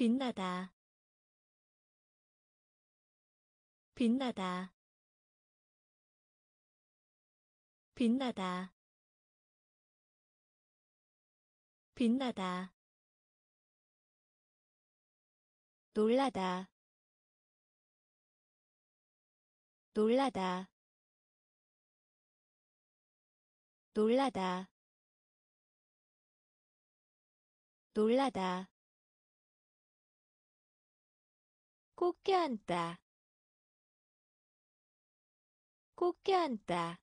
빛나다. 빛나다. 빛나다. 빛나다. 놀라다. 놀라다. 놀라다. 놀라다 꼭 껴안다. 꼭 껴안다.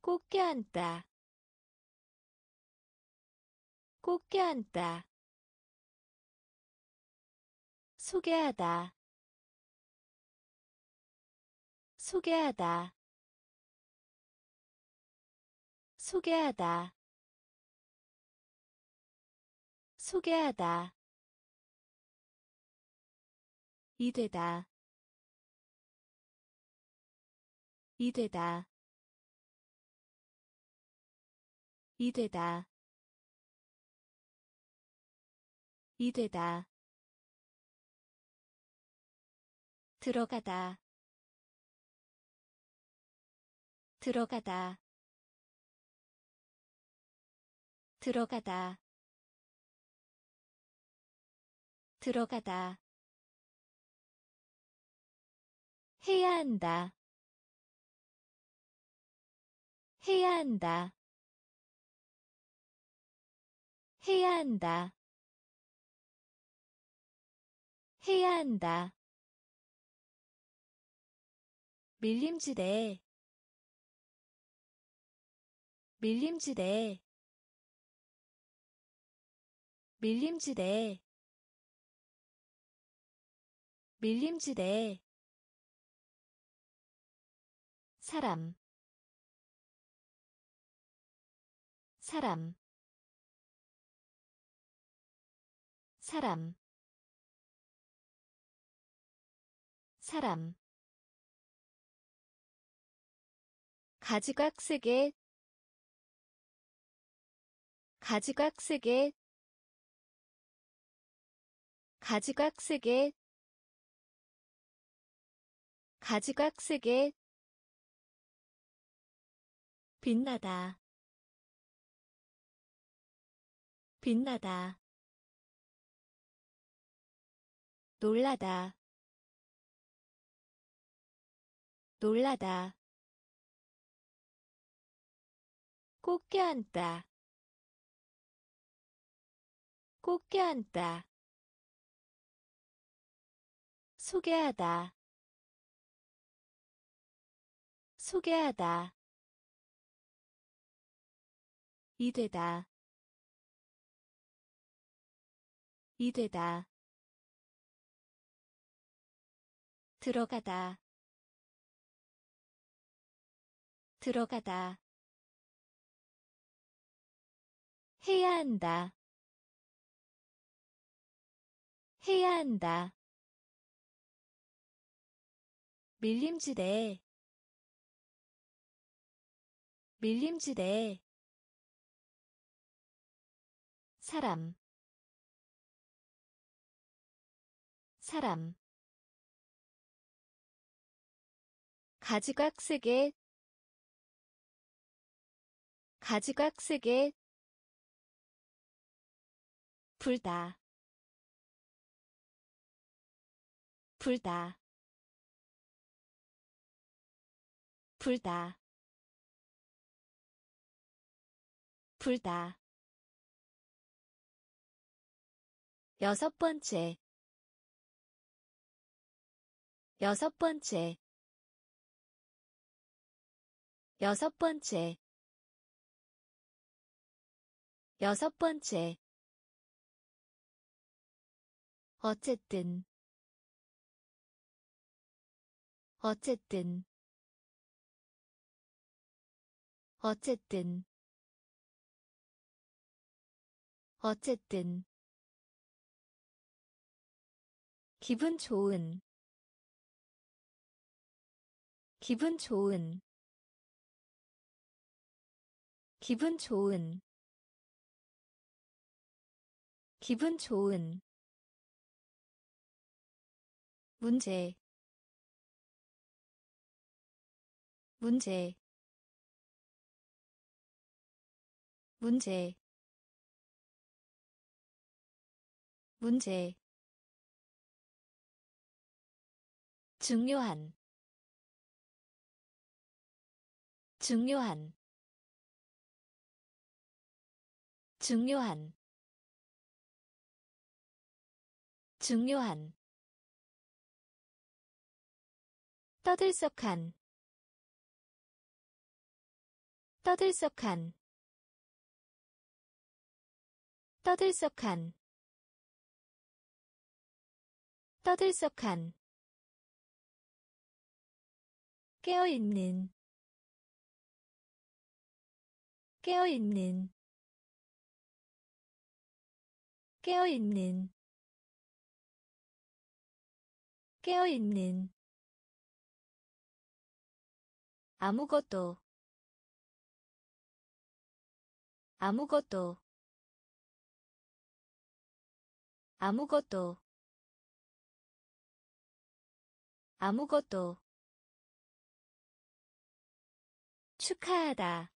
꼭 껴안다. 꼭 껴안다. 소개하다. 소개하다. 소개하다. 소개하다 이되다. 이되다. 이되다. 이되다. 들어가다. 들어가다. 들어가다. 들어가다 해야 한다. 해야 한다. 해야 한다. 해야 한다. 밀림지대 밀림지대 밀림지대 밀림지대 사람. 사람. 사람. 사람. 가지각색의 가지각색의 가지각색의 가지각색의 빛나다. 빛나다. 놀라다. 놀라다. 꼭 껴안다. 꼭 껴안다. 소개하다. 소개하다 이되다. 이되다. 들어가다. 들어가다. 해야 한다. 해야 한다. 밀림지대 밀림지대 사람. 사람. 가지각색의 가지각색의 불다. 불다. 불다. 불다 여섯 번째. 여섯 번째. 여섯 번째. 여섯 번째. 어쨌든. 어쨌든. 어쨌든. 어쨌든 기분 좋은 기분 좋은 기분 좋은 기분 좋은. 문제 문제 문제 문제 중요한 중요한 중요한 중요한. 떠들썩한 떠들썩한 떠들썩한 떠들썩한 깨어있는 깨어있는 깨어있는 깨어있는. 아무것도 아무것도 아무것도 아무것도 축하하다.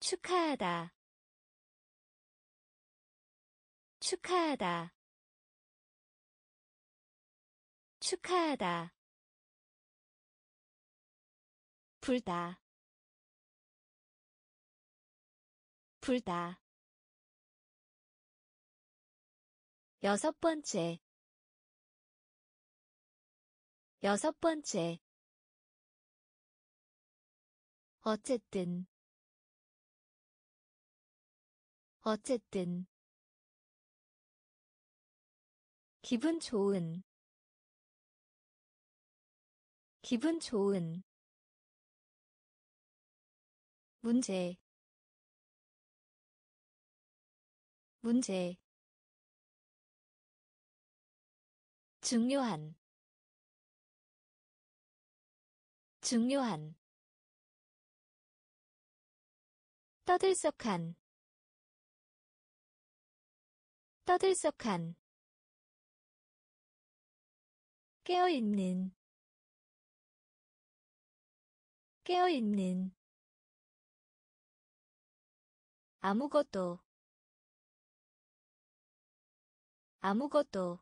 축하하다. 축하하다. 축하하다. 불다. 불다. 여섯 번째. 여섯 번째 어쨌든 어쨌든 기분 좋은 기분 좋은 문제 문제 중요한 중요한 떠들썩한 떠들썩한 깨어있는 깨어있는 아무것도 아무것도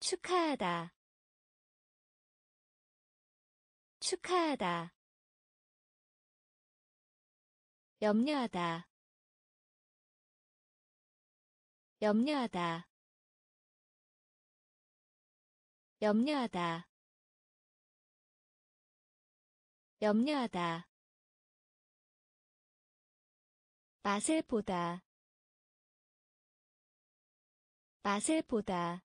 축하하다 축하하다 염려하다. 염려하다. 염려하다. 염려하다. 맛을 보다. 맛을 보다.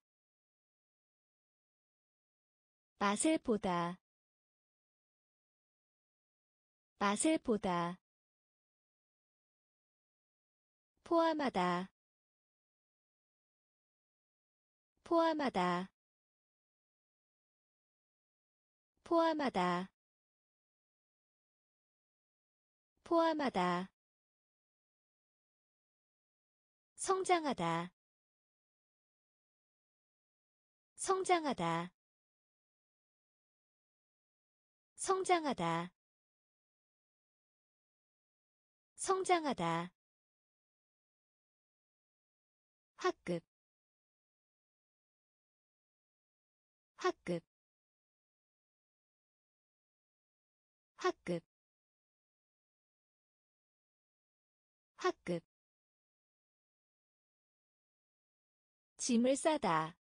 맛을 보다. 맛을 보다 포함하다. 포함하다. 포함하다. 포함하다. 성장하다. 성장하다. 성장하다. 성장하다 학급. 학급. 학급. 학급. 짐을 싸다.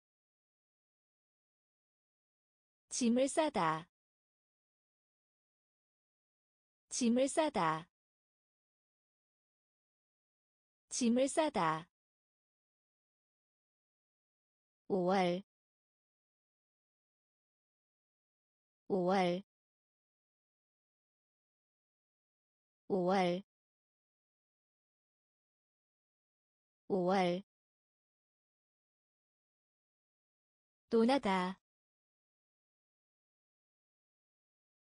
짐을 싸다. 짐을 싸다. 짐을 싸다 5월. 5월. 5월. 5월. 논하다.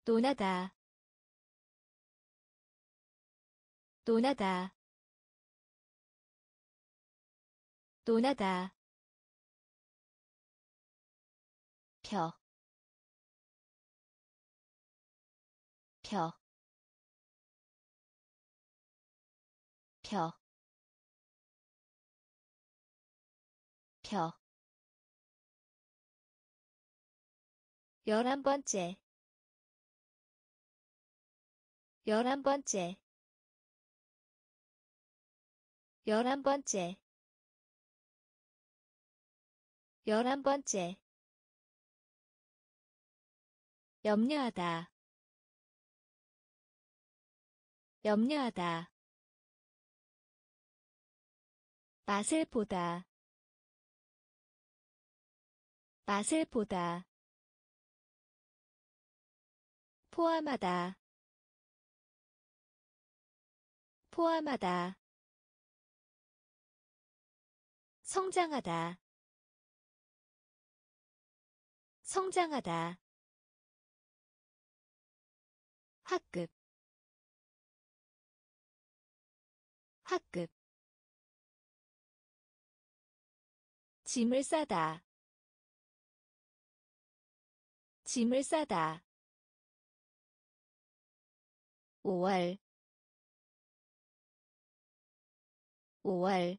논하다. 논하다. 논하다 펴, 펴, 펴, 펴. 열한 번째, 열한 번째, 열한 번째, 열한 번째. 염려하다. 염려하다. 맛을 보다. 맛을 보다. 포함하다. 포함하다. 성장하다. 성장하다 학급. 학급. 짐을 싸다. 짐을 싸다. 5월. 5월.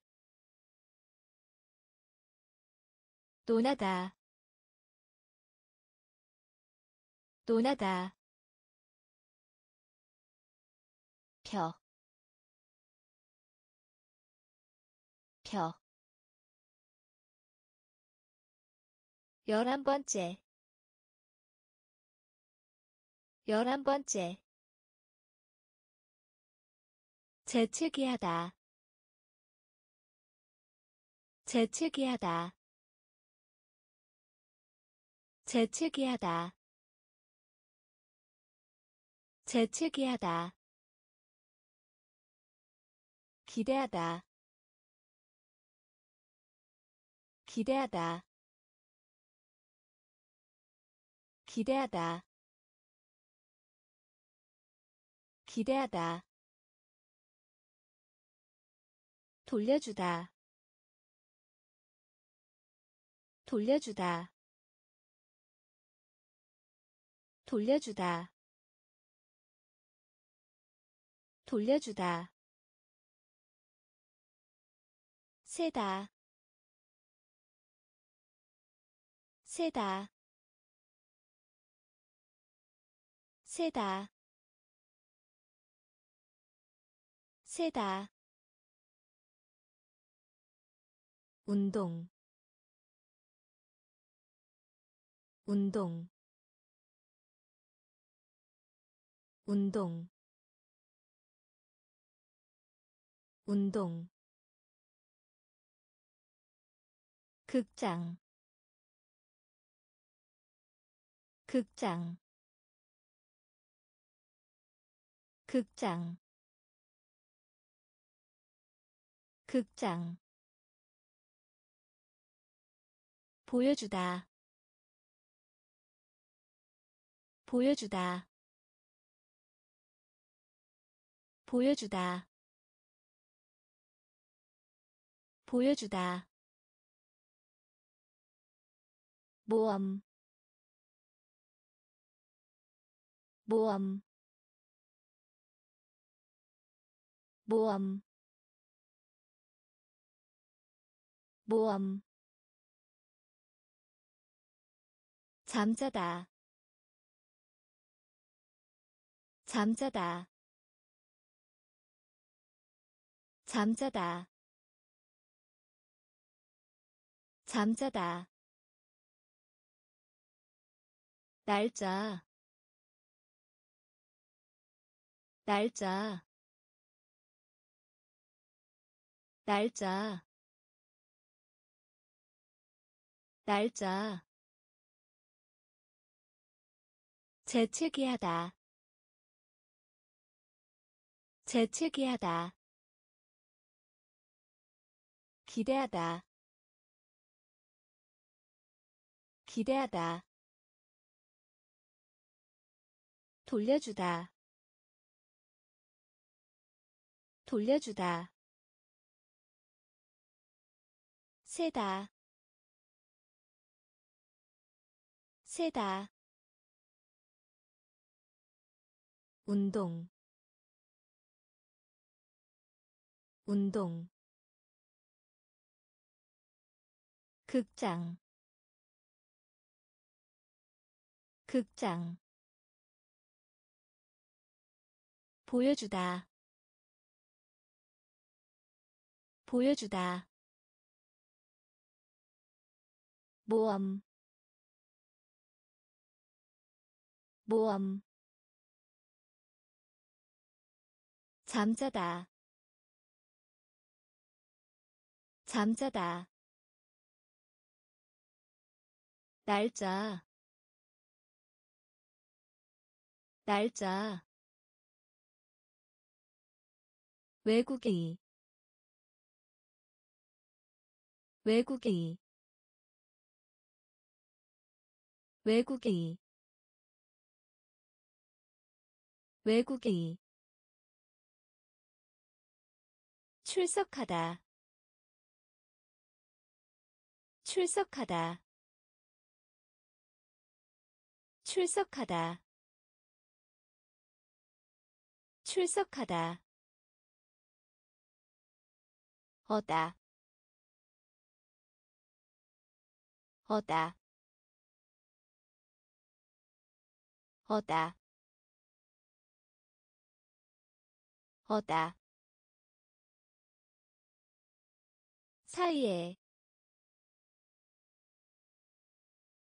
논하다. 논하다 펴, 펴. 열한 번째, 열한 번째. 재채기하다, 재채기하다, 재채기하다, 재채기하다. 기대하다. 기대하다. 기대하다. 기대하다. 돌려주다. 돌려주다. 돌려주다. 돌려주다 세다. 세다. 세다. 세다. 운동. 운동. 운동. 운동 극장 극장 극장 극장. 보여주다 보여주다 보여주다 보여주다 모험 모험 모험 모험 잠자다. 잠자다. 잠자다. 잠자다 날짜. 날짜. 날짜. 날짜. 재채기하다. 재채기하다. 기대하다. 기대하다 돌려주다. 돌려주다. 세다. 세다. 운동. 운동. 극장. 극장 보여주다. 보여주다. 모험. 모험. 잠자다. 잠자다. 날짜. 날짜 외국인 외국인 외국인 외국인. 출석하다 출석하다. 출석하다 출석하다 어다 어다 어다 어다 사이에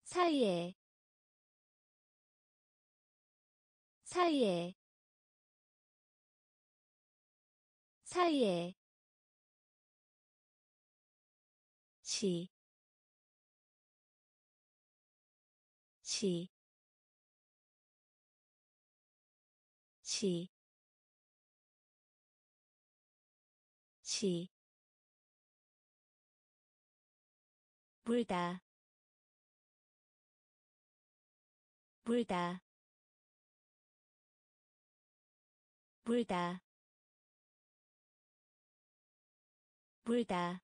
사이에 사이에 사이에 시, 시, 시, 시, 물다, 물다, 물다, 물다.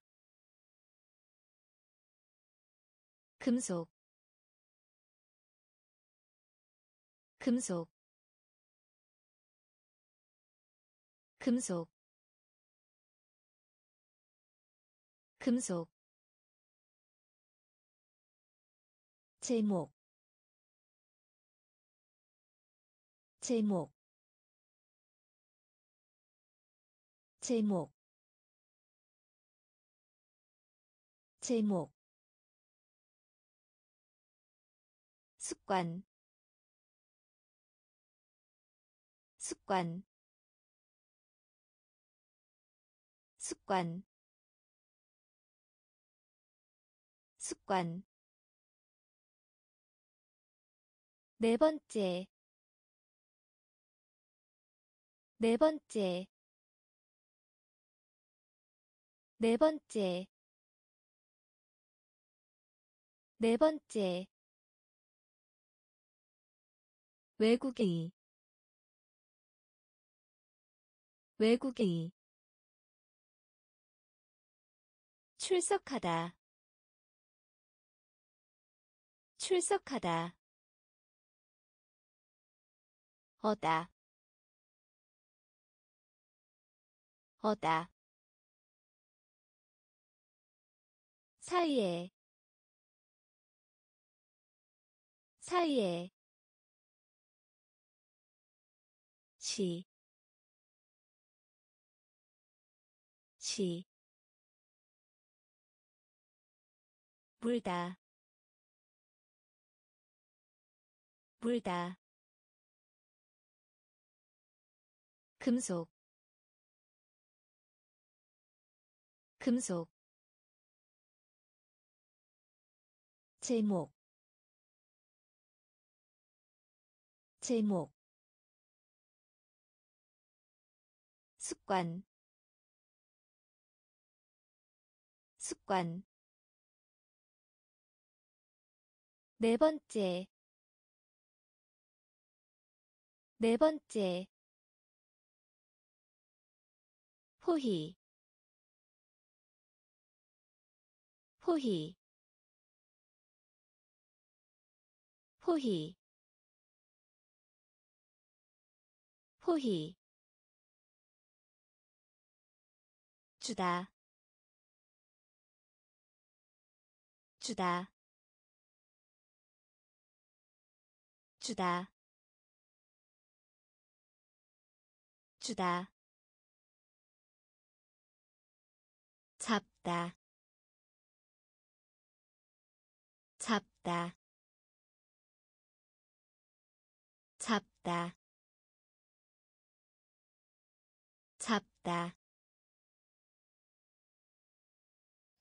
금속 금속 금속 금속. 제목 제목 제목 제목 습관. 습관. 습관. 습관. 네 번째. 네 번째. 네 번째. 네 번째 외국인 외국인 출석하다 출석하다 어다 어다. 사이에 사이에 시, 시, 물다, 물다. 금속, 금속. 제목, 제목. 습관. 습관. 네 번째. 네 번째. 포희. 포희. 포희. 포희 주다. 주다. 주다. 주다. 잡다. 잡다. 잡다. 잡다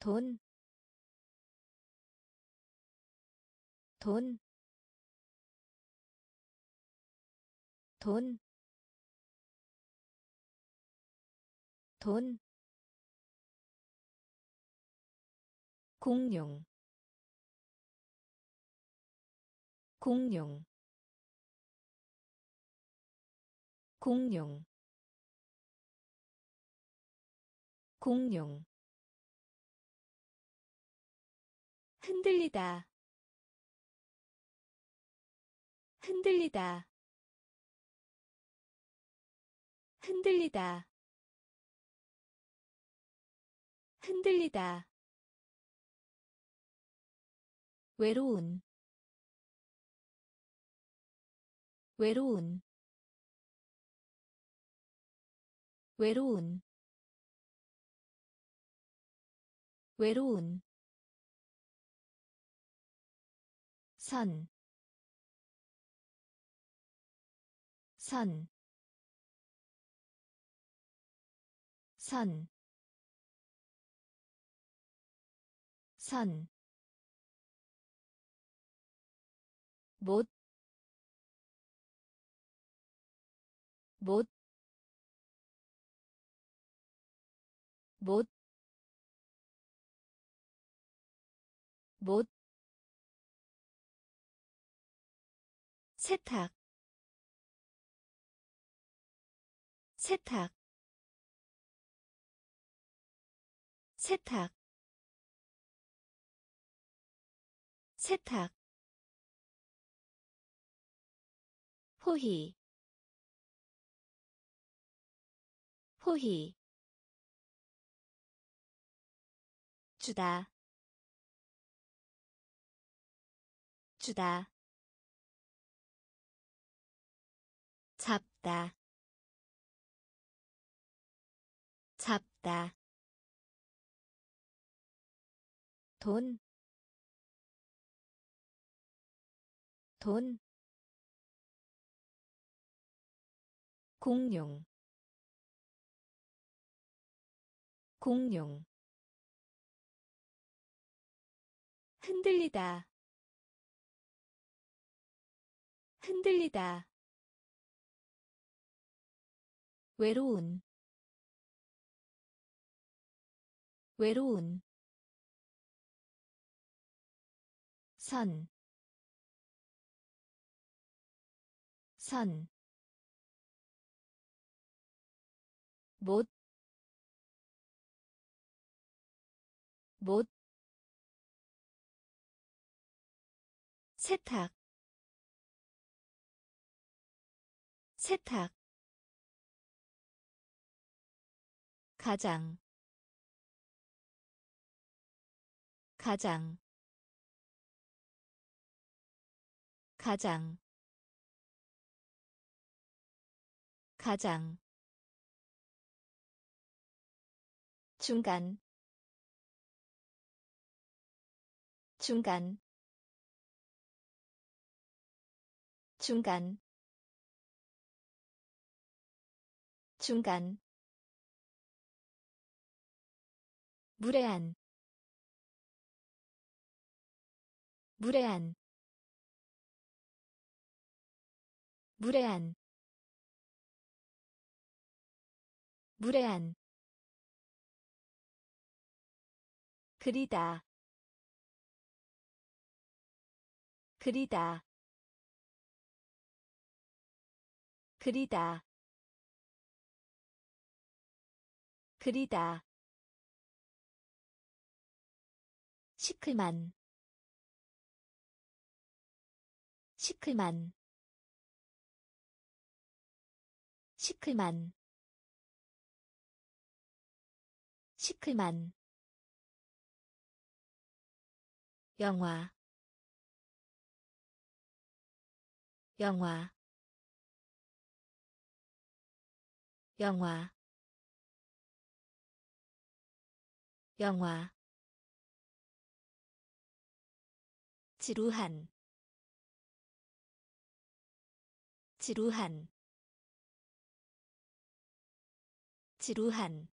돈, 돈, 돈, 돈, 공룡, 공룡, 공룡, 공룡 흔들리다. 흔들리다. 흔들리다. 흔들리다. 외로운. 외로운. 외로운. 외로운 선, 선, 선, 선, 못, 못, 못, 못, 세탁 세탁 세탁 세탁 포희 포희 주다 주다 잡다. 잡다. 돈, 돈, 공룡, 공룡, 흔들리다, 흔들리다, 외로운 외로운. 선, 선, 못, 못, 세탁, 세탁, 가장 가장 가장 가장. 중간 중간. 중간. 중간 무례한 무례한 무례한 무례한. 그리다 그리다 그리다. 그리다 시클만. 시클만. 시클만. 시클만. 영화. 영화. 영화. 영화 지루한. 지루한. 지루한.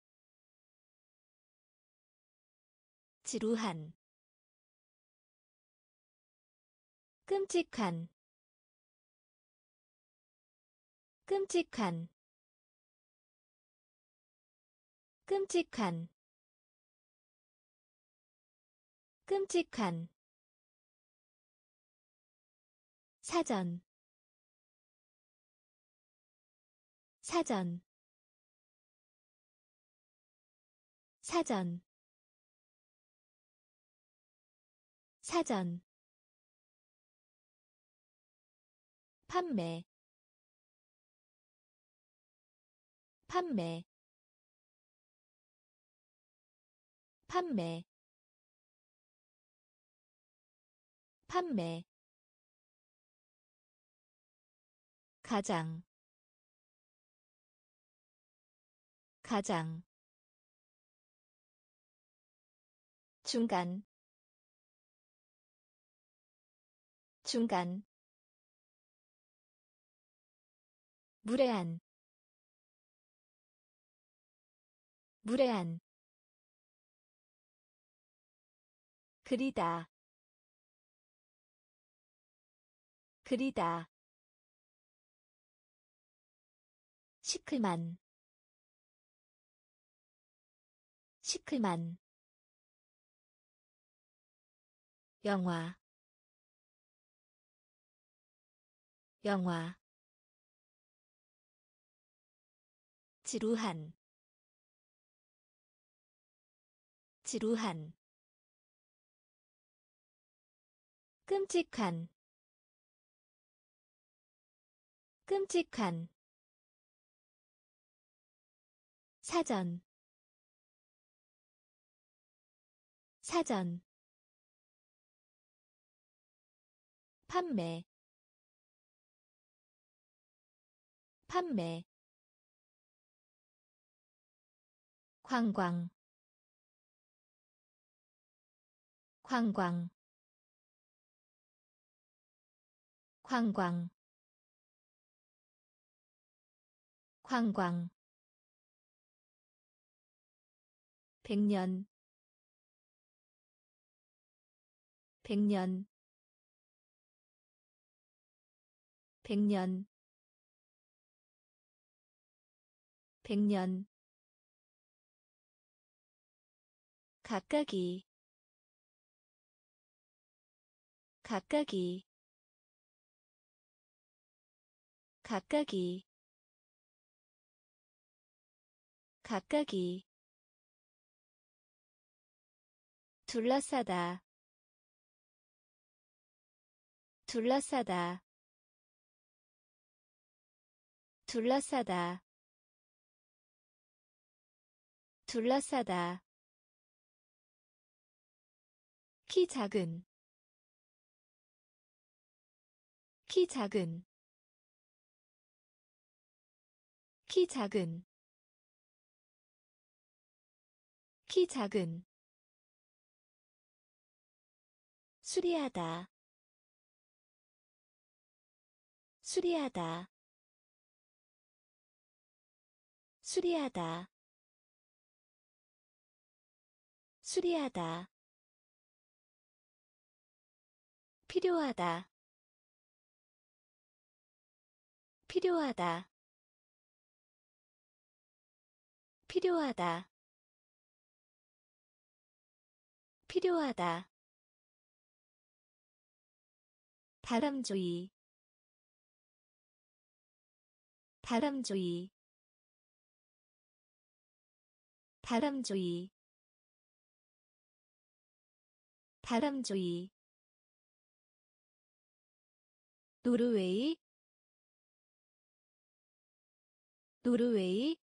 지루한. 끔찍한. 끔찍한. 끔찍한. 끔찍한 사전. 사전. 사전. 사전. 판매. 판매. 판매. 판매 가장 가장 중간 중간 무례한 무례한 그리다 그리다 시클만. 시클만. 영화. 영화. 지루한. 지루한. 끔찍한. 끔찍한 사전. 사전. 판매. 판매. 관광. 관광. 관광. 관광 백년. 백년. 백년. 백년. 각각이. 각각이. 각각이. 각각이 둘러싸다. 둘러싸다. 둘러싸다. 둘러싸다. 키 작은. 키 작은. 키 작은. 키 작은 수리하다. 수리하다. 수리하다. 수리하다. 필요하다. 필요하다. 필요하다. 필요하다 다람쥐. 다람쥐. 다람쥐. 다람쥐. 노르웨이. 노르웨이.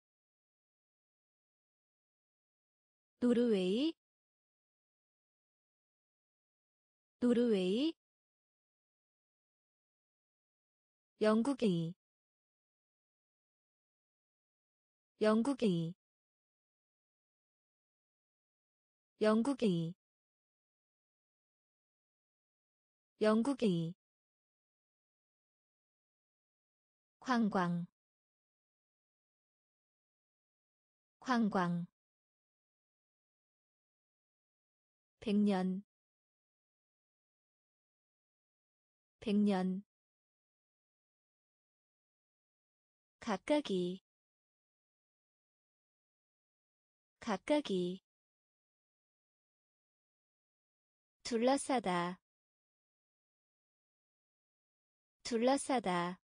노르웨이. 노르웨이 영국이 영국이 영국이 영국이. 관광 관광. 백년 백년 각각이 각각이 둘러싸다 둘러싸다.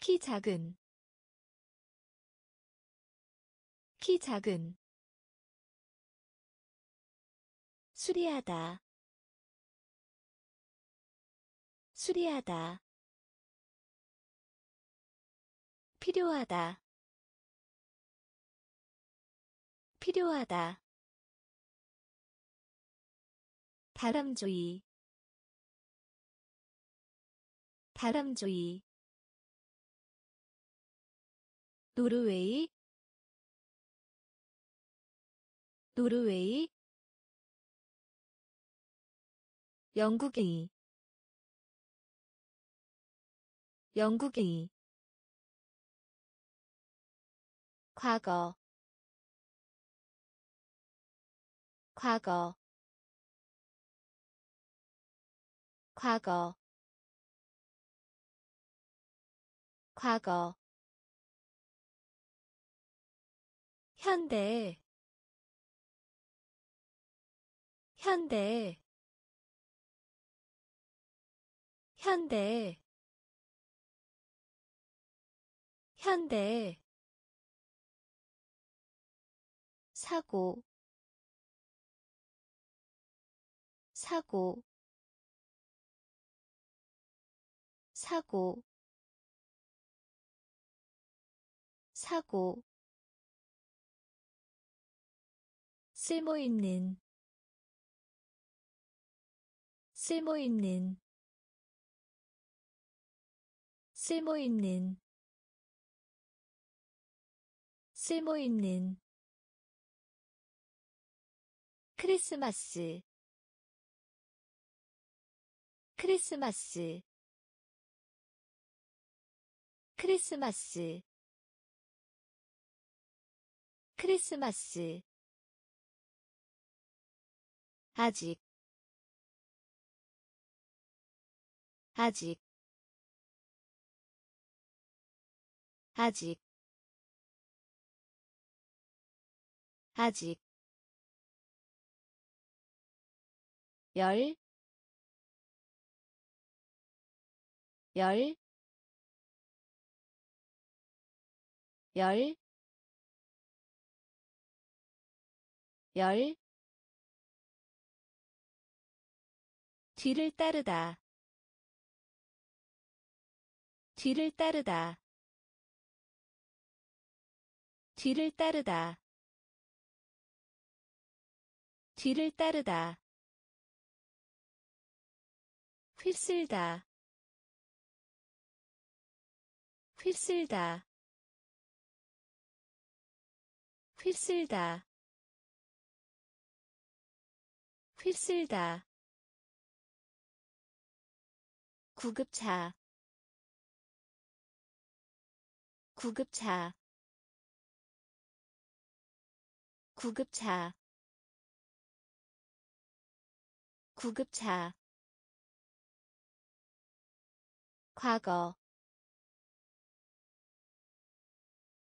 키 작은 키 작은. 수리하다 수리하다 필요하다. 필요하다. 다람쥐. 다람쥐. 노르웨이. 노르웨이. 영국이. 영국이 과거 과거 과거 과거. 현대 현대 현대 현대 사고 사고 사고 사고. 쓸모있는 쓸모있는 쓸모있는 쓸모있는 크리스마스 크리스마스 크리스마스 크리스마스. 아직 아직 아직 아직 열, 열, 열, 열, 뒤를 따르다, 뒤를 따르다, 뒤를 따르다, 뒤를 따르다. 휩쓸다. 휩쓸다. 휩쓸다. 휩쓸다. 구급차. 구급차. 구급차. 구급차 과거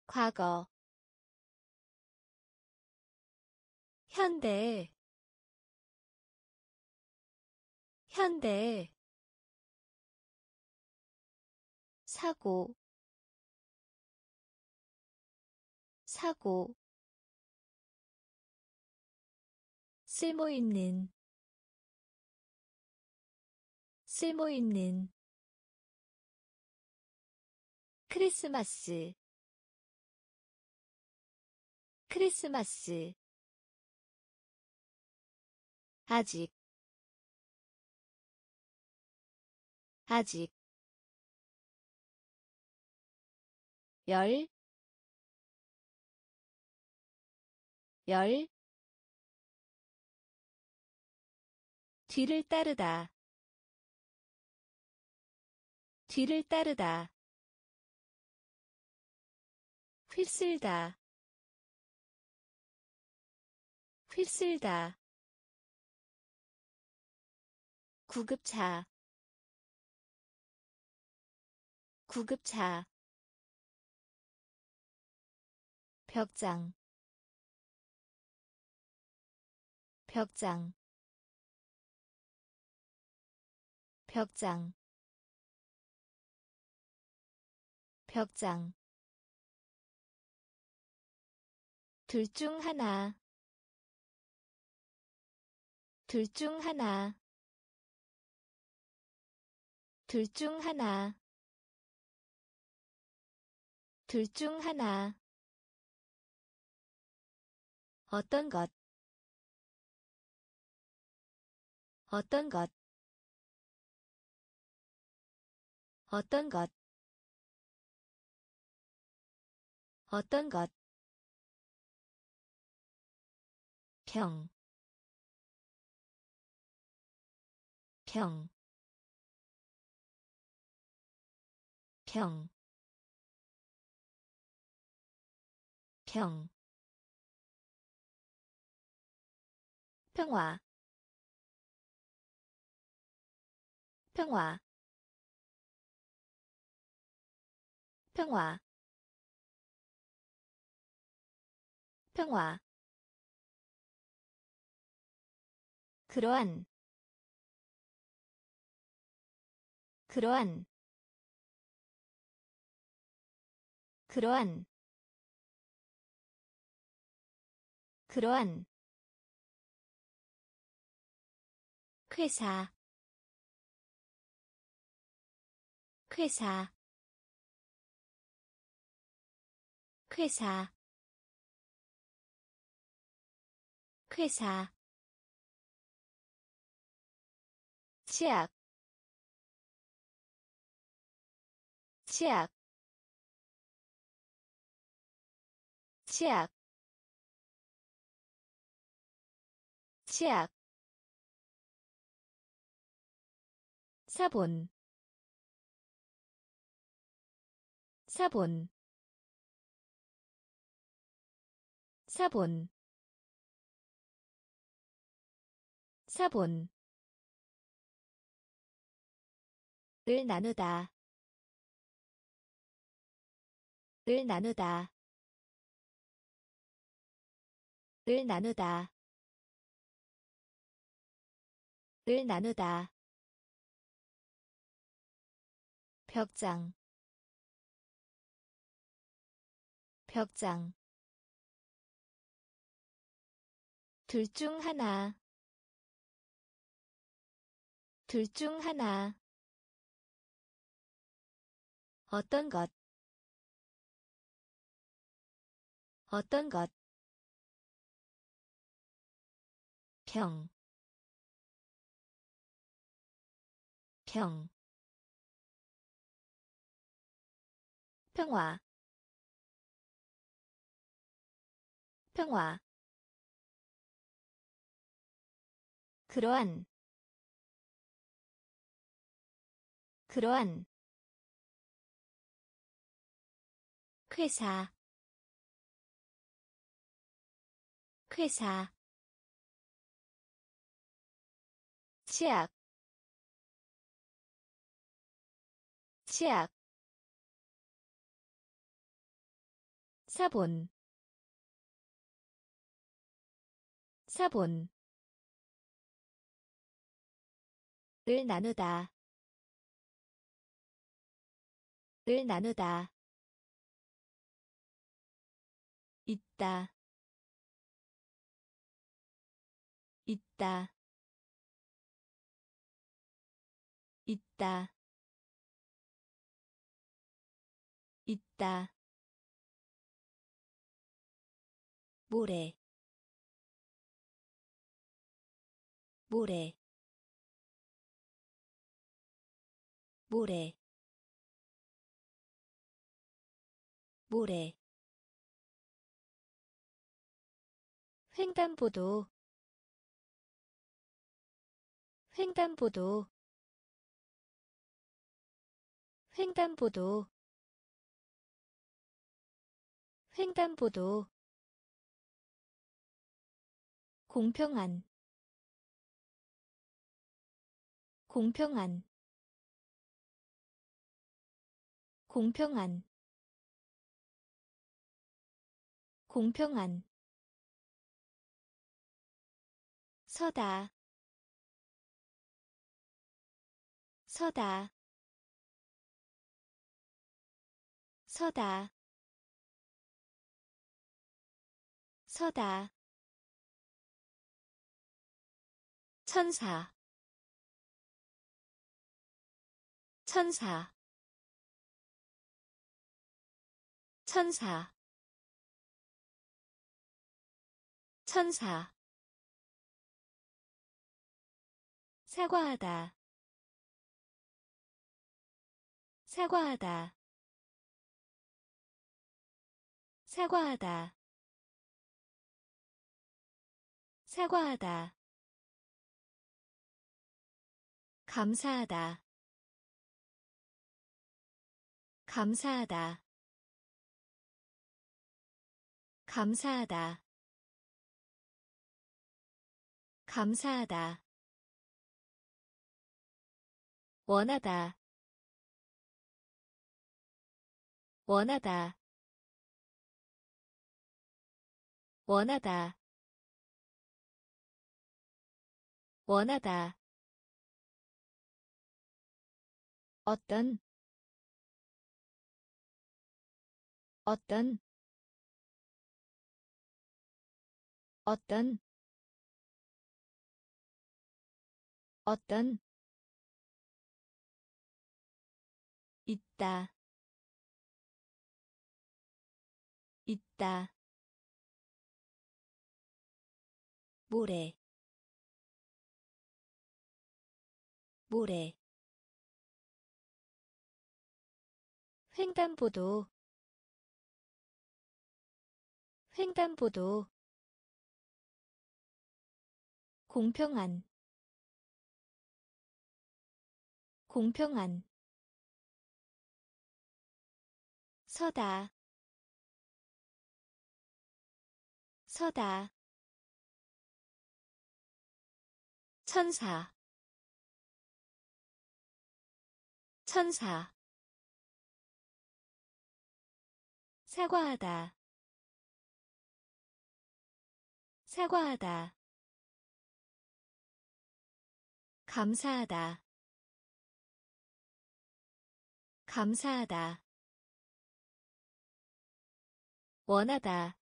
과거 현대 현대 사고 사고 쓸모있는 쓸모있는 크리스마스 크리스마스. 아직 아직. 열, 열, 뒤를 따르다, 뒤를 따르다, 휩쓸다, 휩쓸다, 구급차, 구급차. 벽장. 벽장. 벽장. 벽장 둘 중 하나. 둘 중 하나. 둘 중 하나. 둘 중 하나. 어떤 것? 어떤 것? 어떤 것? 어떤 것 경, 경, 경, 경, 평화. 평화. 평화. 평화 그러한 그러한 그러한 그러한 회사 회사 회사 회사 치약 치약 치약 치약. 사본 사본 사본 사본 을 나누다. 을 나누다. 을 나누다. 을 나누다. 벽장. 벽장. 둘 중 하나. 둘 중 하나 어떤 것? 어떤 것? 경, 경, 평화. 평화. 그러한. 그러한 회사 회사 치약 치약 사본 사본 을 나누다 을 나누다 있다. 있다. 있다. 있다. 모래. 모래. 모래. 모래 횡단보도. 횡단보도. 횡단보도. 횡단보도. 공평한. 공평한. 공평한. 공평한 서다. 서다. 서다. 서다. 천사. 천사. 천사. 천사 사과하다. 사과하다. 사과하다. 사과하다. 감사하다. 감사하다. 감사하다. 감사하다 원하다. 원하다. 원하다. 원하다. 어떤? 어떤? 어떤? 어떤 있다. 있다. 모래. 모래. 횡단보도. 횡단보도. 공평한 공평한 서다. 서다. 천사. 천사. 사과하다. 사과하다. 감사하다. 감사하다 원하다.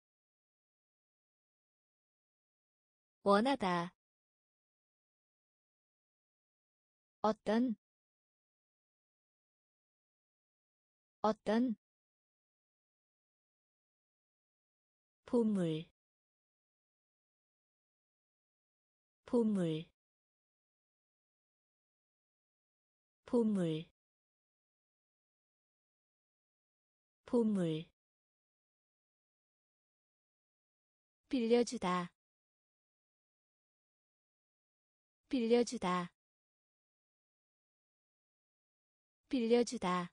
원하다. 어떤? 어떤? 보물. 보물. 보물. 보물 빌려주다. 빌려주다. 빌려주다.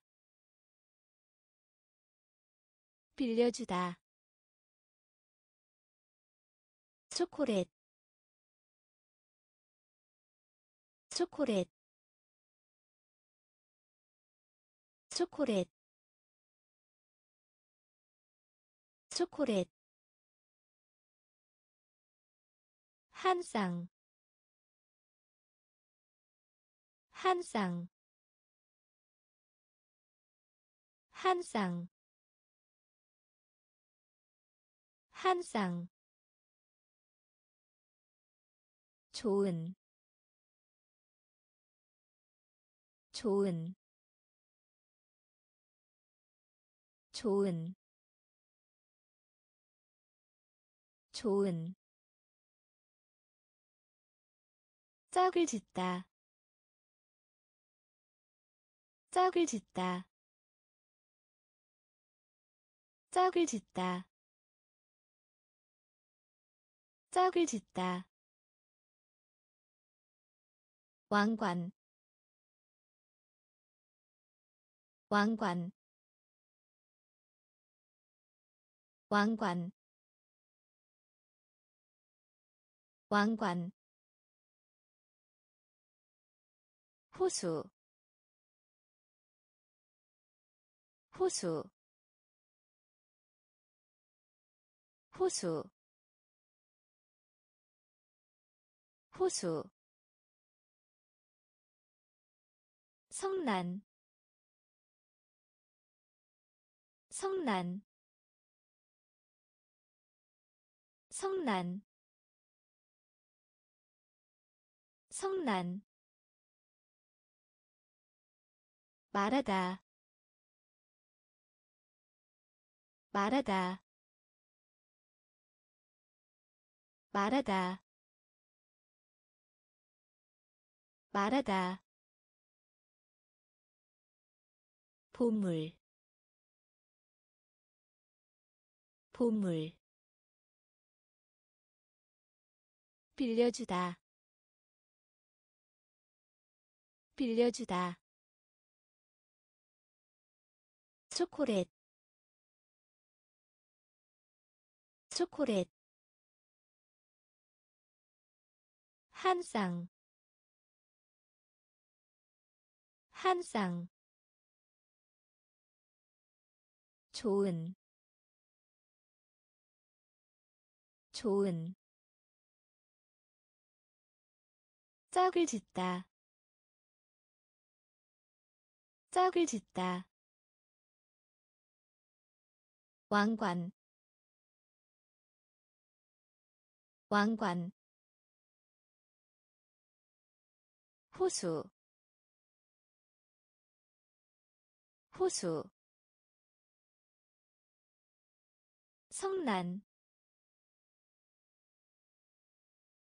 빌려주다. 초콜릿. 초콜릿. 초콜릿. 초콜릿 한 쌍, 한 쌍, 한 쌍, 한 쌍. 좋은. 좋은. 좋은. 좋은 짝을 짓다. 짝을 짓다. 짝을 짓다. 짝을 짓다. 왕관. 왕관. 왕관. 왕관 호수 호수 호수 호수. 성난 성난. 성난 성난 말하다. 말하다. 말하다. 말하다. 보물. 보물. 빌려주다. 빌려주다 초콜릿 초콜릿 한 쌍, 한 쌍, 좋은, 좋은, 짝을 짓다, 짝을 짓다. 왕관 왕관 호수 호수 성난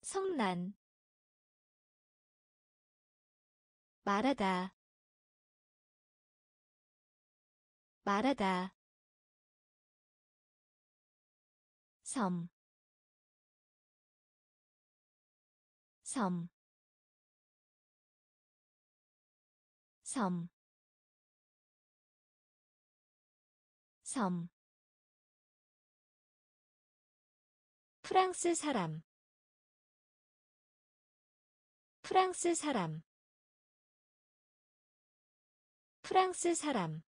성난 말하다 말하다 섬, 섬, 섬, 섬. 프랑스 사람. 프랑스 사람. 프랑스 사람.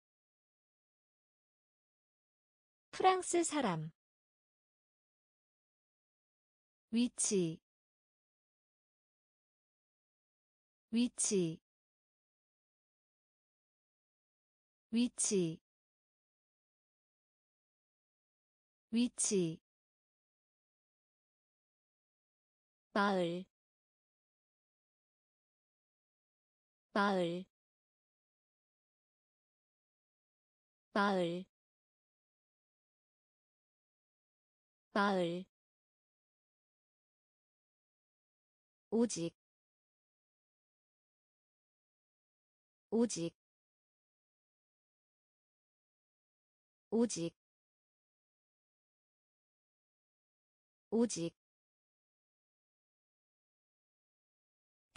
프랑스 사람 위치 위치 위치 위치. 마을 마을 마을 마을 오직 오직 오직 오직.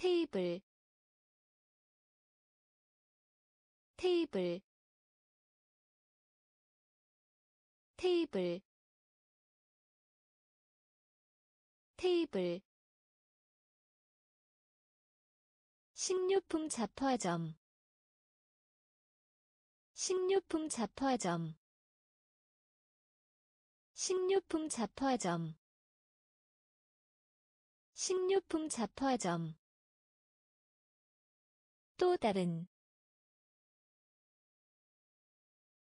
테이블 테이블 테이블 테이블 식료품 잡화점. 식료품 잡화점. 식료품 잡화점. 식료품 잡화점. 또 다른.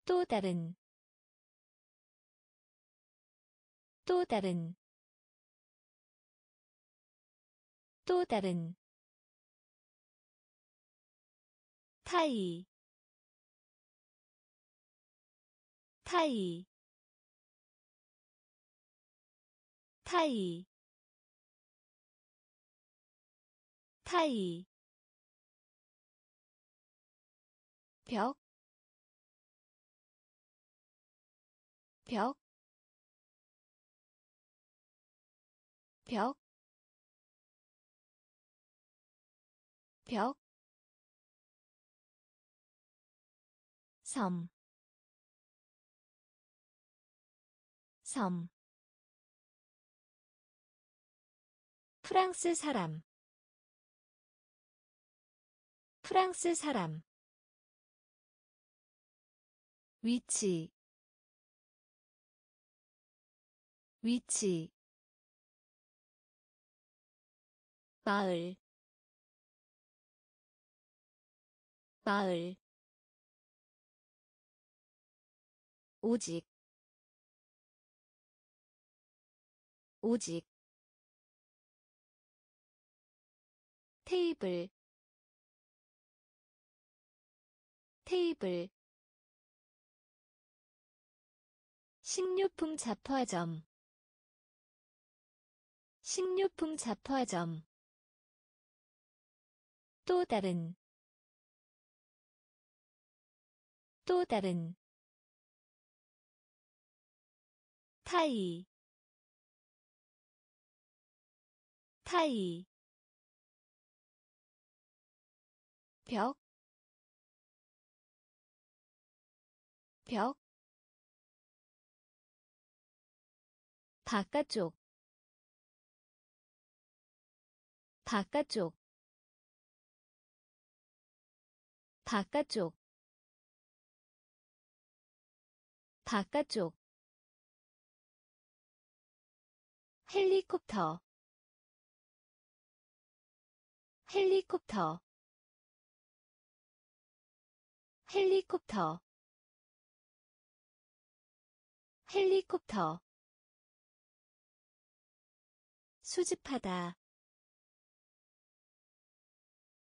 또 다른. 또 다른. 또 다른 타이 타이 타이 타이. 벽, 벽, 벽, 벽, 섬, 섬, 프랑스 사람, 프랑스 사람, 위치. 위치. 마을. 마을 오직 오직 테이블 테이블 식료품 잡화점 식료품 잡화점. 또 다른 또 다른 타이 타이 벽, 벽, 바깥쪽 바깥쪽 바깥쪽 바깥쪽 헬리콥터. 헬리콥터. 헬리콥터. 헬리콥터. 수집하다.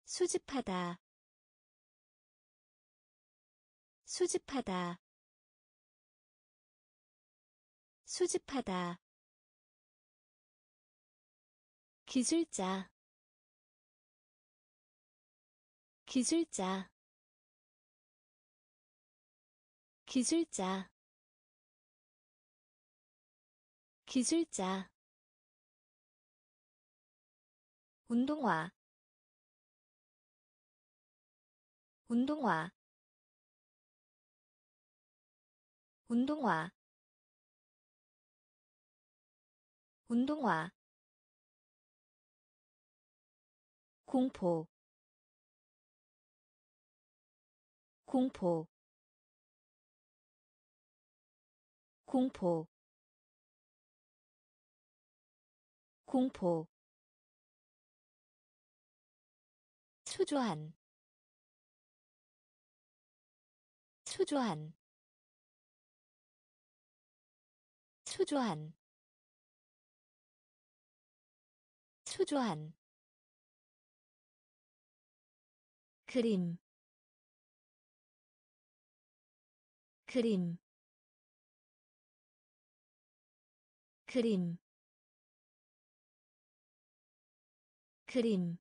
수집하다. 수집하다. 수집하다 기술자. 기술자. 기술자. 기술자. 운동화. 운동화. 운동화. 운동화 공포. 공포. 공포. 공포. 초조한. 초조한. 초조한. 초조한 그림 그림 그림 그림.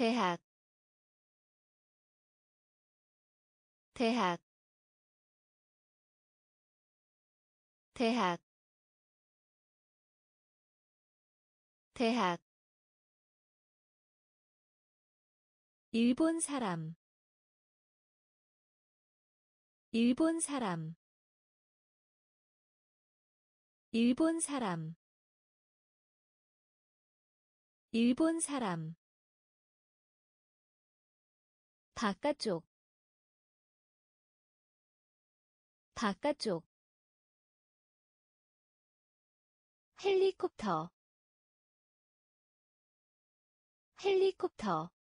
대학 대학 대학 대학 일본 사람. 일본 사람. 일본 사람. 일본 사람. 바깥쪽. 바깥쪽. 헬리콥터. 헬리콥터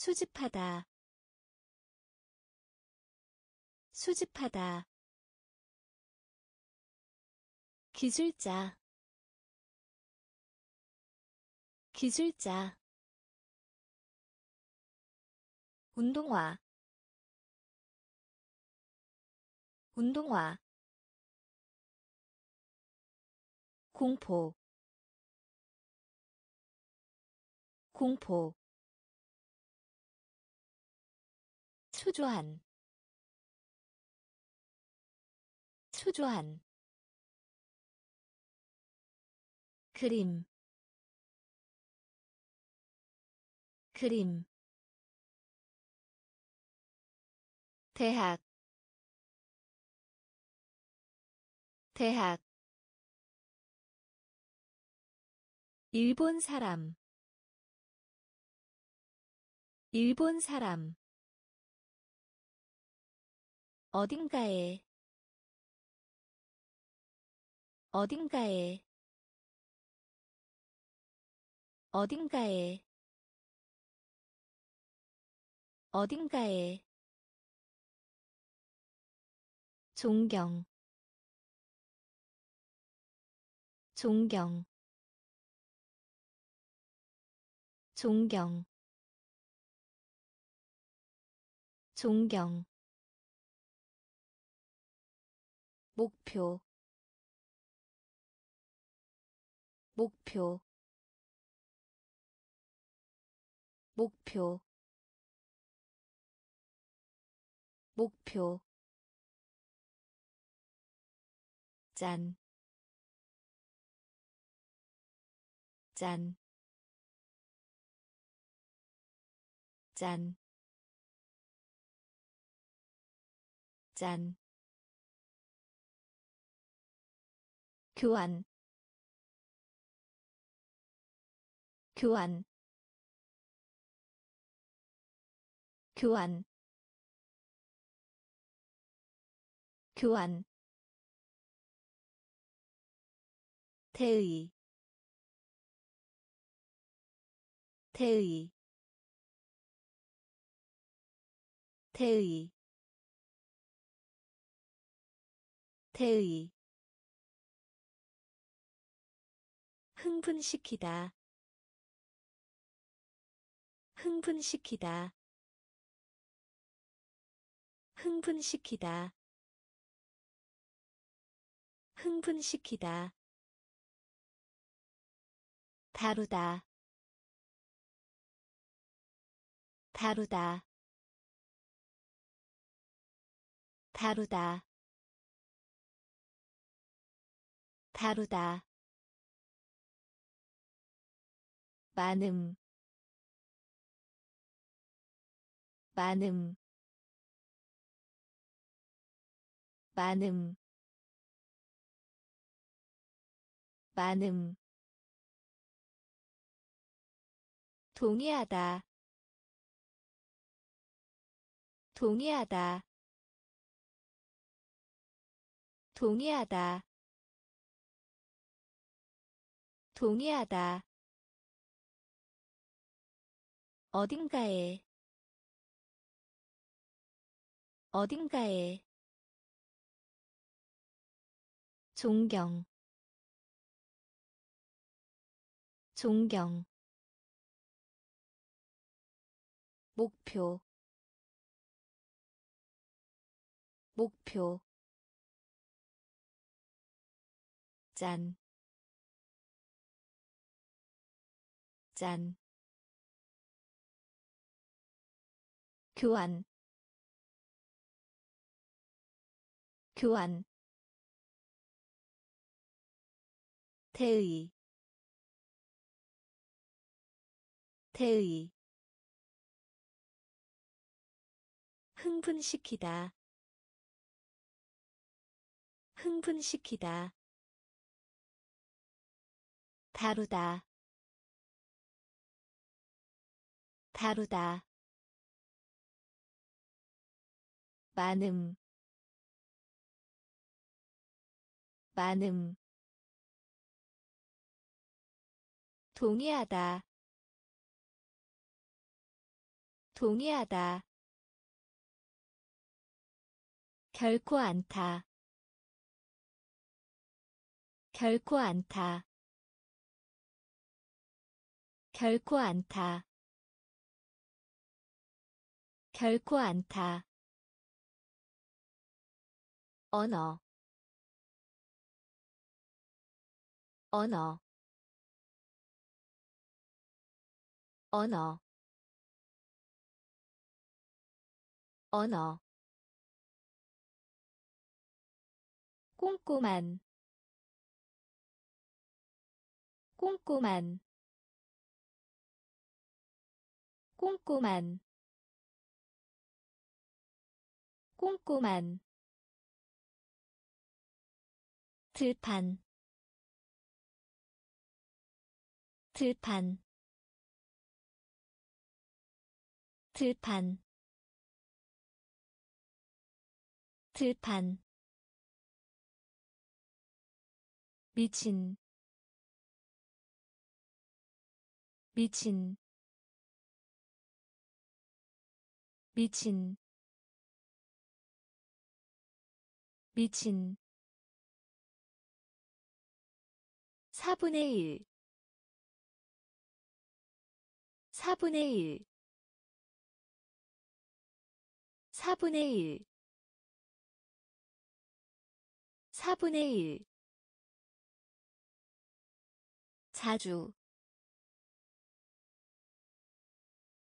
수집하다. 수집하다. 기술자. 기술자. 운동화. 운동화. 공포. 공포 초조한 초조한 그림 그림 대학 대학 일본 사람 일본 사람 어딘가에 어딘가에 어딘가에 어딘가에. 존경 존경 존경 존경 목표 목표 목표 목표 짠, 짠, 짠, 짠. 교환, 교환, 교환, 교환. 태의. 태의. 태의. 태의 흥분시키다. 흥분시키다. 흥분시키다. 흥분시키다. 다루다. 다루다. 다루다. 다루다 많음. 많음. 많음. 많음. 동의하다. 동의하다. 동의하다. 동의하다 어딘가에 어딘가에 존경 존경 목표 목표 짠, 짠, 교환, 교환, 태의, 태의, 흥분시키다. 흥분시키다. 다루다. 다루다 많음 많음 동의하다 동의하다 결코 않다. 결코 않다. 결코 않다. 결코 않다. 언어. 언어. 언어. 언어. 꼼꼼한. 꼼꼼한. 꼼꼼한. 꼼꼼한 들판. 들판. 들판. 들판. 미친. 미친. 미친. 미친 4분의 1 4분의 1 4분의 1 4분의 1 자주.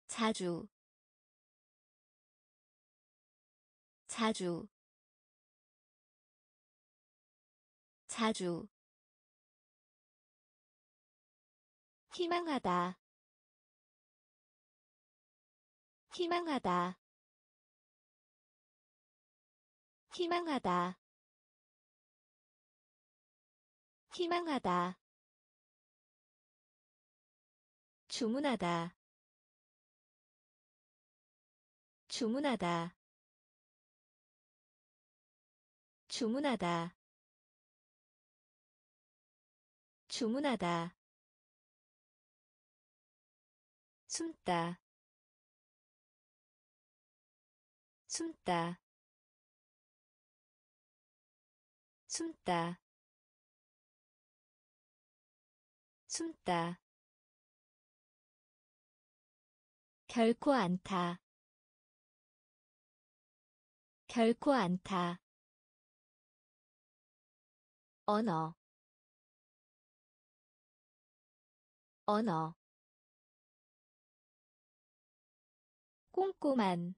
자주. 자주. 자주 희망하다. 희망하다. 희망하다. 희망하다. 주문하다. 주문하다. 주문하다. 주문하다 숨다. 숨다. 숨다. 숨다. 결코 않다 결코 않다 언어. 언어 꼼꼼한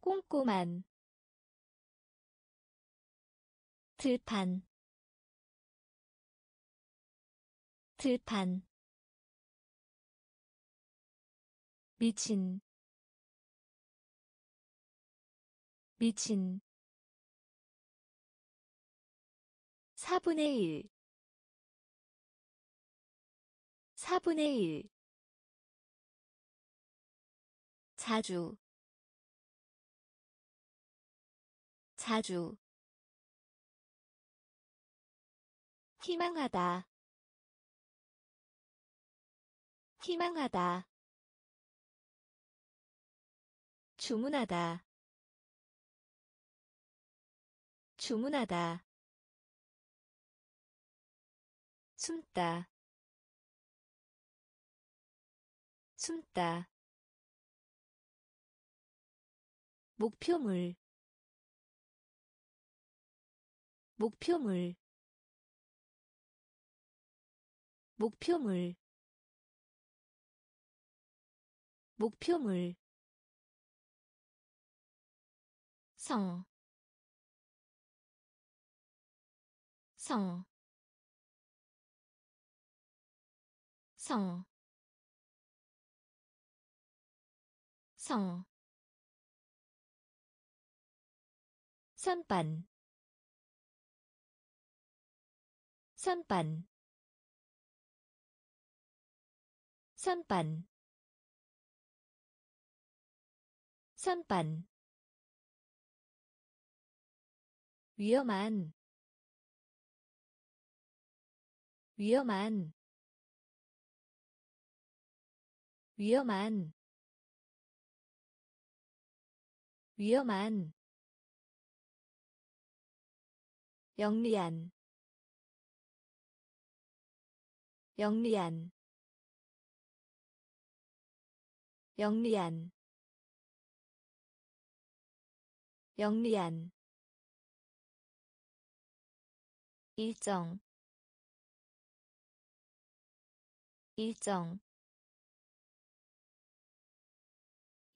꼼꼼한 들판 들판 미친 미친. 4분의 1 4분의 1 자주 자주 희망하다 희망하다 주문하다 주문하다 숨다 숨다 목표물 목표물 목표물 목표물. 성, 성, 성, 성, 선반. 선반. 선반. 선반. 위험한. 위험한. 위험한. 위험한 영리한 영리한 영리한 영리한. 일정 일정.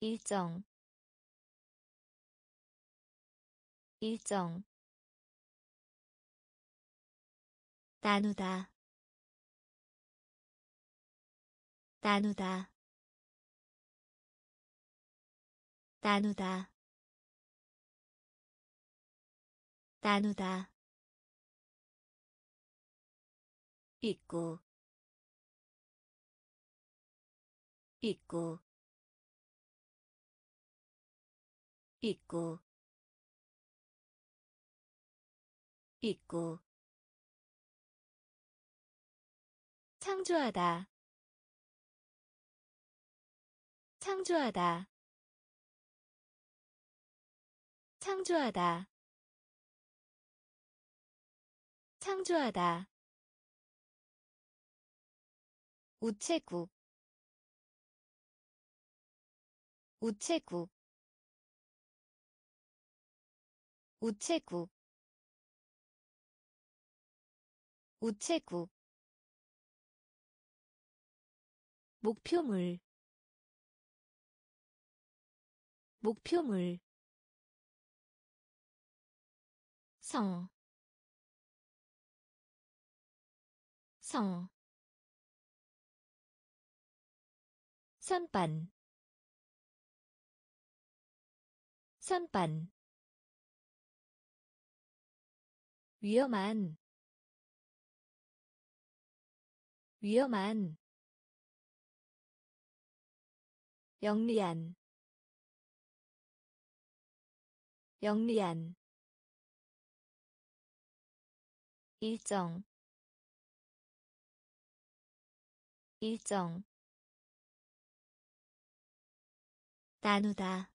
일정 일정 나누다. 나누다. 나누다. 나누다. 있고. 있고. 있고. 있고 창조하다. 창조하다. 창조하다. 창조하다. 우체국. 우체국. 우체국. 우체국 목표물 목표물 성, 성, 선반, 선반, 위험한, 위험한, 영리한 영리한 일정 일정 나누다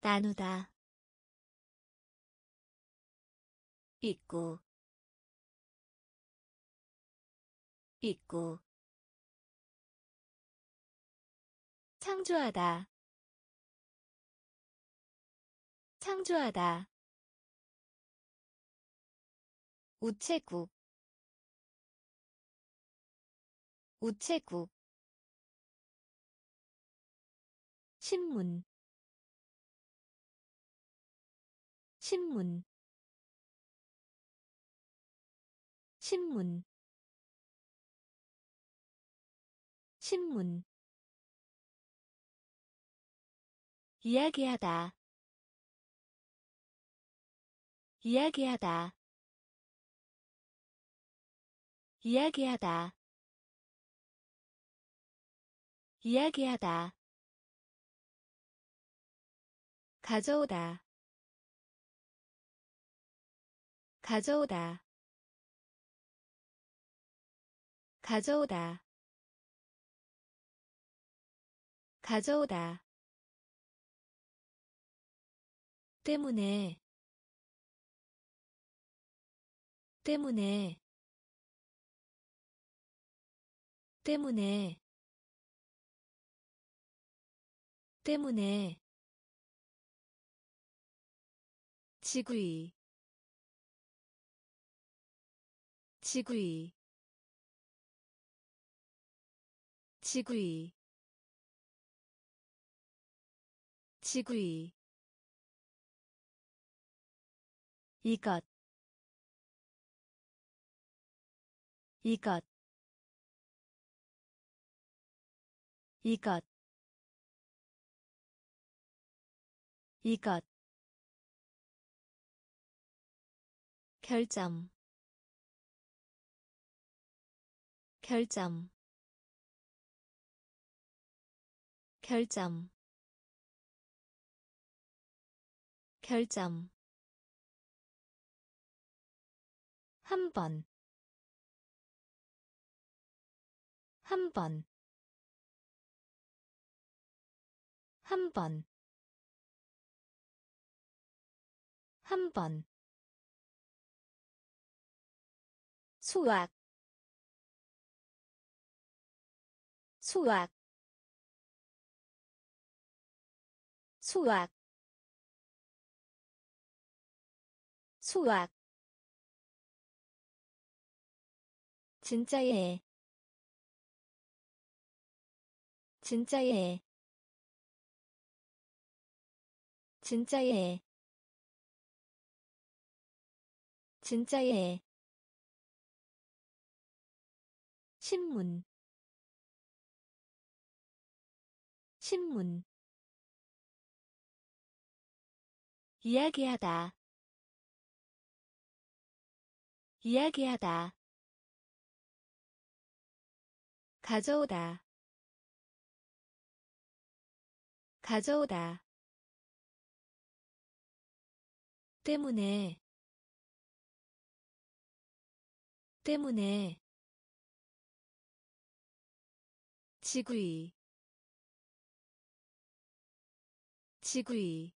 나누다 있고 있고 창조하다. 창조하다. 우체국. 우체국. 신문. 신문. 신문. 신문 이야기하다. 이야기하다. 이야기하다. 이야기하다. 가져오다. 가져오다. 가져오다. 가져오다 때문에 때문에 때문에 때문에. 지구이 지구이 지구이 지구이 이것 이것 이것 이것. 결점 결점 결점 결점 한 번, 한 번, 한 번, 한 번. 수학, 수학, 수학, 수학. 진짜예 진짜예 진짜예 진짜예 신문 신문. 이야기하다 이야기하다 가져오다. 가져오다. 때문에. 때문에. 지구이. 지구이.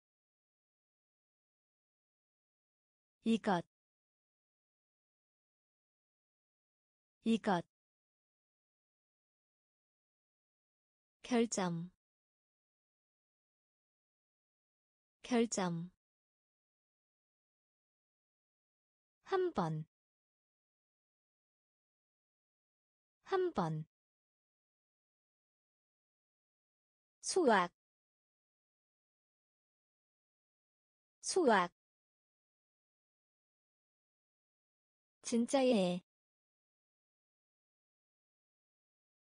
이것. 이것 결점 결점 한 번, 한 번. 수학, 수학. 진짜예,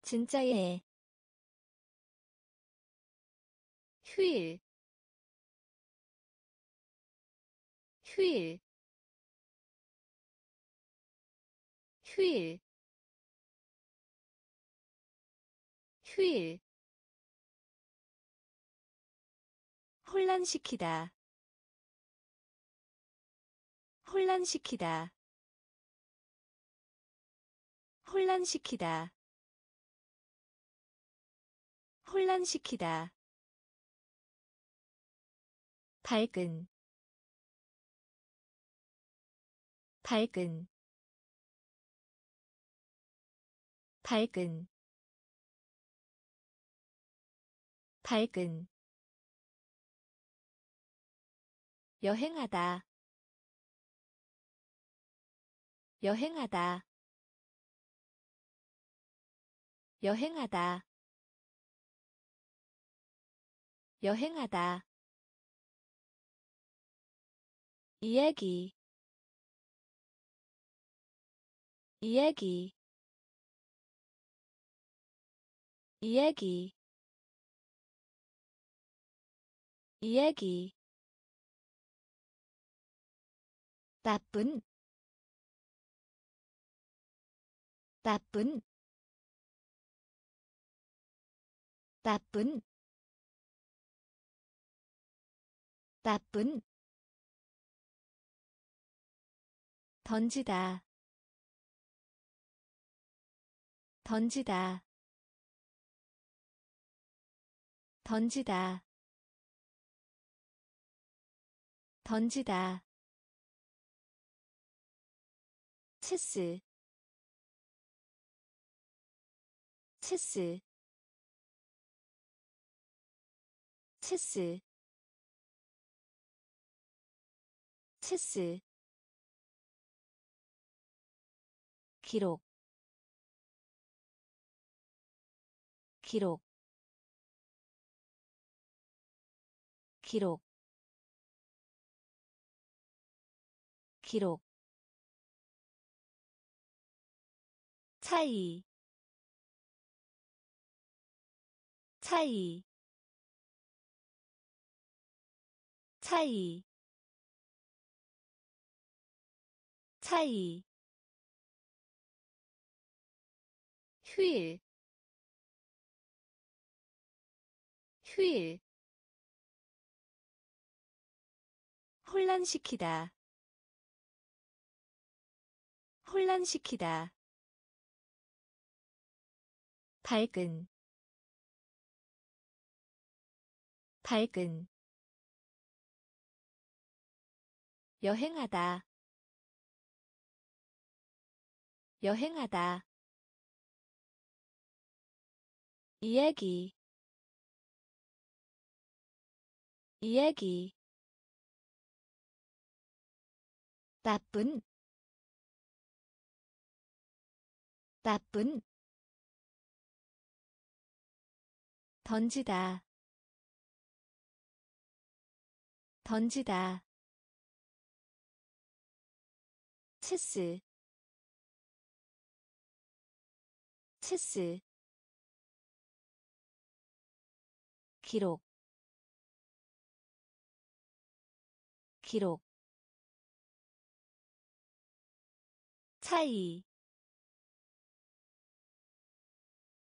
진짜예. 휴일. 휴일. 휴일. 휴일. 혼란시키다. 혼란시키다. 혼란시키다. 혼란시키다 밝은 밝은 밝은 밝은. 여행하다 여행하다. 여행하다 여행하다 이야기 이야기 이야기 이야기. 나쁜 나쁜 나쁜 나쁜 던지다. 던지다. 던지다. 던지다. 체스. 체스. 체스. 체스 기록 기록 기록 기록. 차이 차이 차이 차이 휴일. 휴일. 혼란시키다. 혼란시키다. 밝은. 밝은. 여행하다. 여행하다 이야기 이야기. 나쁜 나쁜. 던지다 던지다. 체스 체스 기록 기록 차이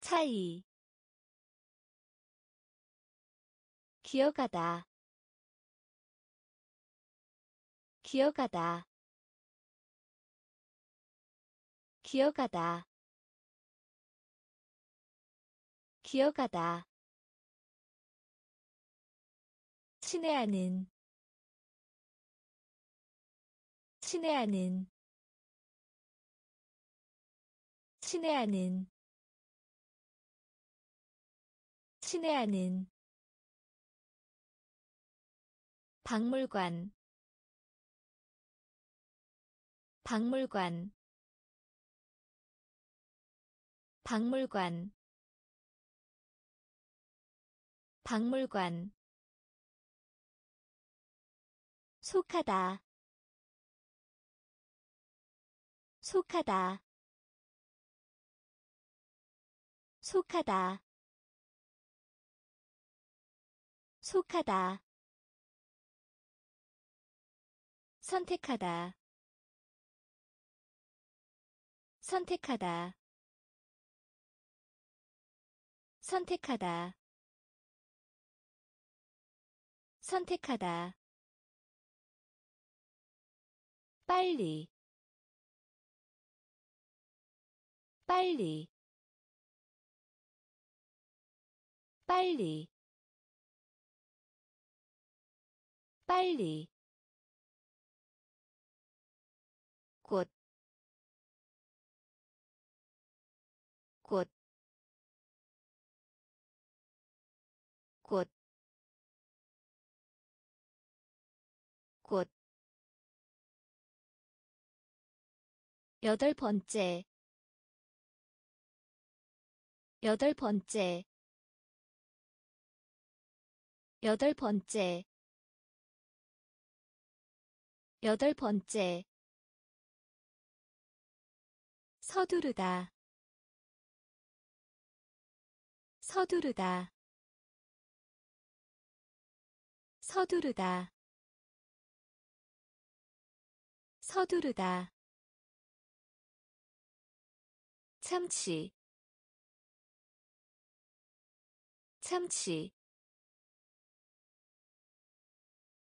차이 기어가다 기어가다 기어가다 기어가다 친애하는 친애하는 친애하는 친애하는. 박물관 박물관 박물관 박물관 속하다. 속하다. 속하다. 속하다. 선택하다. 선택하다. 선택하다. 선택하다 빨리. 빨리. 빨리. 빨리 여덟 번째, 여덟 번째, 여덟 번째, 여덟 번째, 서두르다. 서두르다. 서두르다. 서두르다 참치. 참치.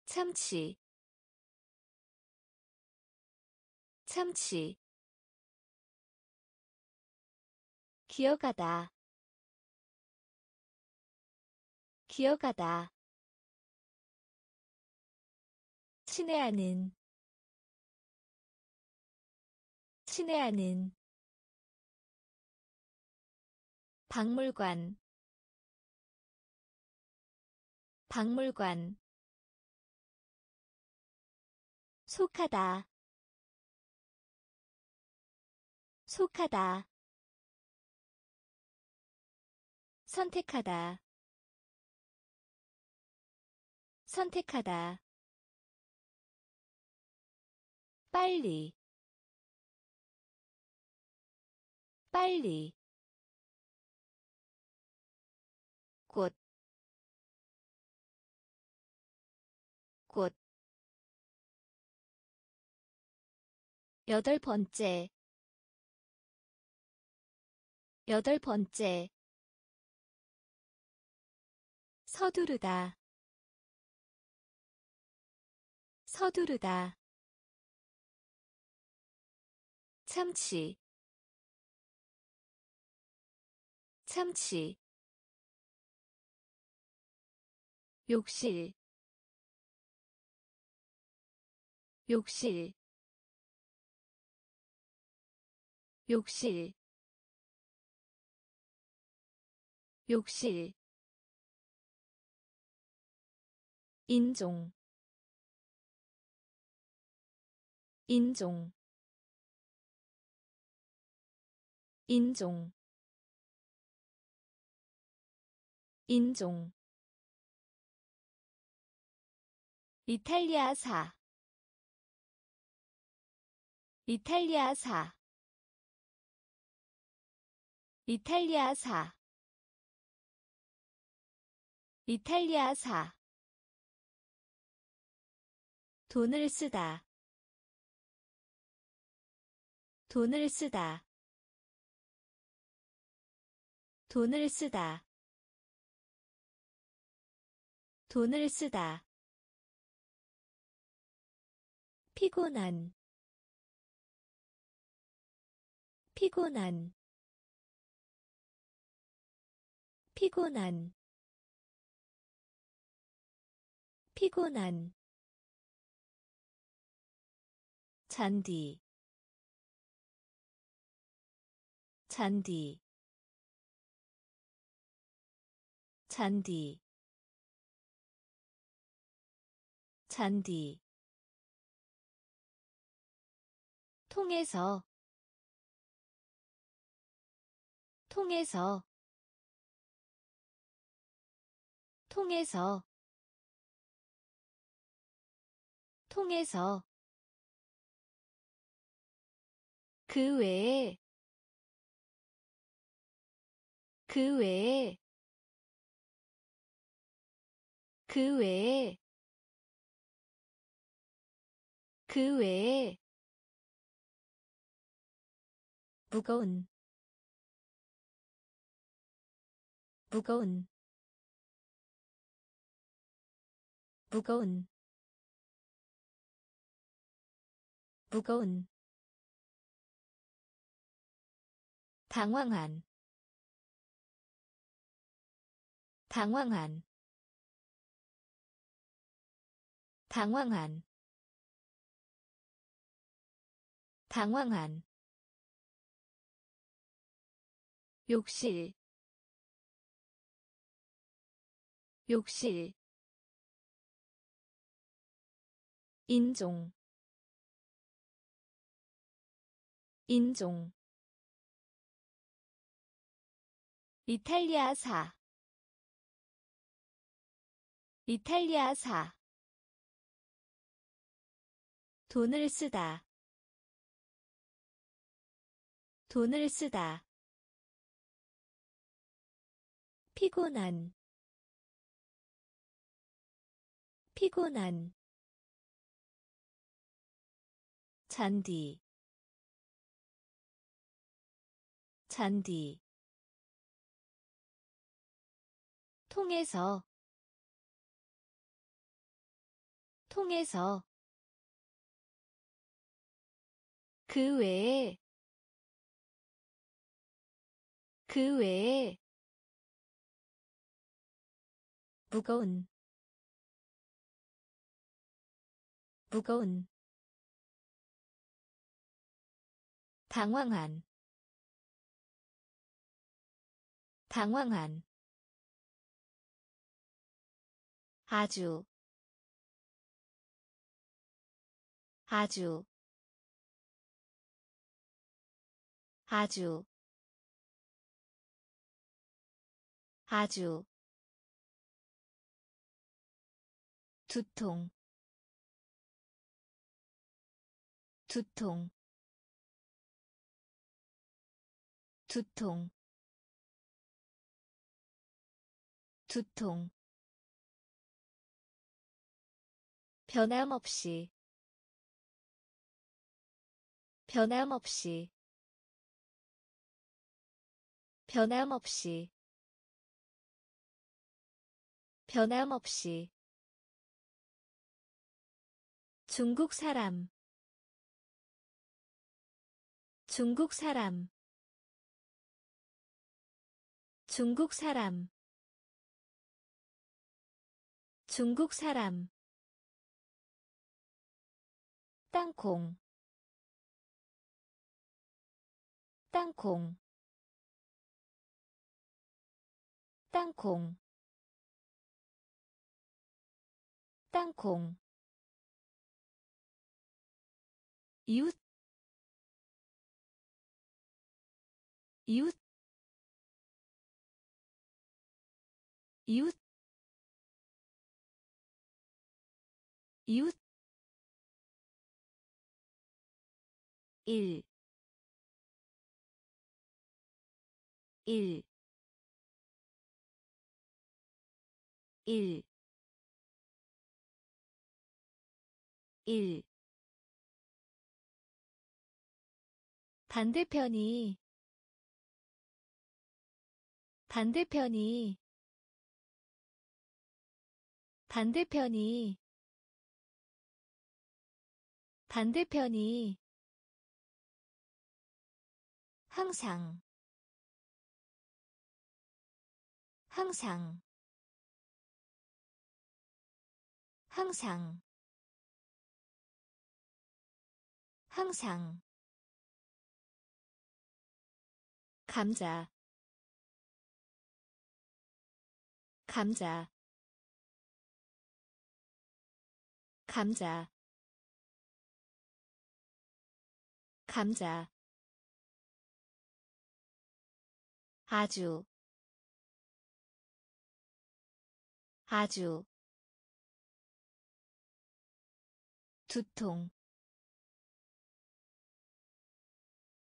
참치. 참치. 기어가다. 기어가다. 친애하는. 친애하는 박물관 박물관 속하다 속하다 선택하다 선택하다 빨리 빨리 여덟 번째, 여덟 번째. 서두르다. 서두르다. 참치. 참치. 욕실. 욕실 욕실 욕실 인종 인종 인종 인종. 이탈리아사 이탈리아사 이탈리아사. 이탈리아사. 돈을 쓰다. 돈을 쓰다. 돈을 쓰다. 돈을 쓰다. 피곤한. 피곤한 피곤한 피곤한 잔디 잔디 잔디 잔디. 통해서 통해서 통해서 통해서 그 외에 그 외에 그 외에 그 외에 무거운 무거운 무거운 무거운 당황한 당황한 당황한 당황한. 욕실 욕실 인종 인종. 이탈리아사 이탈리아사. 돈을 쓰다 돈을 쓰다. 피곤한 피곤한 잔디 잔디 통해서 통해서 그 외에 그 외에 무거운 무거운 당황한. 당황한. 아주. 아주. 아주. 아주. 두통. 두통 두통. 두통. 변함없이. 변함없이. 변함없이. 변함없이. 중국 사람. 중국 사람 중국 사람. 중국 사람. 땅콩. 땅콩. 땅콩. 땅콩. 이웃 이웃 이웃 이웃. 1 1 1 1 반대편이 반대편이 반대편이 반대편이 항상 항상 항상 항상. 감자 감자 감자. 감자. 아주. 아주. 두통.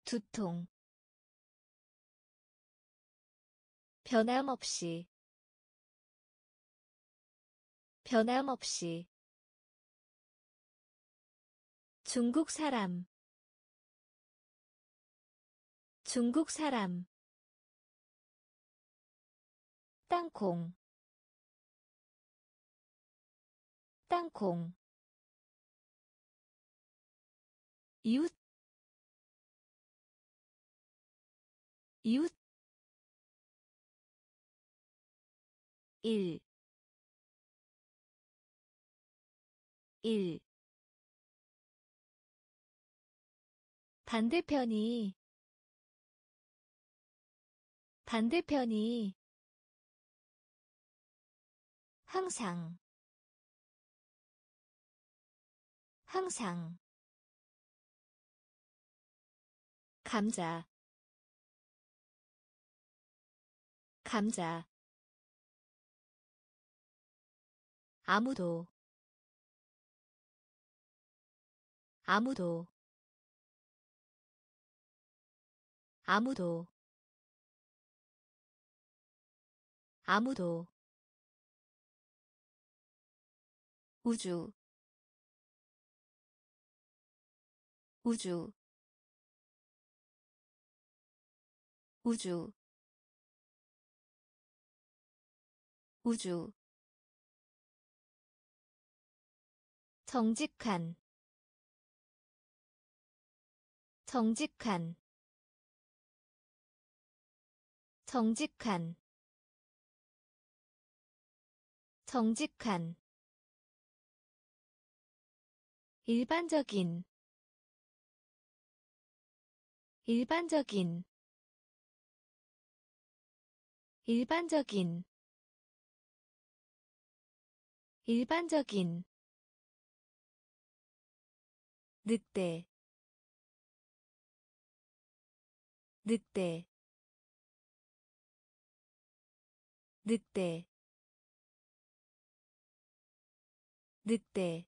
두통. 변함없이. 변함없이 중국 사람. 중국 사람. 땅콩. 땅콩. 이웃. 이웃. 1 1 반대편이 반대편이 항상 항상 감자 감자 아무도 아무도 아무도 아무도 우주 우주 우주 우주. 정직한 정직한 정직한 정직한 일반적인 일반적인 일반적인 일반적인 늑대 늑대 늑대. 늑대.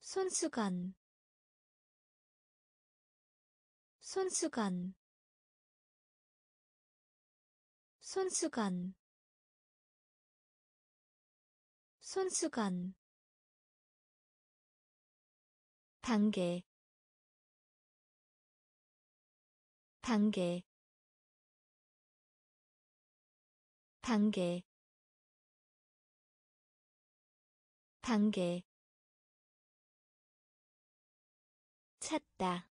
손수건. 손수건. 손수건. 손수건. 단계. 단계 단계 단계 찾다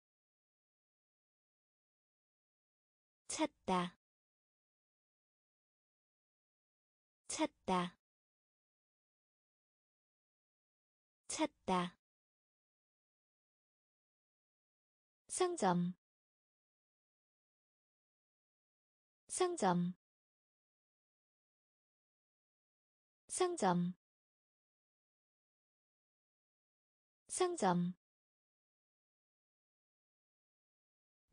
찾다 찾다 찾다. 상점 상점 상점. 상점.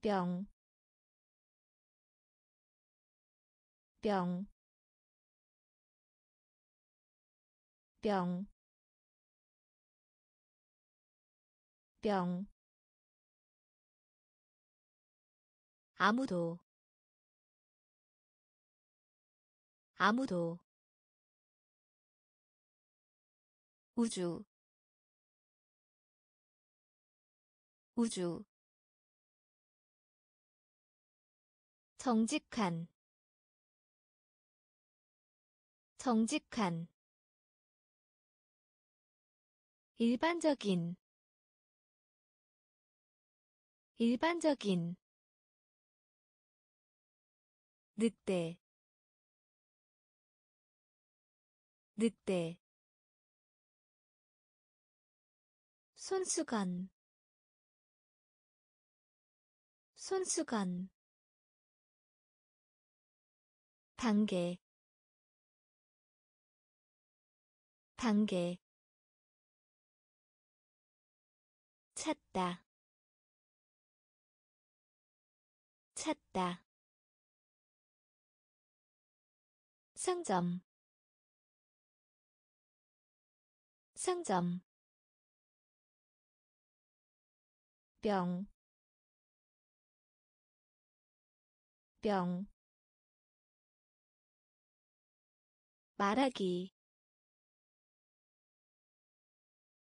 병, 병, 병, 병, 아무도, 아무도, 우주, 우주. 정직한 정직한. 일반적인 일반적인. 늑대 늑대 손수건. 손수건. 단계. 단계. 찾다. 찾다. 상점. 상점 병, 병, 말하기.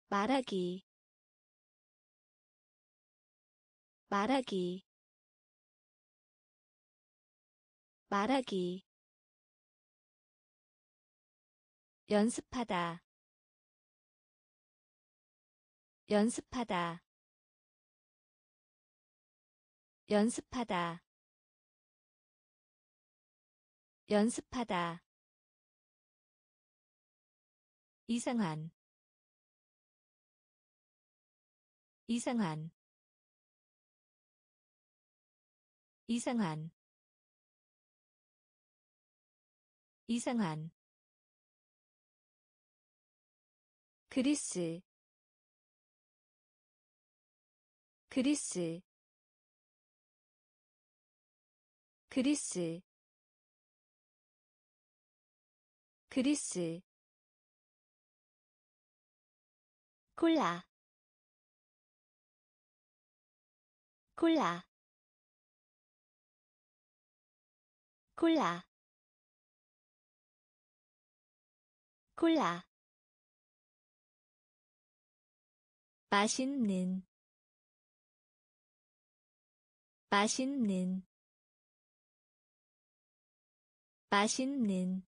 말하기. 말하기. 말하기. 연습하다. 연습하다 연습하다. 연습하다. 이상한. 이상한. 이상한. 이상한. 그리스. 그리스 그리스 그리스 콜라 콜라 콜라 콜라. 맛있는 맛있는 맛있는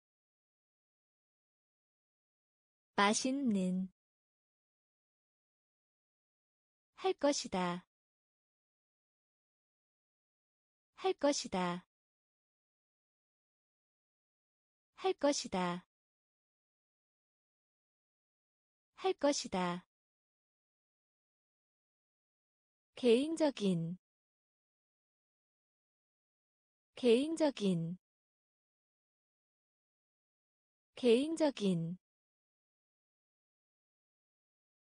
맛있는 할 것이다. 할 것이다. 할 것이다. 할 것이다. 개인적인 개인적인 개인적인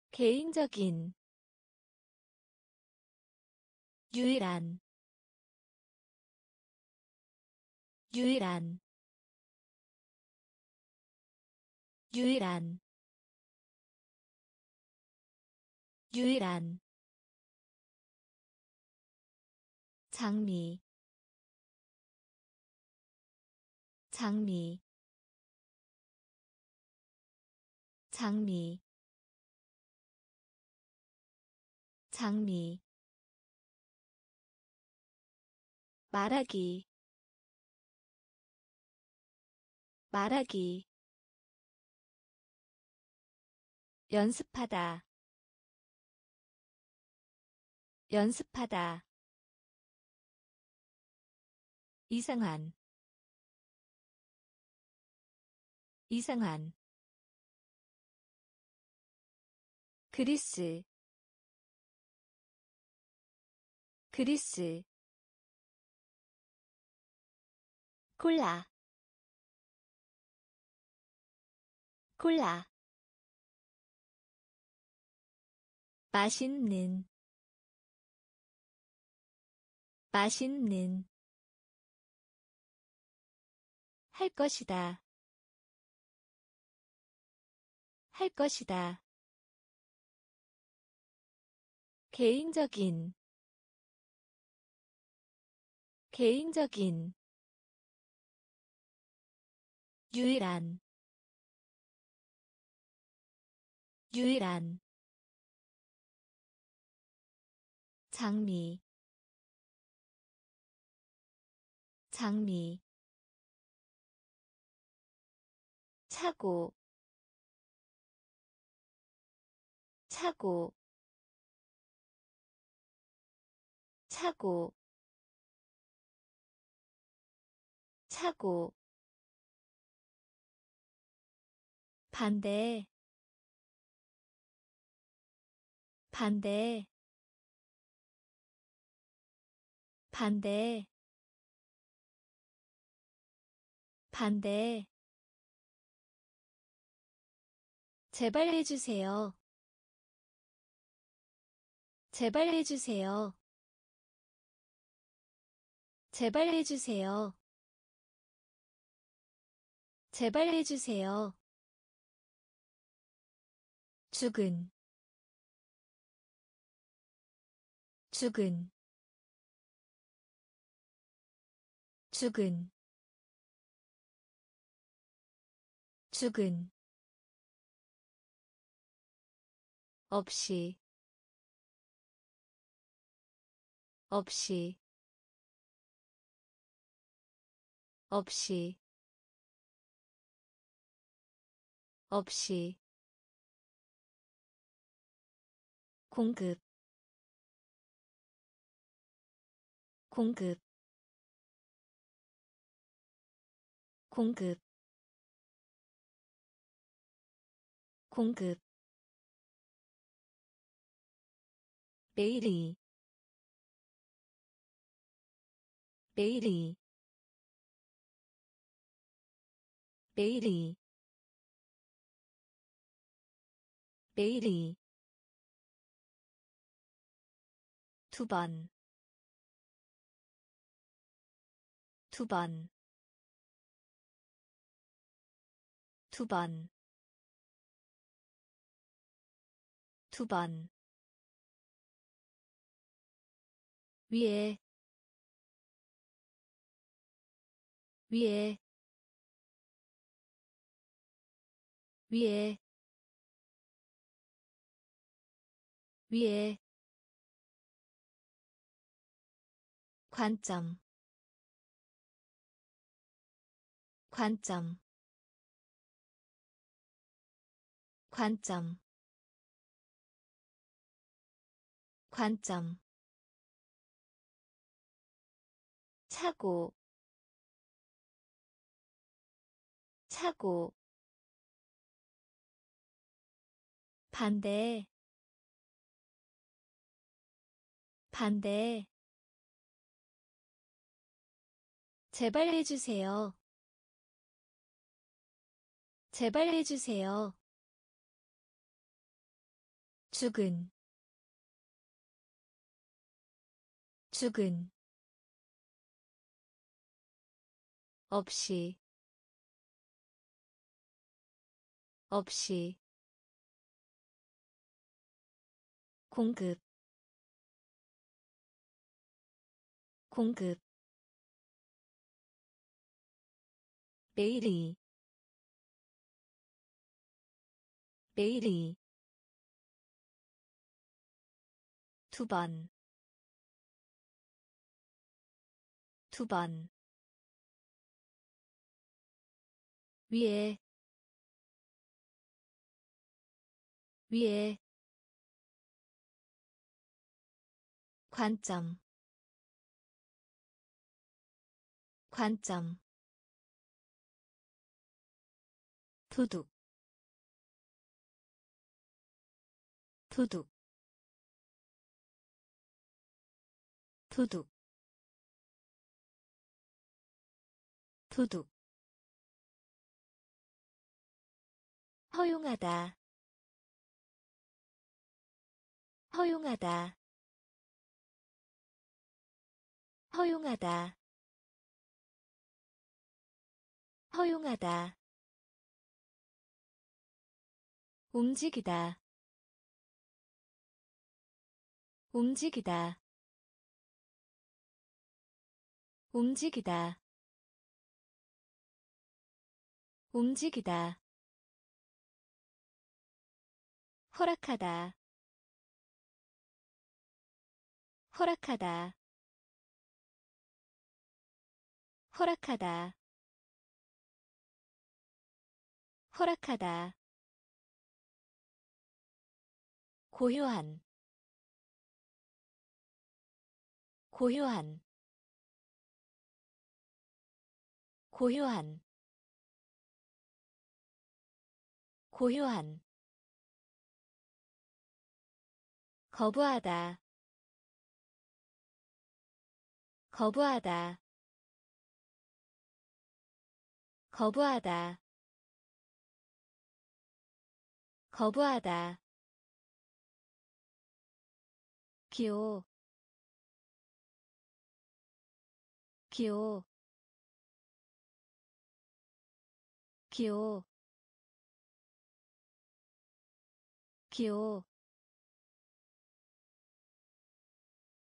개인적인 유일한 유일한 유일한 유일한 장미 장미 장미. 장미. 말하기. 말하기. 연습하다. 연습하다. 이상한. 이상한 그리스 그리스 콜라 콜라 맛있는 맛있는 할 것이다 할 것이다 개인적인 개인적인 유일한 유일한 장미 장미 차고 차고 차고 차고 반대 반대 반대 반대 제발 해주세요. 제발 해주세요. 제발 해주세요. 제발 해주세요. 죽은. 죽은. 죽은. 죽은. 없이. 없이 없이 없이 공급 공급 공급 공급. 메일이 메일이 메일이 메일이 두 번, 두 번, 두 번, 두 번, 위에, 위에, 위에, 위에. 관점 관점. 관점 관점. 차고 차고 반대. 반대. 제발 해주세요. 제발 해주세요. 죽은. 죽은. 없이. 없이 공급 공급 메일이 메일이 두 번, 두 번, 위에, 위에, 관점, 관점, 도둑. 도둑. 도둑. 도둑. 허용하다. 허용하다 허용하다. 허용하다. 움직이다. 움직이다. 움직이다. 움직이다. 허락하다. 허락하다 허락하다. 허락하다. 고요한. 고요한. 고요한. 고요한. 거부하다. 거부하다 거부하다. 거부하다. 기호. 기호. 기호. 기호.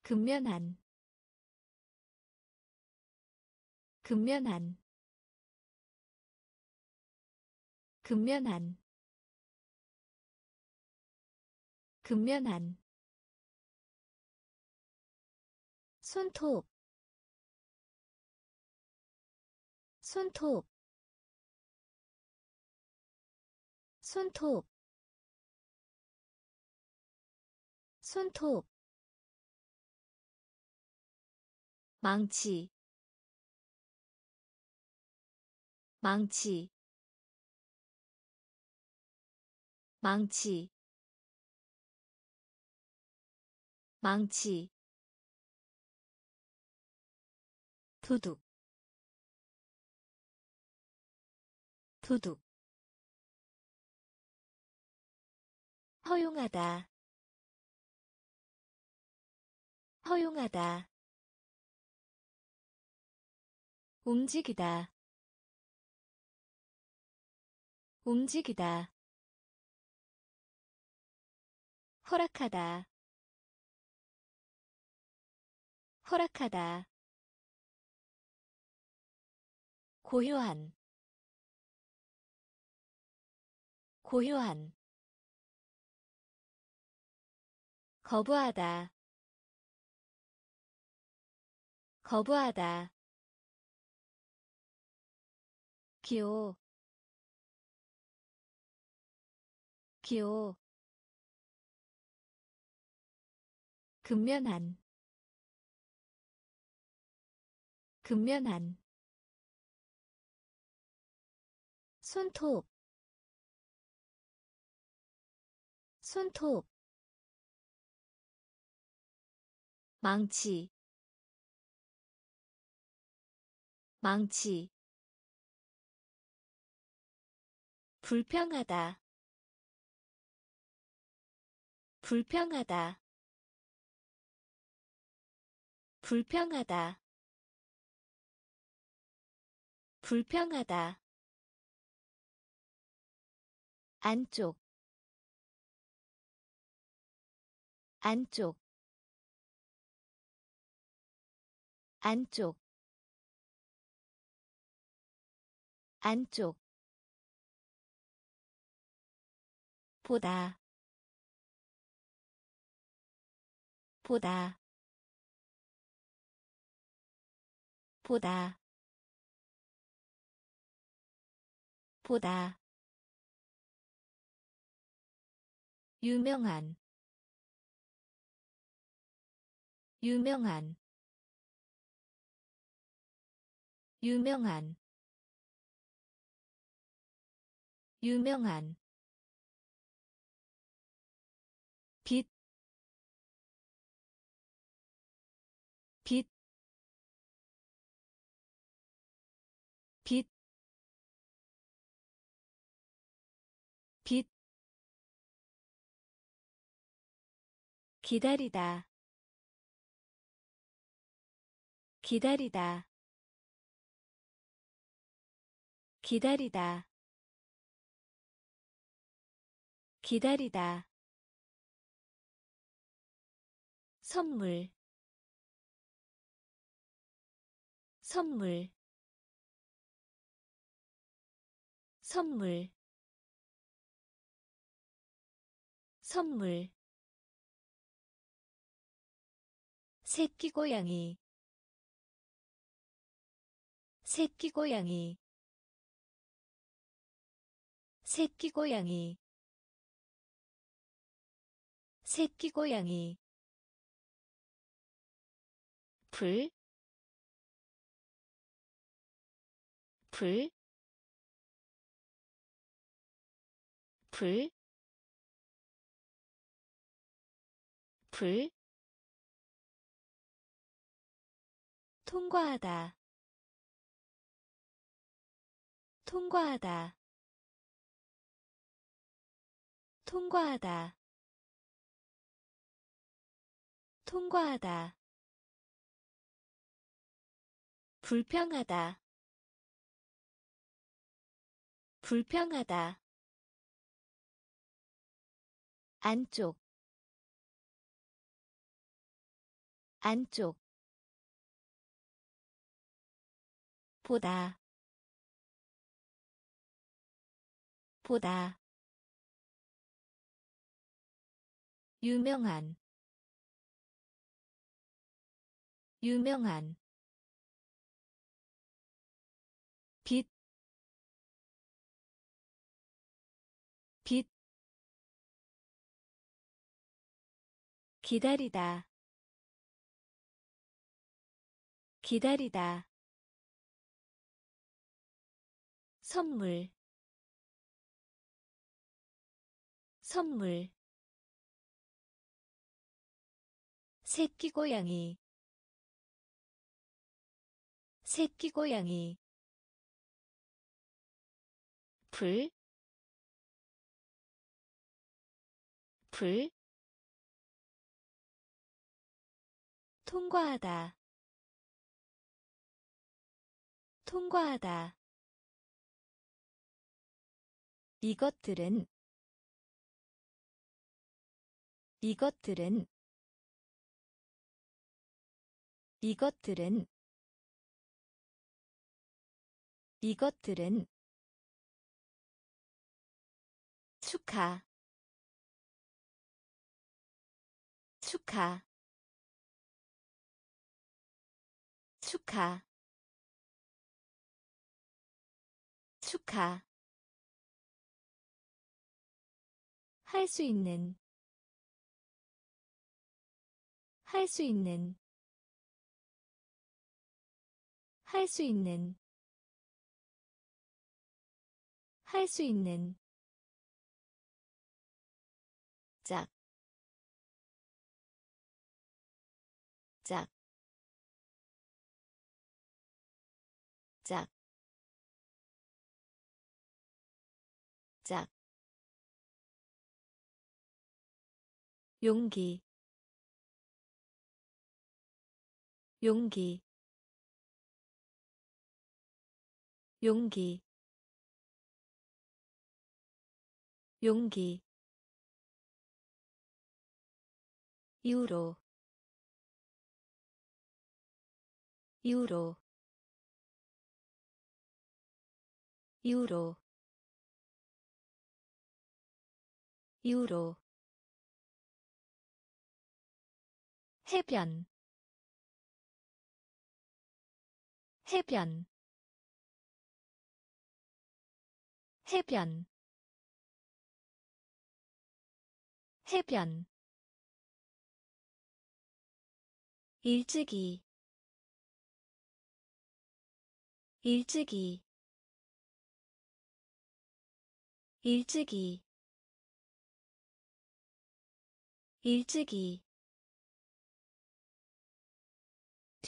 근면한. 근면한 근면한 근면한 손톱. 손톱. 손톱. 손톱. 망치. 망치 망치 망치 도둑 도둑. 허용하다 허용하다. 움직이다 움직이다 허락하다. 허락하다. 고요한. 고요한. 거부하다. 거부하다. 기호. 기호 근면한 근면한 손톱. 손톱. 망치. 망치. 불평하다. 불평하다 불평하다. 불평하다. 안쪽. 안쪽. 안쪽. 안쪽. 보다. 보다 보다. 보다. 유명한. 유명한. 유명한. 유명한 기다리다, 기다리다, 기다리다, 기다리다. 선물. 선물. 선물. 선물 새끼 고양이. 새끼 고양이. 새끼 고양이. 새끼 고양이. 불, 불, 불, 불, 통과하다, 통과하다, 통과하다, 통과하다. 불평하다. 불평하다. 안쪽. 안쪽 보다. 보다. 유명한. 유명한. 기다리다, 기다리다, 선물, 선물, 새끼 고양이 새끼 고양이 불, 불, 통과하다, 통과하다. 이것들은 이것들은 이것들은 이것들은 축하 축하 축하 축하 할 수 있는 할 수 있는 할 수 있는 할 수 있는 용기, 용기, 용기, 용기. 유로 유로 유로 유로 해변 해변 해변 해변. 일찍이 일찍이 일찍이 일찍이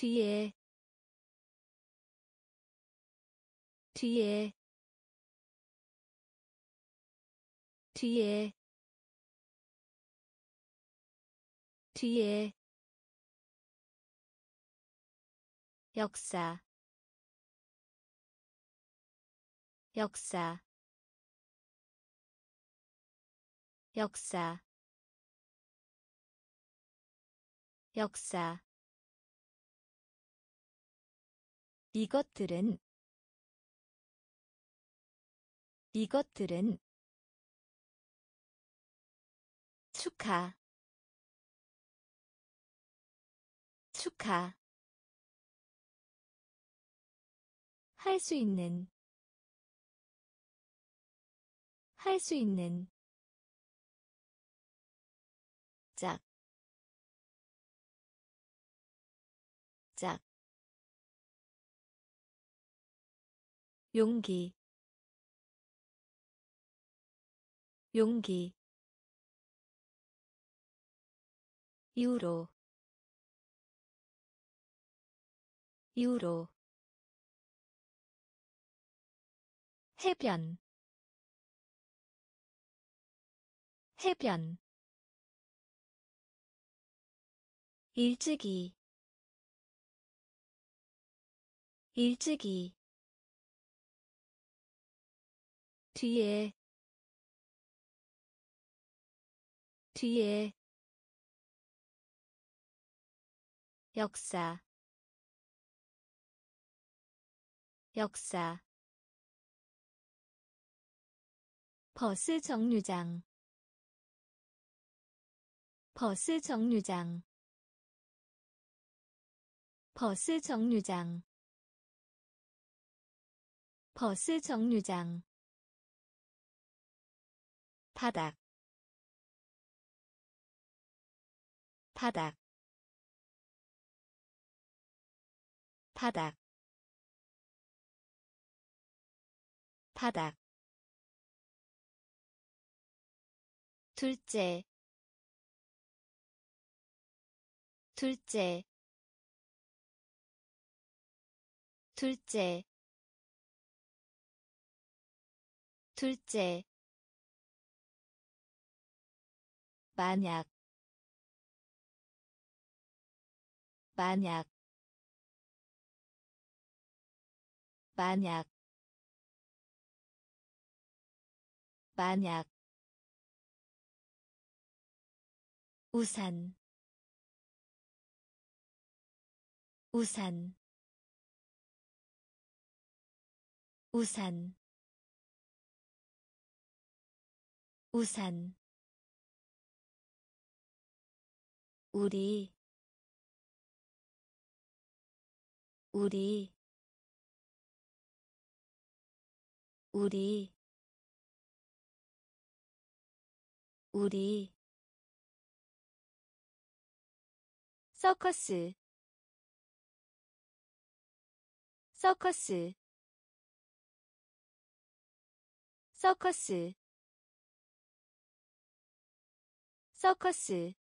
뒤에. 뒤에. 뒤에. 뒤에. 역사. 역사. 역사. 역사 이것들은 이것들은 축하 축하. 할 수 있는 할 수 있는 용기, 용기, 유로, 유로, 해변, 해변 일찍이 일찍이 뒤에. 뒤에. 역사. 역사. 버스 정류장. 버스 정류장. 버스 정류장. 버스 정류장 바닥 바닥 바닥 바닥. 둘째 둘째 둘째 둘째 만약 만약 만약 만약. 우산 우산. 우산. 우산 우리 우리 우리 우리. 서커스 서커스 서커스 서커스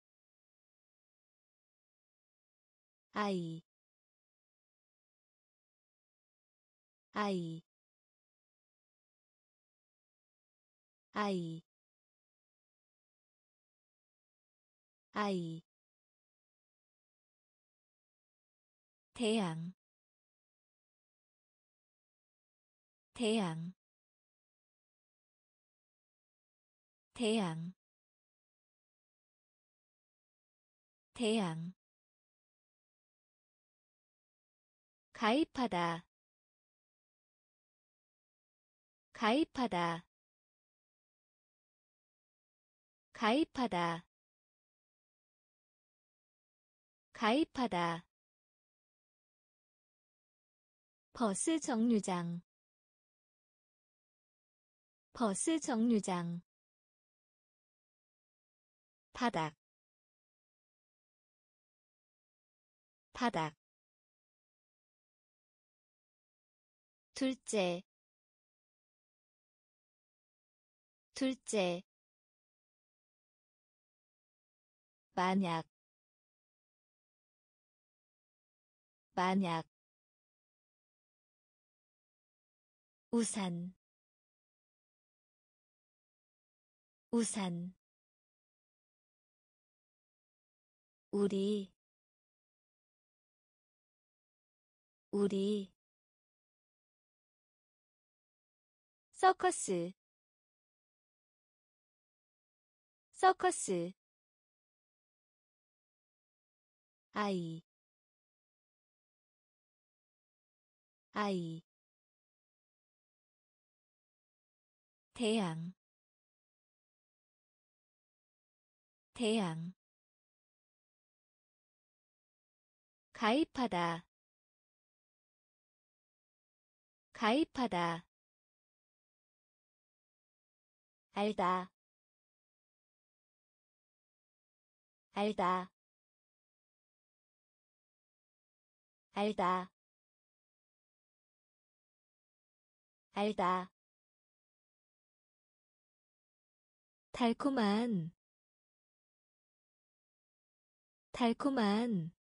아이 아이 아이 아이 태양 태양 태양 태양 가입하다. 가입하다. 가입하다. 가입하다. 버스 정류장. 버스 정류장. 바닥. 바닥 둘째 둘째. 만약 만약. 우산 우산. 우리 우리 서커스 서커스 아이 아이 태양 태양 가입하다 가입하다 알다. 알다. 알다. 알다. 달콤한. 달콤한.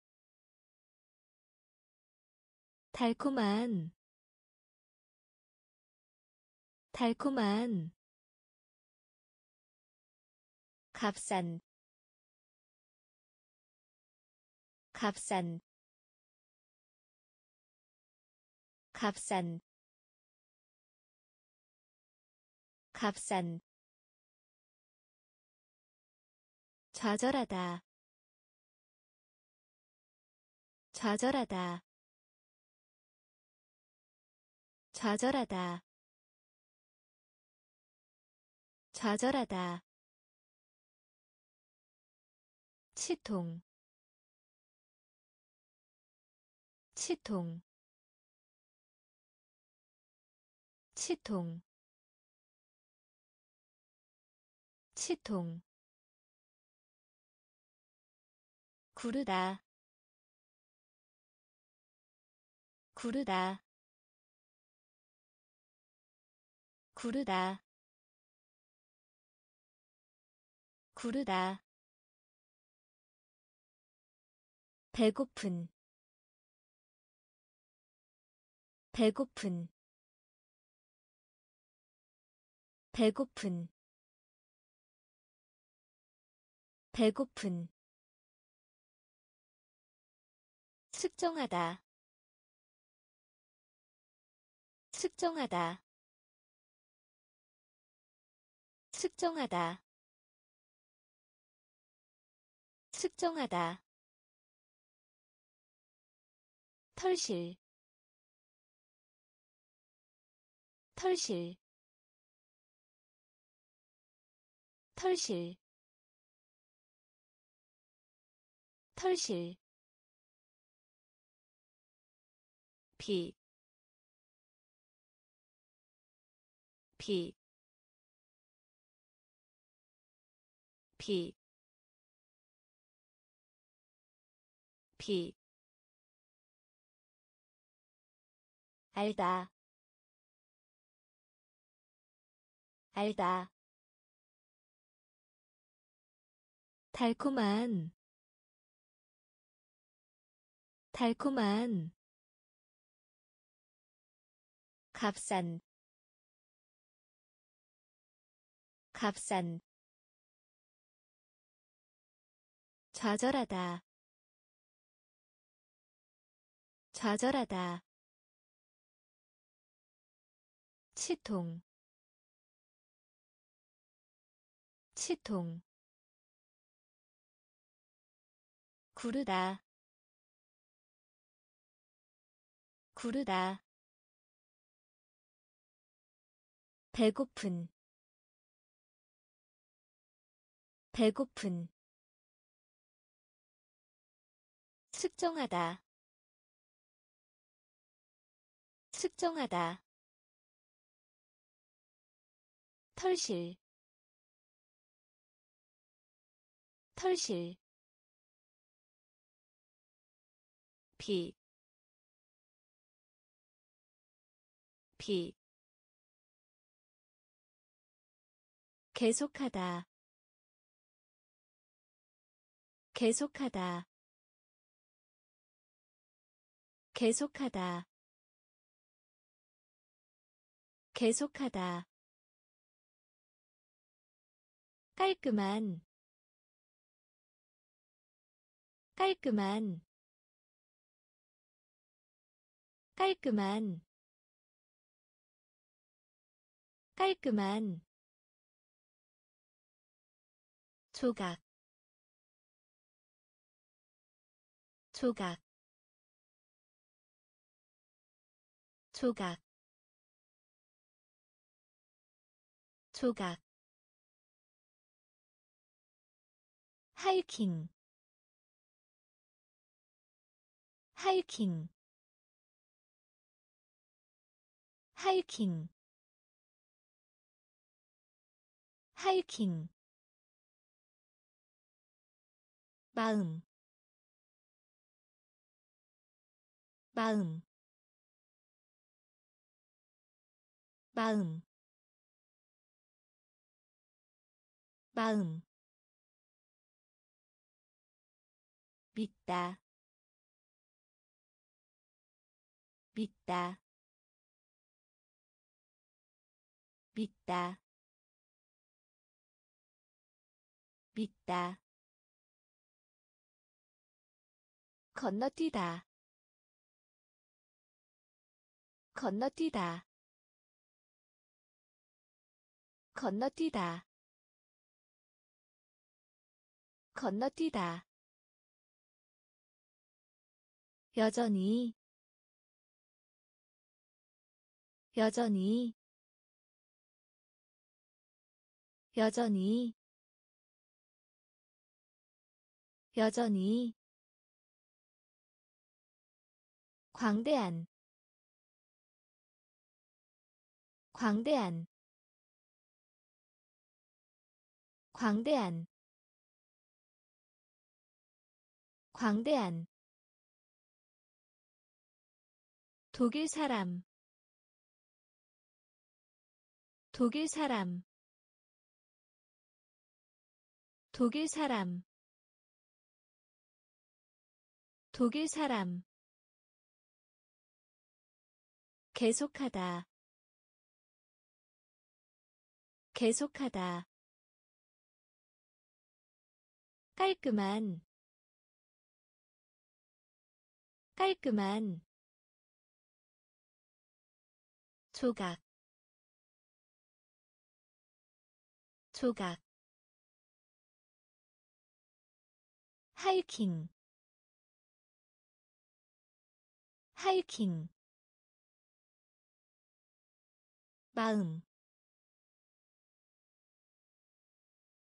달콤한. 달콤한 값싼 값싼 값싼 값싼. 좌절하다 좌절하다. 좌절하다 좌절하다 치통. 치통. 치통. 치통. 구르다. 구르다. 구르다. 구르다 배고픈 배고픈 배고픈 배고픈. 측정하다 측정하다. 측정하다. 측정하다 털실 털실 털실 털실. 비, 비, 비, 비, 알다, 알다, 달콤한, 달콤한, 값싼. 값싼. 좌절하다. 좌절하다 치통. 치통. 구르다. 구르다. 배고픈. 배고픈. 측정하다. 측정하다 털실 털실 비, 비, 계속하다 계속하다 계속하다 계속하다 깔끔한 깔끔한 깔끔한 깔끔한 조각 조각 조각 조각 하이킹 하이킹 하이킹 하이킹. 마음 마음 마음 마음 믿다. 믿다. 믿다. 믿다. 건너뛰다. 건너뛰다. 건너뛰다. 건너뛰다 여전히 여전히 여전히 여전히 광대한 광대한 광대한 광대한 독일 사람. 독일 사람. 독일 사람. 독일 사람. 계속하다. 계속하다. 깔끔한. 깔끔한 조각 조각 하이킹 하이킹 마음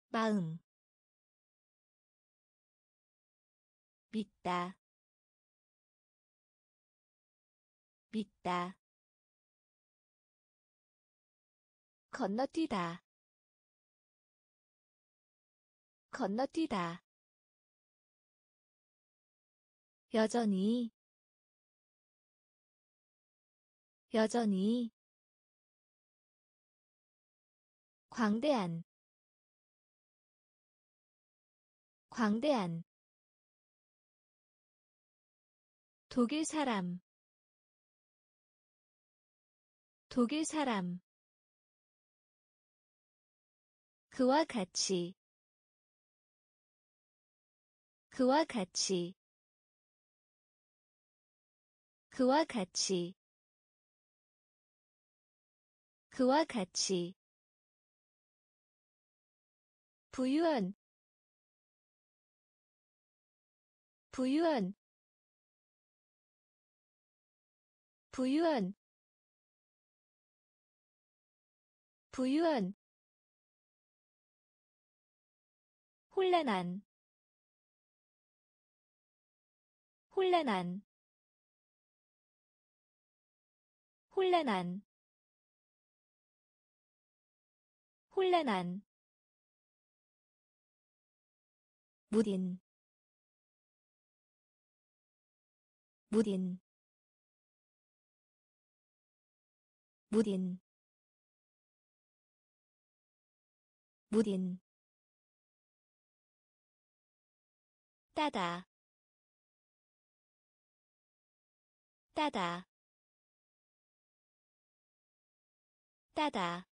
마음 믿다 믿다 건너뛰다. 건너뛰다. 여전히. 여전히. 광대한. 광대한. 독일 사람. 독일 사람 그와 같이. 그와 같이. 그와 같이. 그와 같이. 부유한. 부유한. 부유한. 부유한 혼란한 혼란한 혼란한 혼란한. 무딘 무딘. 무딘 무딘 따다. 따다. 따다.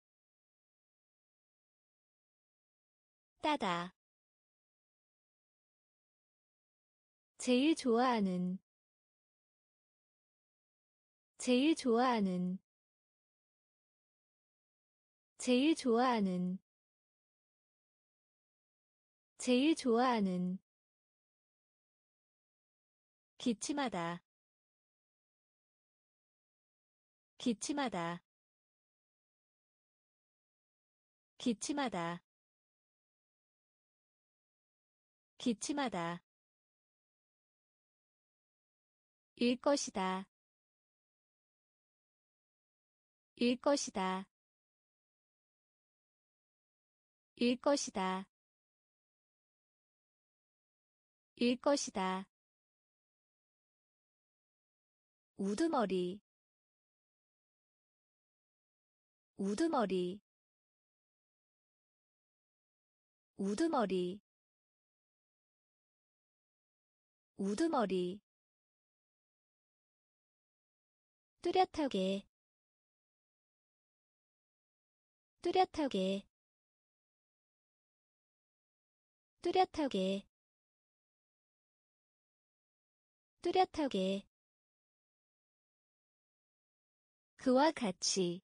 따다. 제일 좋아하는. 제일 좋아하는. 제일 좋아하는. 제일 좋아하는 기침하다. 기침하다. 기침하다. 기침하다. 일 것이다. 일 것이다. 일 것이다. 일 것이다 우두머리 우두머리 우두머리 우두머리. 뚜렷하게 뚜렷하게 뚜렷하게 뚜렷하게 그와 같이.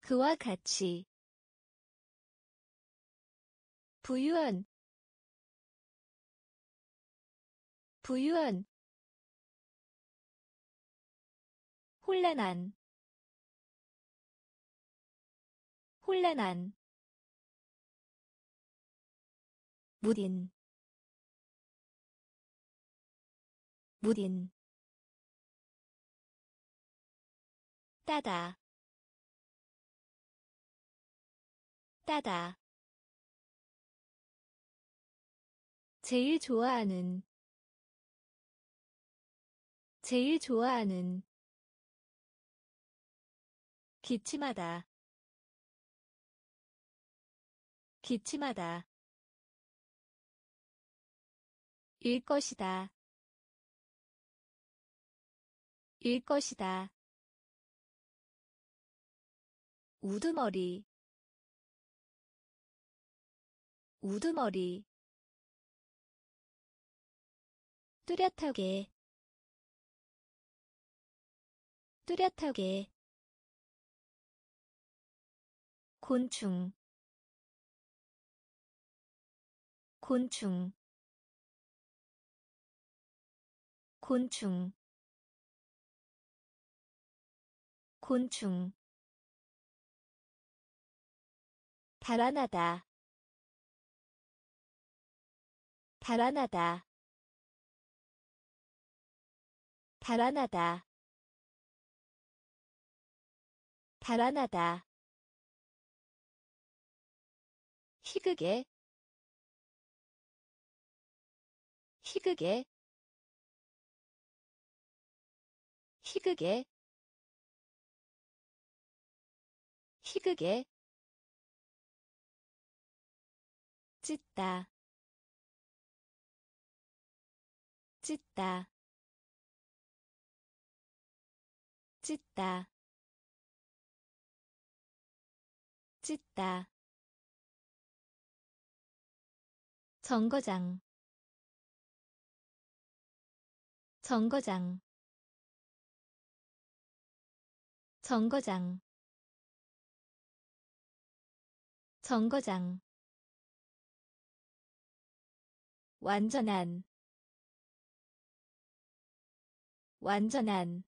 그와 같이. 부유한. 부유한. 혼란한. 혼란한. 무딘. 무딘 따다. 따다. 제일 좋아하는. 제일 좋아하는. 기침하다. 기침하다. 일 것이다. 일 것이다 우두머리 우두머리 뚜렷하게 뚜렷하게 곤충 곤충 곤충 곤충 달아나다. 달아나다. 달아나다. 달아나다. 희극의 희극의 희극의 희극의 찢다. 찢다. 찢다. 찢다. 정거장. 정거장. 정거장. 정거장 완전한 완전한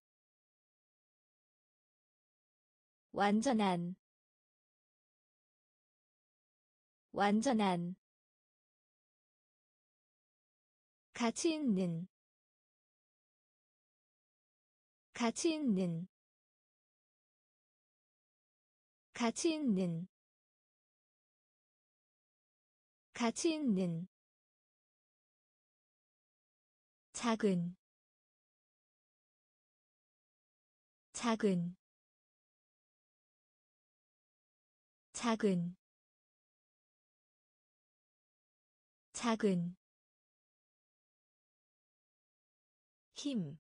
완전한 완전한. 가치 있는 가치 있는 가치 있는 가치 있는 작은 작은 작은 작은 힘,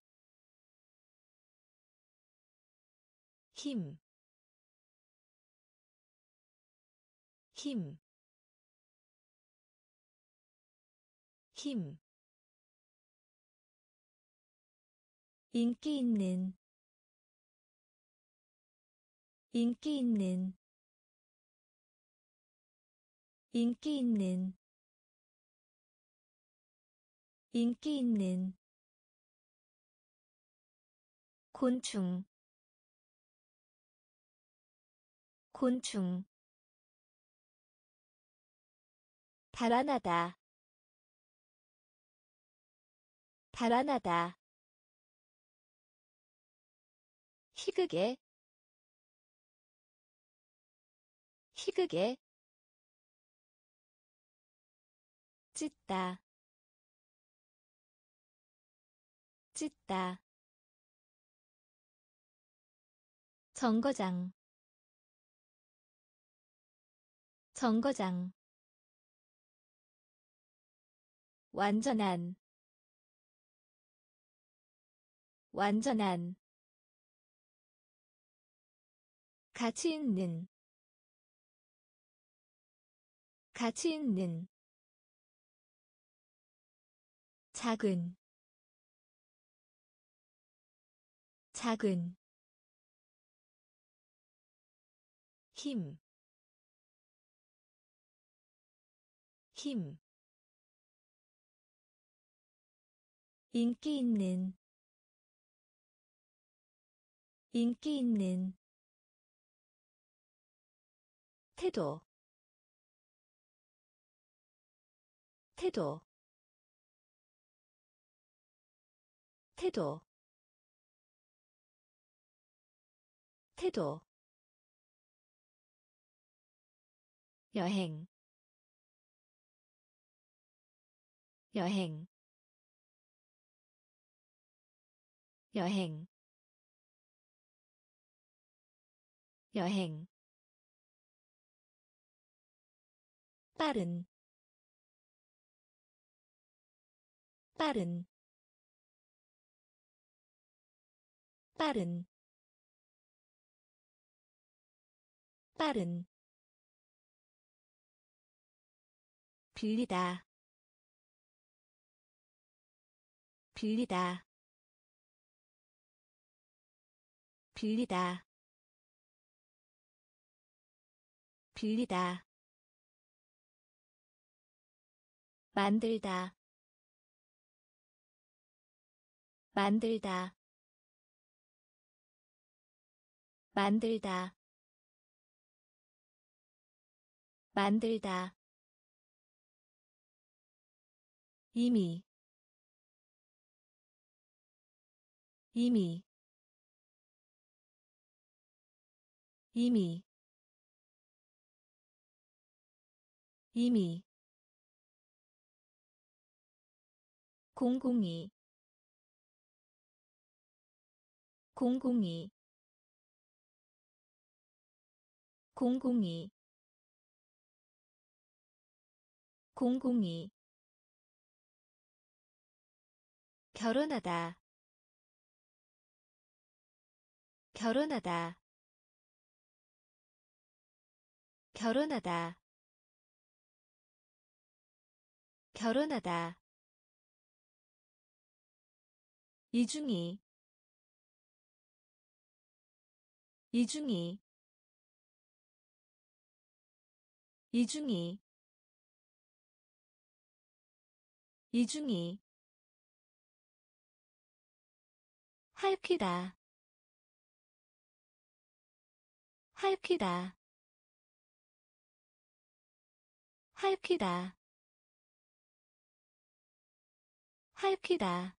힘, 힘, 힘. 인기 있는 인기 있는 인기 있는 인기 있는 곤충 곤충 달아나다 달아나다 희극의 희극의 찢다 찢다. 정거장 정거장. 완전한 완전한 가치 있는 가치 있는 작은 작은 힘, 힘, 인기 있는, 인기 있는, 태도, 태도, 태도, 태도. 여행 여행. 여행 여행 빠른 빠른 빠른 빠른. 빌리다 빌리다. 빌리다. 빌리다 만들다. 만들다. 만들다. 만들다. 이미. 이미. 이미. 이미 공공이. 공공이. 공공이. 공공이. 결혼하다. 결혼하다. 결혼하다. 결혼하다 이중이. 이중이. 이중이. 이중이. 할퀴다. 할퀴다. 할퀴다. 할퀴다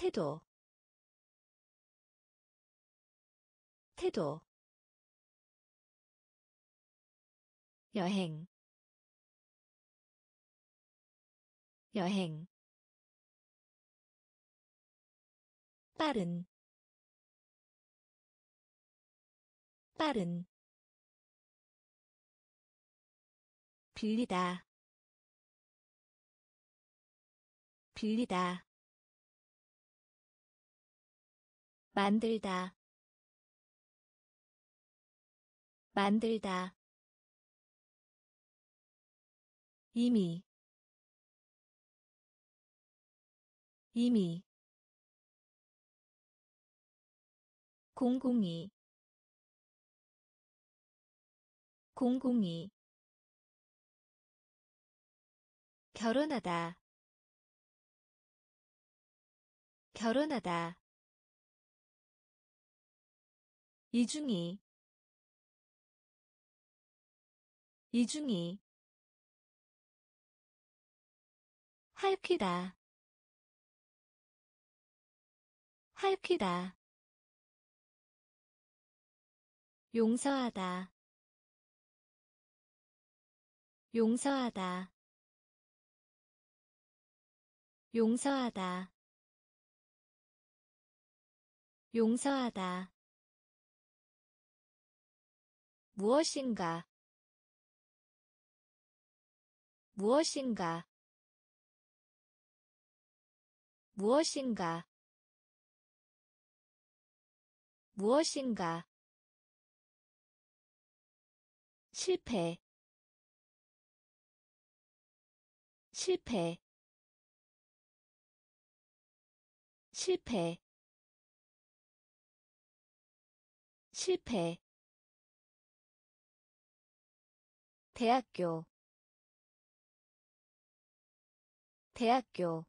태도 태도 여행 여행 빠른 빠른 빌리다 빌리다 만들다. 만들다. 이미. 이미. 공공이. 공공이. 결혼하다. 결혼하다 이중이. 이중이. 할퀴다. 할퀴다. 용서하다. 용서하다. 용서하다. 용서하다 무엇인가? 무엇인가? 무엇인가? 무엇인가? 실패. 실패. 실패. 실패 대학교 대학교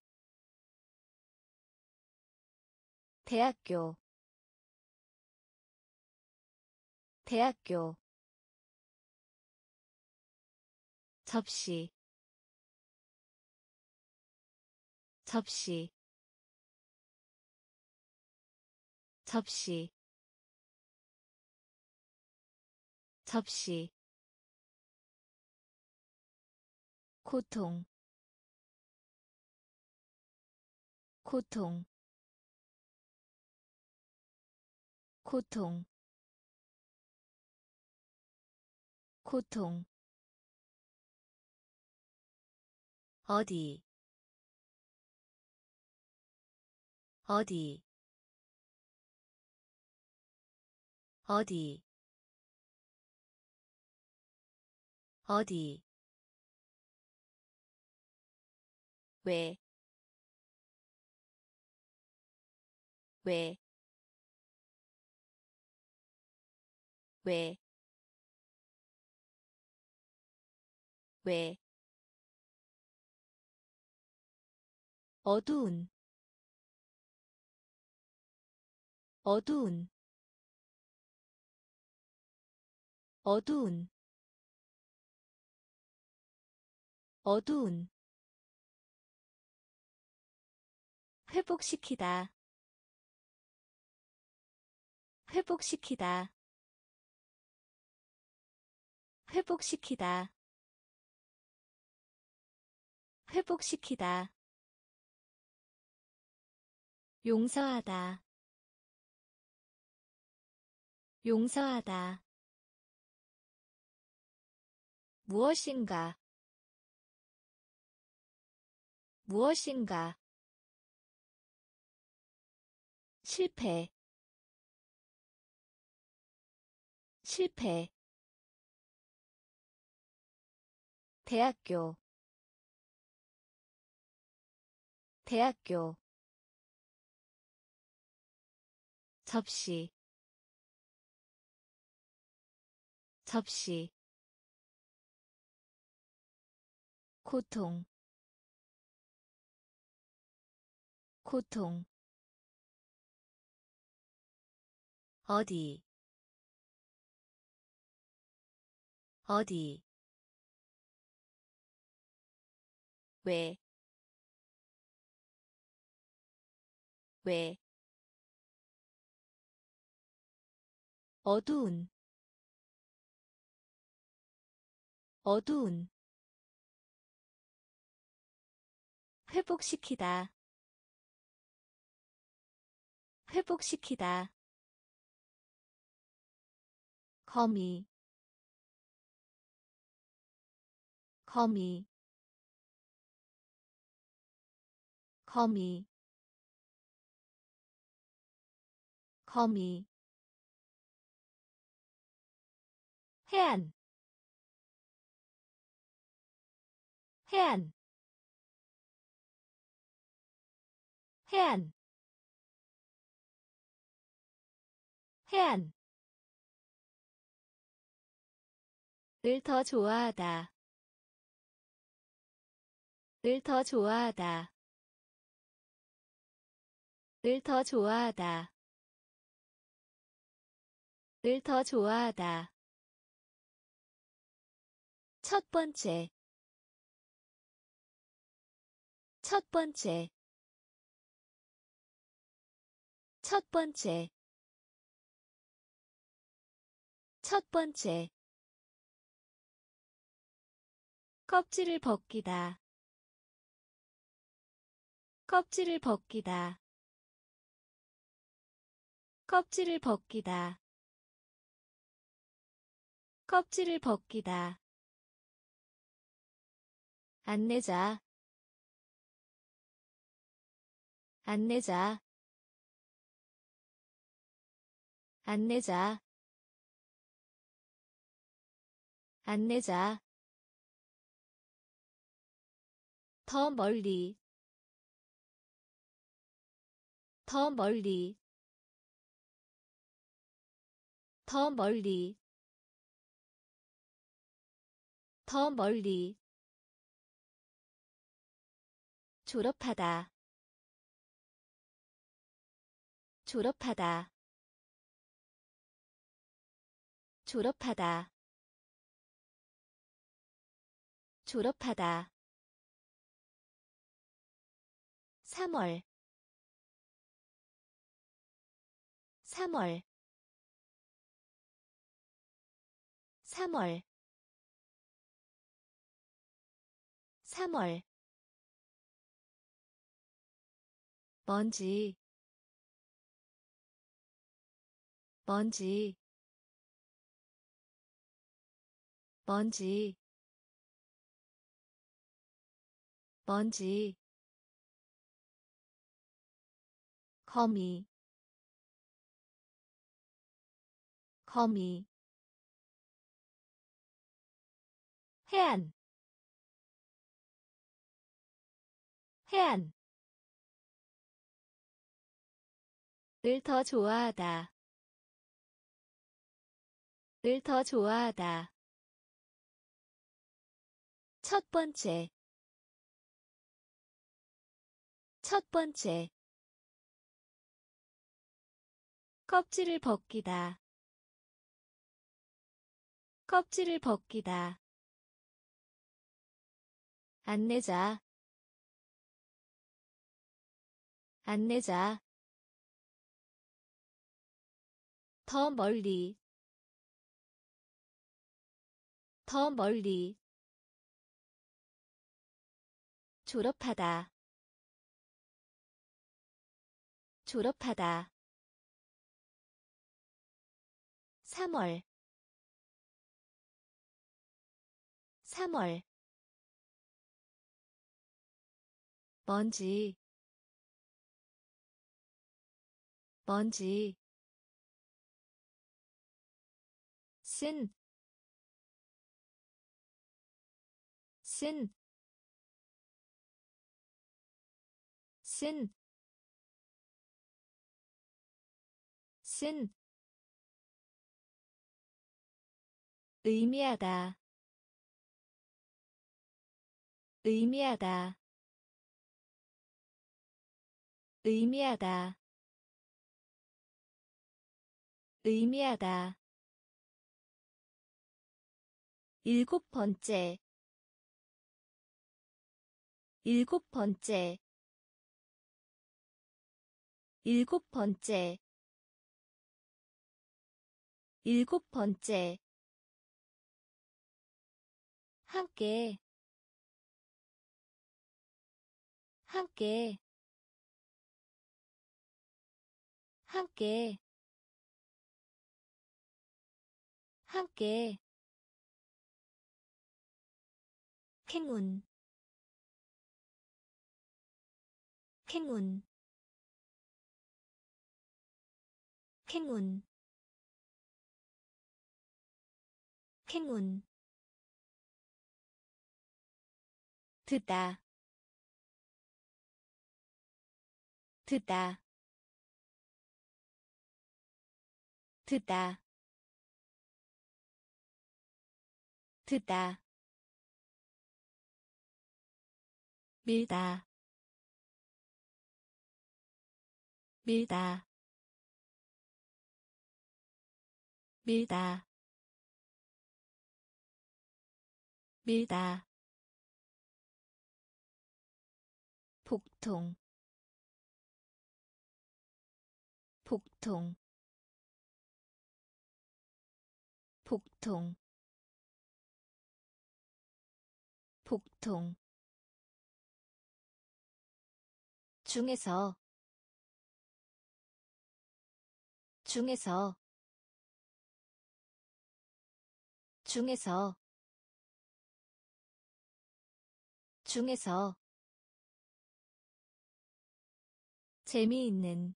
대학교 대학교. 접시 접시. 접시 접시 고통. 고통. 고통. 고통. 어디? 어디? 어디? 어디 왜, 왜, 왜, 왜, 어두운, 어두운, 어두운, 어두운 회복시키다. 회복시키다. 회복시키다. 회복시키다. 용서하다. 용서하다. 무엇인가? 무엇인가 실패. 실패. 대학교. 대학교. 접시. 접시. 고통. 고통 어디? 어디? 왜, 왜, 어두운, 어두운, 회복시키다, 회복시키다, 거미 거미 거미 거미 해안 해안 을더 좋아하다. 을더 좋아하다. 을더 좋아하다. 을더 좋아하다. 첫 번째. 첫 번째. 첫 번째. 첫 번째 껍질을 벗기다. 껍질을 벗기다. 껍질을 벗기다. 껍질을 벗기다. 안내자. 안내자. 안내자. 안내자 더 멀리. 더 멀리. 더 멀리. 더 멀리. 졸업하다. 졸업하다. 졸업하다. 졸업하다 3월. 3월. 3월. 3월. 먼지. 먼지. 먼지. 먼지 거미 거미 해안 해안. 을더 좋아하다. 을더 좋아하다. 첫 번째. 첫 번째 껍질을 벗기다. 껍질을 벗기다. 안내자. 안내자. 더 멀리. 더 멀리. 졸업하다. 졸업하다 3월. 3월. 먼지. 먼지. 쓴, 쓴, 쓴, 쓴, 의미하다, 의미하다, 의미하다, 의미하다. 일곱 번째. 일곱 번째. 일곱 번째. 일곱 번째 함께 함께 함께 함께. 행운 행운 행운 행운 듣다 듣다 듣다 듣다 밀다 밀다 밀다 밀다 복통. 복통. 복통. 복통. 중에서. 중에서. 중에서. 중에서 재미있는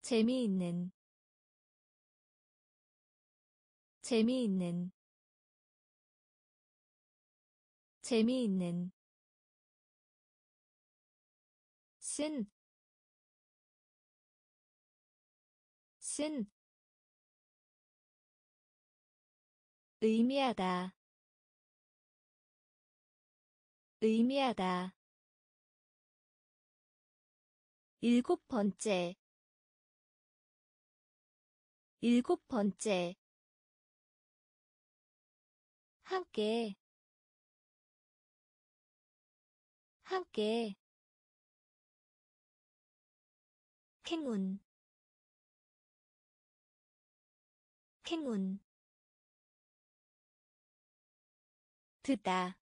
재미있는 재미있는 재미있는 쓴, 쓴, 의미하다, 의미하다. 일곱 번째, 일곱 번째, 함께, 함께, 행운. 행운. 듣다.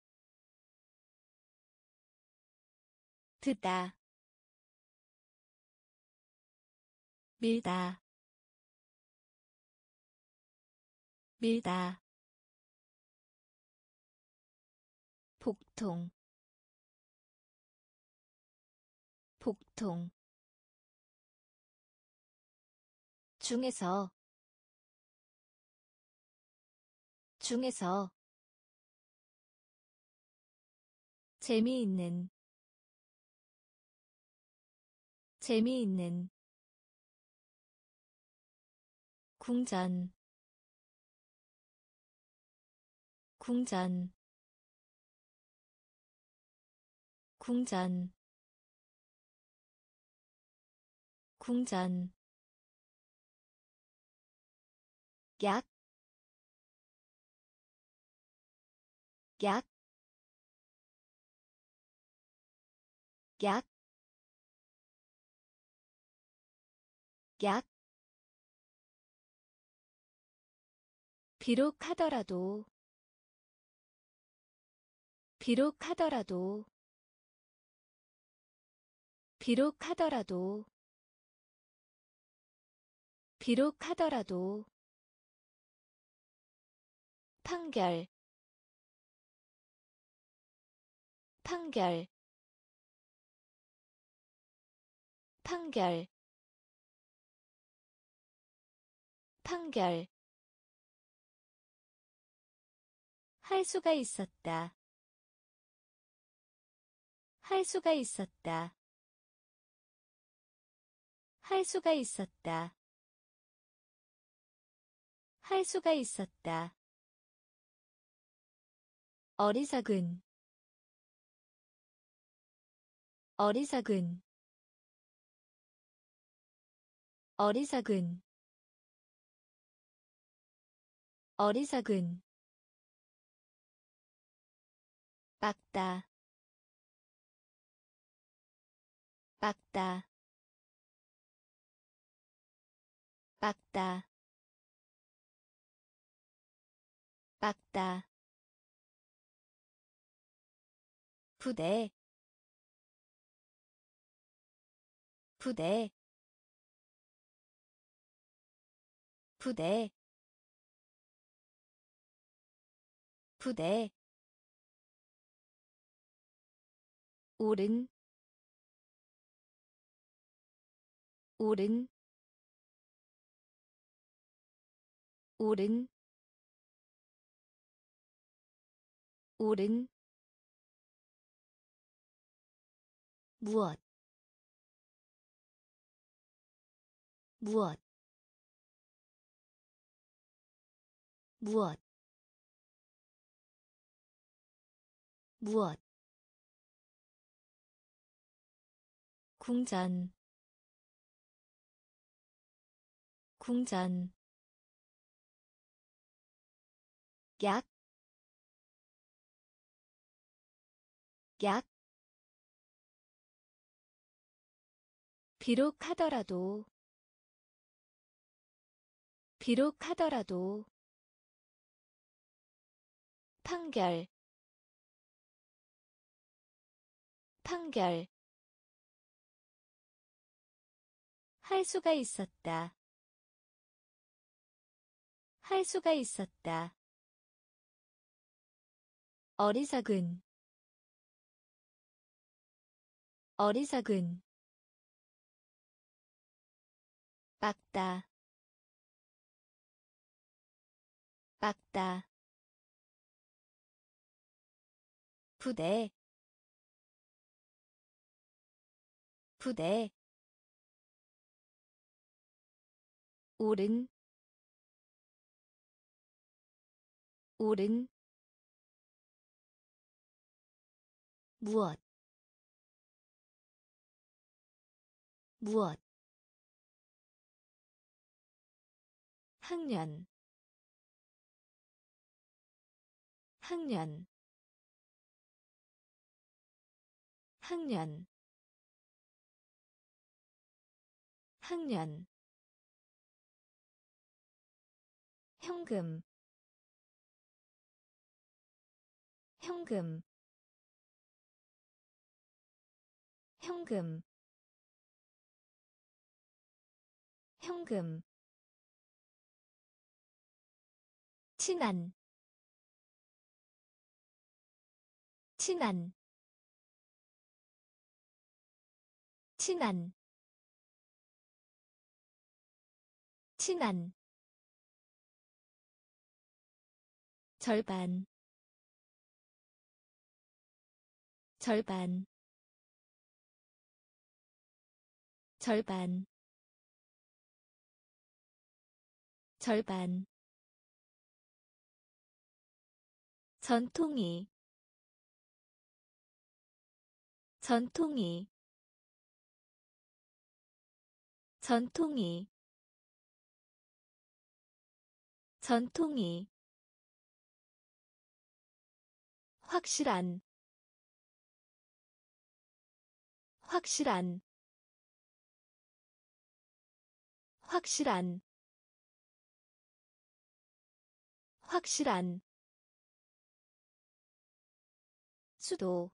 듣다 밀다. 밀다. 복통. 복통. 중에서. 중에서. 재미있는. 재미있는 궁전. 궁전. 궁전. 궁전. 약, 약, 약, 약. 비록 하더라도, 비록 하더라도, 비록 하더라도, 비록 하더라도, 판결 판결 판결 판결 할 수가 있었다. 할 수가 있었다. 할 수가 있었다. 할 수가 있었다. 어리석은 어리석은 어리석은 어리석은 빡다. 빡다. 빡다. 빡다. 부대. 부대. 부대. 부대 오른 오른 오른 오른. 무엇? 무엇? 무엇? 무엇 궁전. 궁전. 약, 약, 비록 하더라도, 비록 하더라도, 판결, 판결, 할 수가 있었다. 할 수가 있었다. 어리석은. 어리석은. 막다. 막다. 부대. 부대 오른 오른 무엇 무엇 학년 학년 학년 학년 현금 현금 현금 현금. 친한 친한. 친한 친한 절반. 절반. 절반. 절반. 전통이. 전통이. 전통이. 전통이 확실한 확실한 확실한 확실한 수도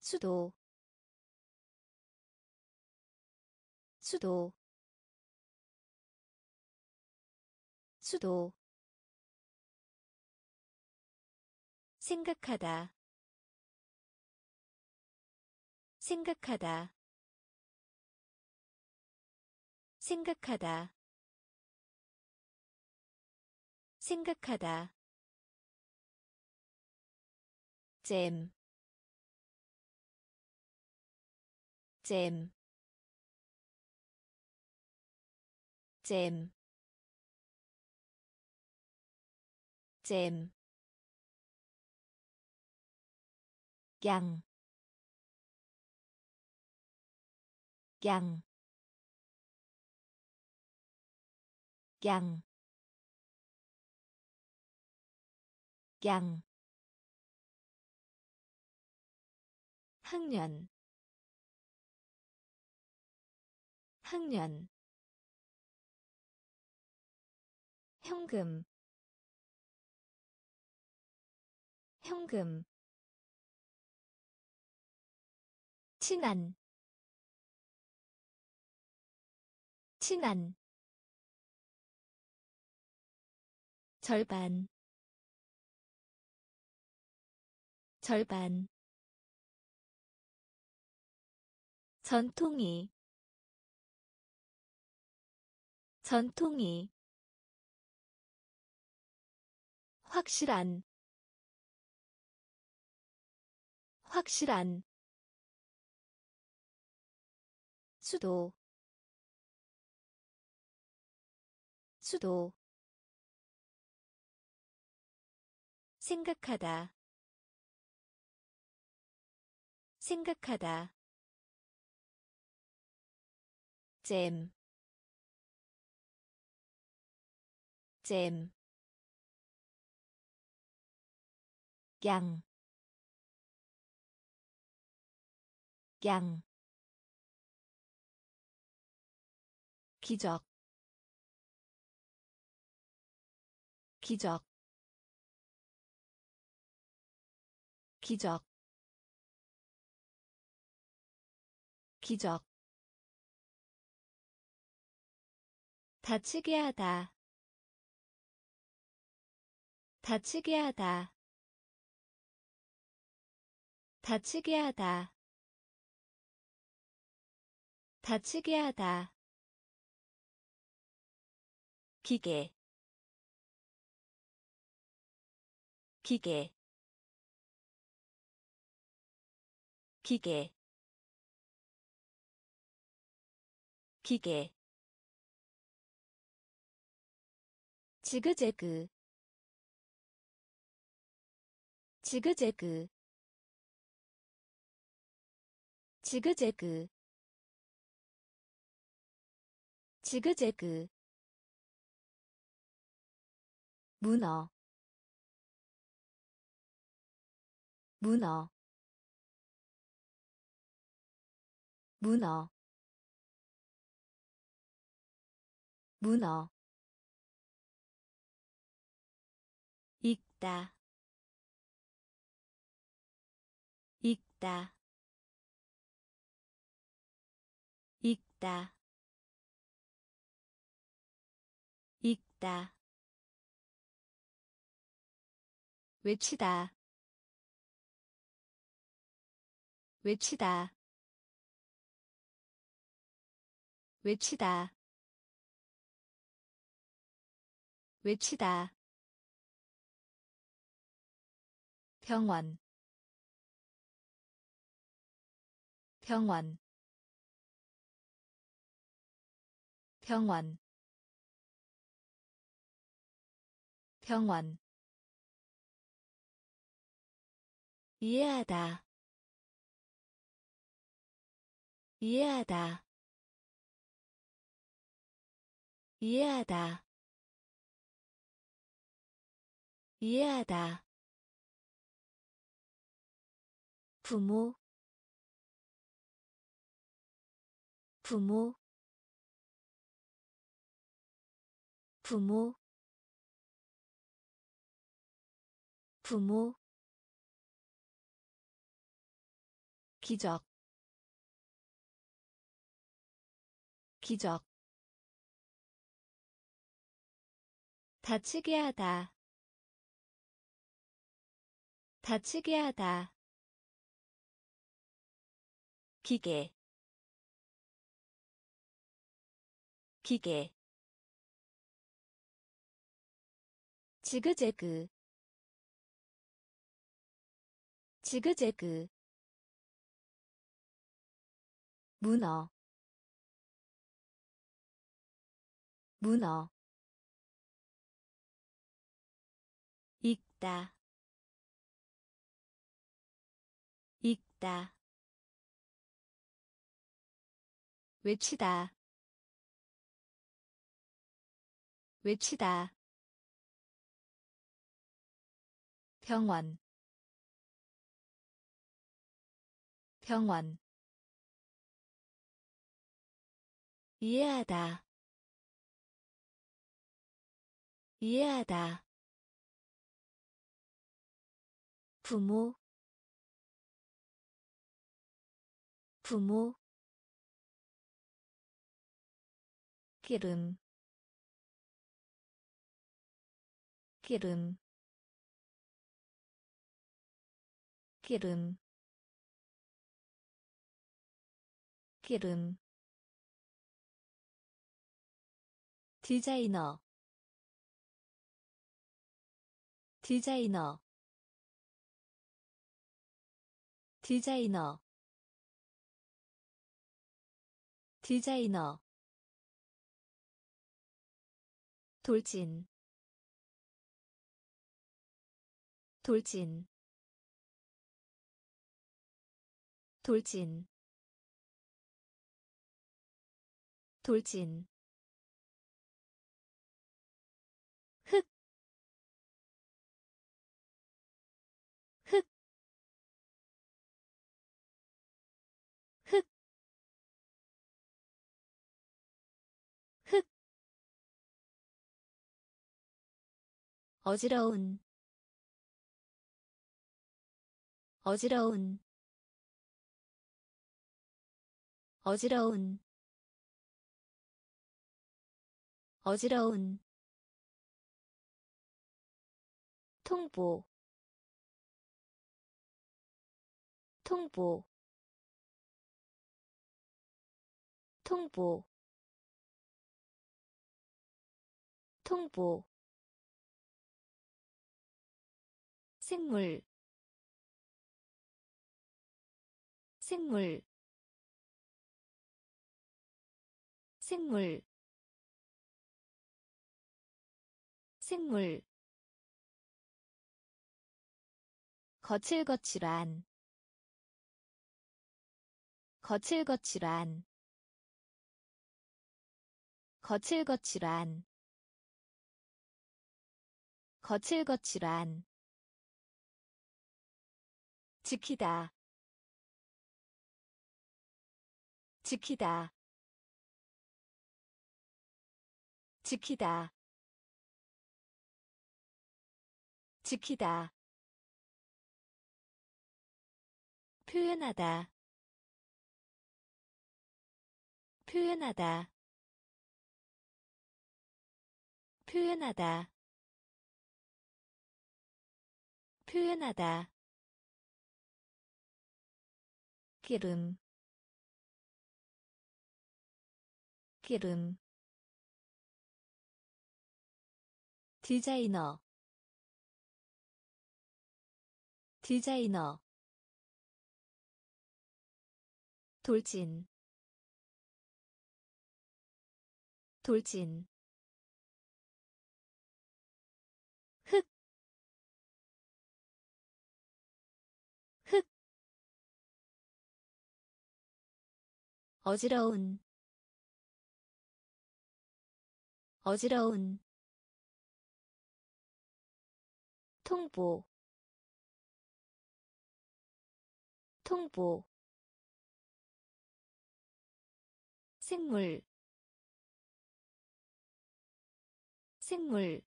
수도 수도 수도 생각하다. 생각하다. 생각하다. 생각하다. 잼, 잼, 잼, 잼, 양, 양, 양, 양, 학년, 학년, 현금, 현금, 친한, 친한 절반 절반 전통이 전통이 확실한 확실한 수도 수도. 생각하다 생각하다. 잼, 잼, 양, 양, 기적, 기적, 기적, 기적. 다치게 하다 다치게 하다 다치게 하다 다치게 하다 기계 기계 기계 기계. 지그재그 지그재그. 지그재그. 지그재그 문어 문어 문어 문어. 읽다 읽다 읽다 읽다 외치다. 외치다. 외치다. 외치다. 병원. 병원. 병원. 병원 이해하다. 이해하다. 이해하다. 이해하다 기적 기적. 다치게 하다 다치게 하다. 기계 기계. 지그재그 지그재그 문어. 문어. 읽다. 읽다. 외치다. 외치다. 병원. 병원 이해하다. 이해하다. 부모. 부모. 기름. 기름. 기름. 기름 디자이너 디자이너 디자이너 디자이너. 돌진 돌진. 돌진. 돌진 어지러운 어지러운 어지러운 어지러운. 통보 통보 통보 통보 생물 생물 생물 생물. 거칠거칠한 거칠거칠한 거칠거칠한 거칠거칠한 지키다. 지키다. 지키다. 지키다. 표현하다. 표현하다. 표현하다. 표현하다 기름. 기름. 디자이너. 디자이너. 돌진. 돌진 어지러운 어지러운 통보 통보 생물 생물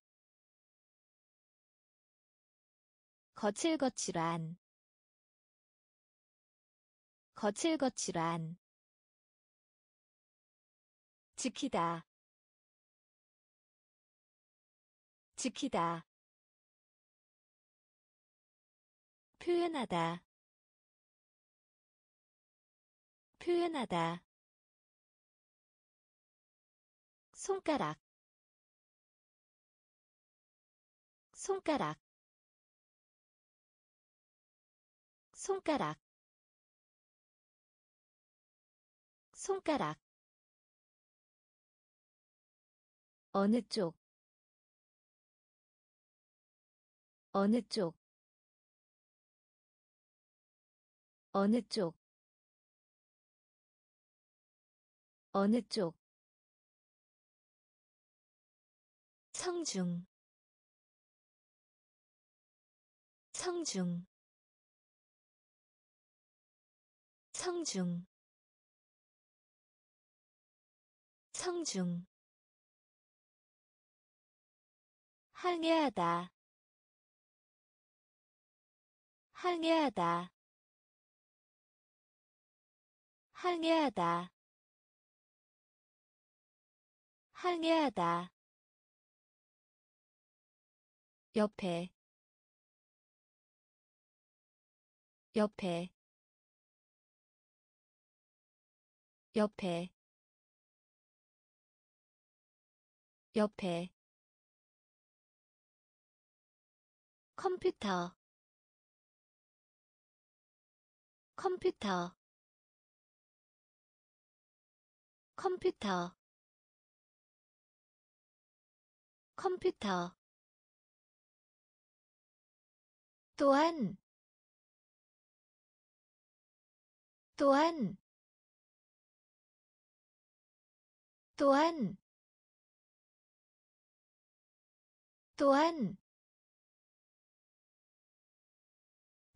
거칠거칠한 거칠거칠한 지키다. 지키다. 표현하다. 표현하다. 손가락. 손가락. 손가락. 손가락 어느 쪽? 어느 쪽? 어느 쪽? 어느 쪽? 성중. 성중. 성중. 성중 항해하다. 항해하다. 항해하다. 항해하다. 옆에. 옆에. 옆에. 옆에 컴퓨터. 컴퓨터. 컴퓨터. 컴퓨터. 또한. 또한. 또한. 또한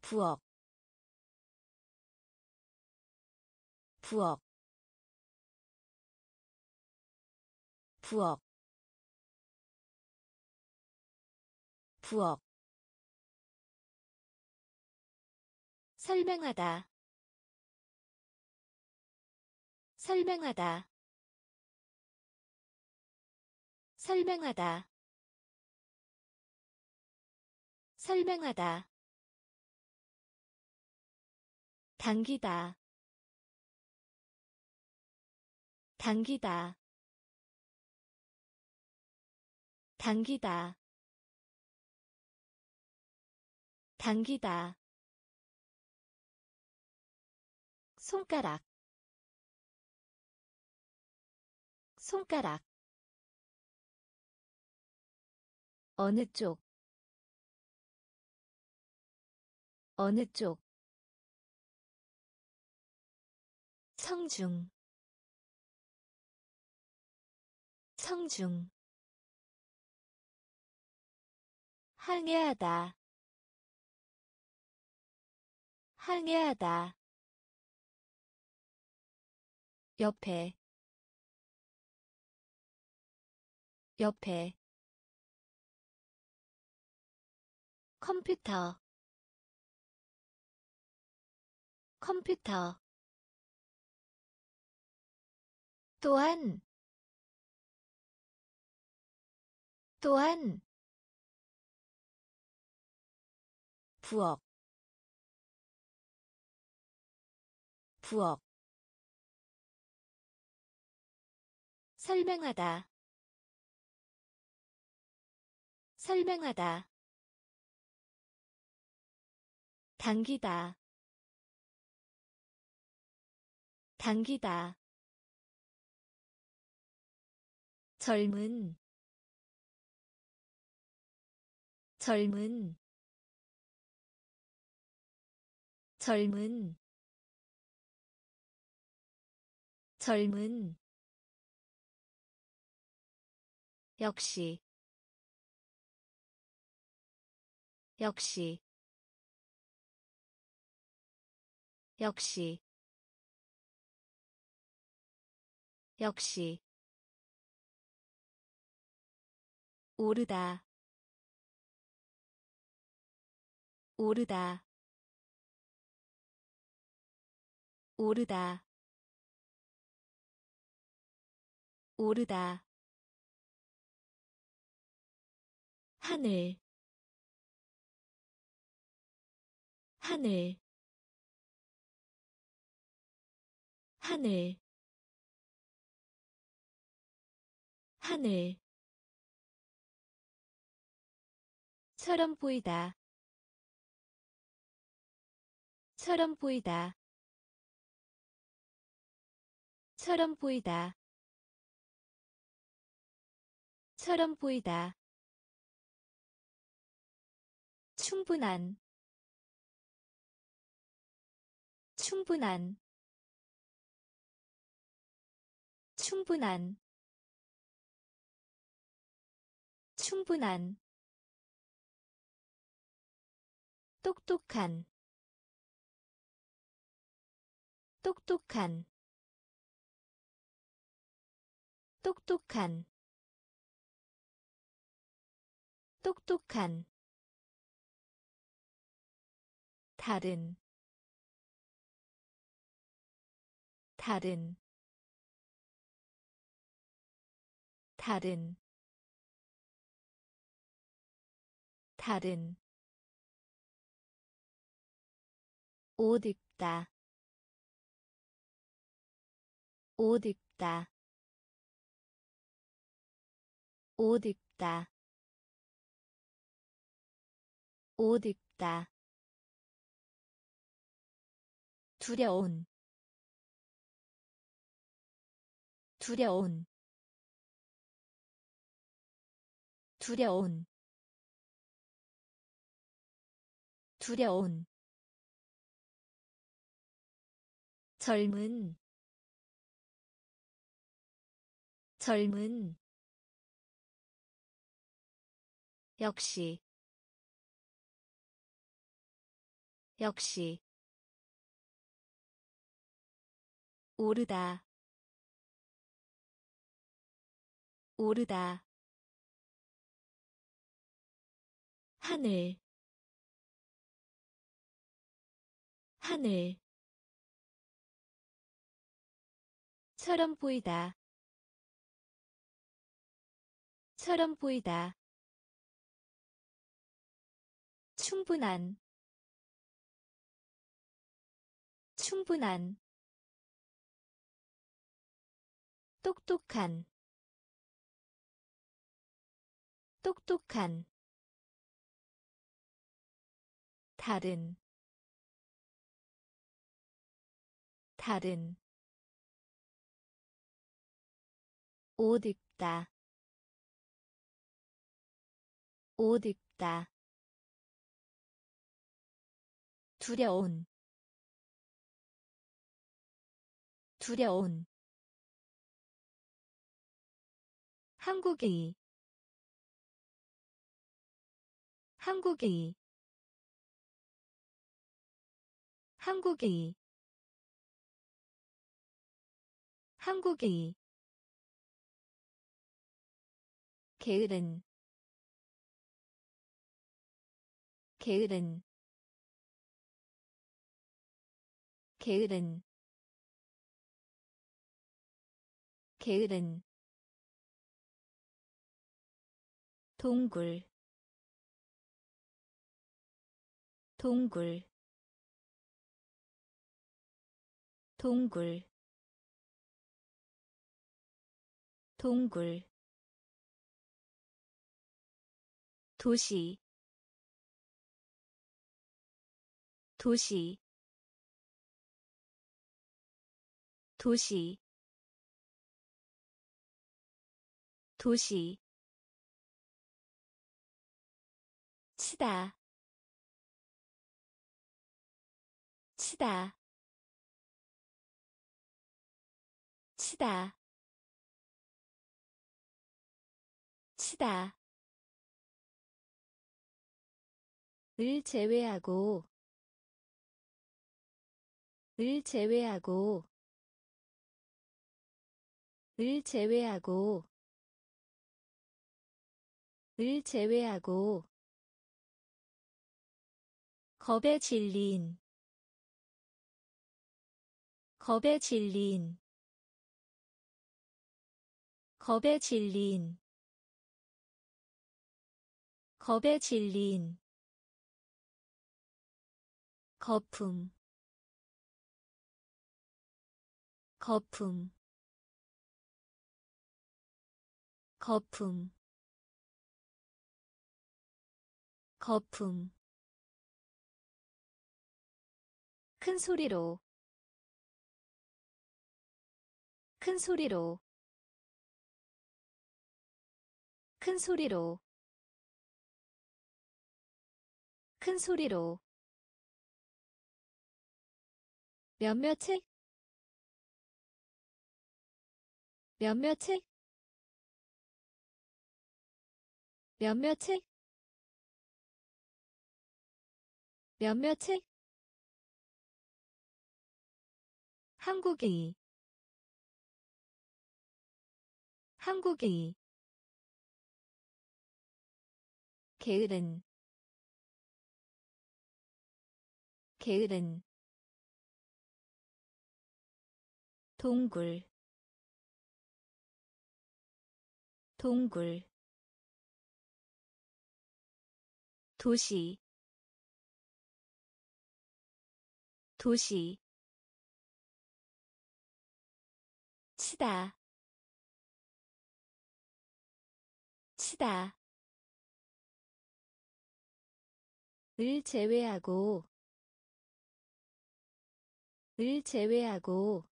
부엌 부엌 부엌 부엌. 설명하다 설명하다 설명하다 설명하다 당기다. 당기다. 당기다. 당기다. 손가락. 손가락. 어느 쪽? 어느 쪽 성중. 성중. 항해하다. 항해하다. 옆에. 옆에. 컴퓨터. 컴퓨터 또한 또한 부엌 부엌. 설명하다 설명하다. 당기다 당기다 젊은 젊은 젊은 젊은. 역시 역시 역시 역시 오르다. 오르다. 오르다. 오르다. 하늘. 하늘. 하늘. 하늘 처럼 보이다. 처럼 보이다. 처럼 보이다. 처럼 보이다. 충분한. 충분한. 충분한. 충분한 똑똑한. 똑똑한. 똑똑한. 똑똑한. 다른. 다른. 다른. 다른 옷 입다. 옷 입다. 옷 입다. 옷 입다. 두려운. 두려운. 두려운. 두려운 젊은 젊은 역시 역시 오르다 오르다 하늘 하늘 처럼 보이다. 처럼 보이다. 충분한. 충분한. 똑똑한. 똑똑한. 다른. 다른 옷 입다. 옷 입다. 두려운. 두려운. 한국의. 한국의. 한국의. 한국의 게으른 게으른 게으른 게으른. 동굴 동굴 동굴 동굴 도시 도시 도시 도시. 치다 치다. 치다 치다 을 제외하고 을 제외하고 을 제외하고 을 제외하고. 겁에 질린 겁에 질린 겁에 질린 겁에 질린 거품. 거품. 거품. 거품. 큰 소리로. 큰 소리로. 큰 소리로. 큰 소리로 몇몇의 몇몇의 몇몇의 몇몇의 한국의 한국의 게으른. 게으른 동굴 동굴 도시 도시 치다 치다. 을 제외하고 을 제외하고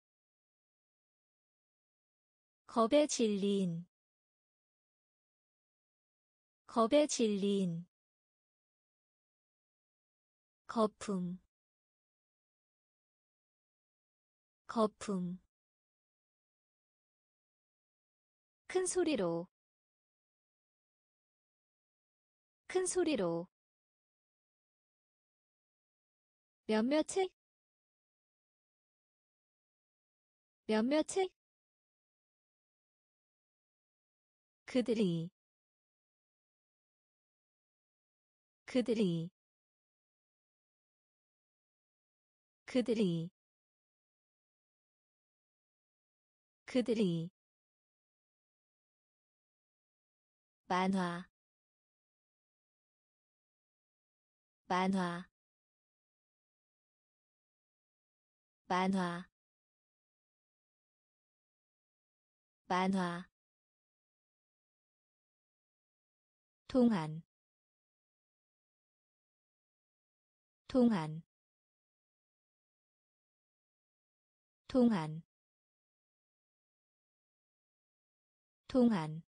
겁에 질린. 겁에 질린. 거품. 거품. 큰 소리로. 큰 소리로. 몇몇의 몇몇의 그들이 그들이 그들이 그들이. 만화 만화. 만화. 만화 동안 동안 동안 동안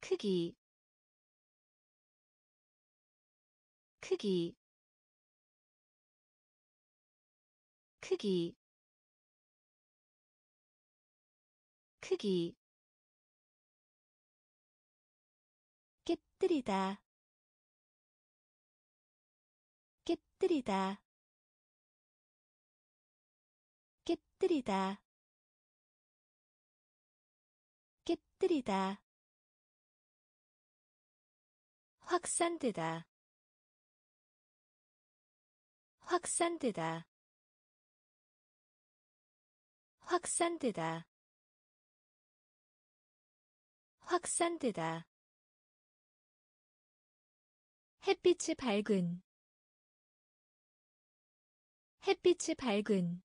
크기 크기 크기 크기 깨뜨리다. 깨뜨리다. 깨뜨리다. 깨뜨리다. 확산되다. 확산되다. 확산되다. 확산되다 햇빛이 밝은. 햇빛이 밝은.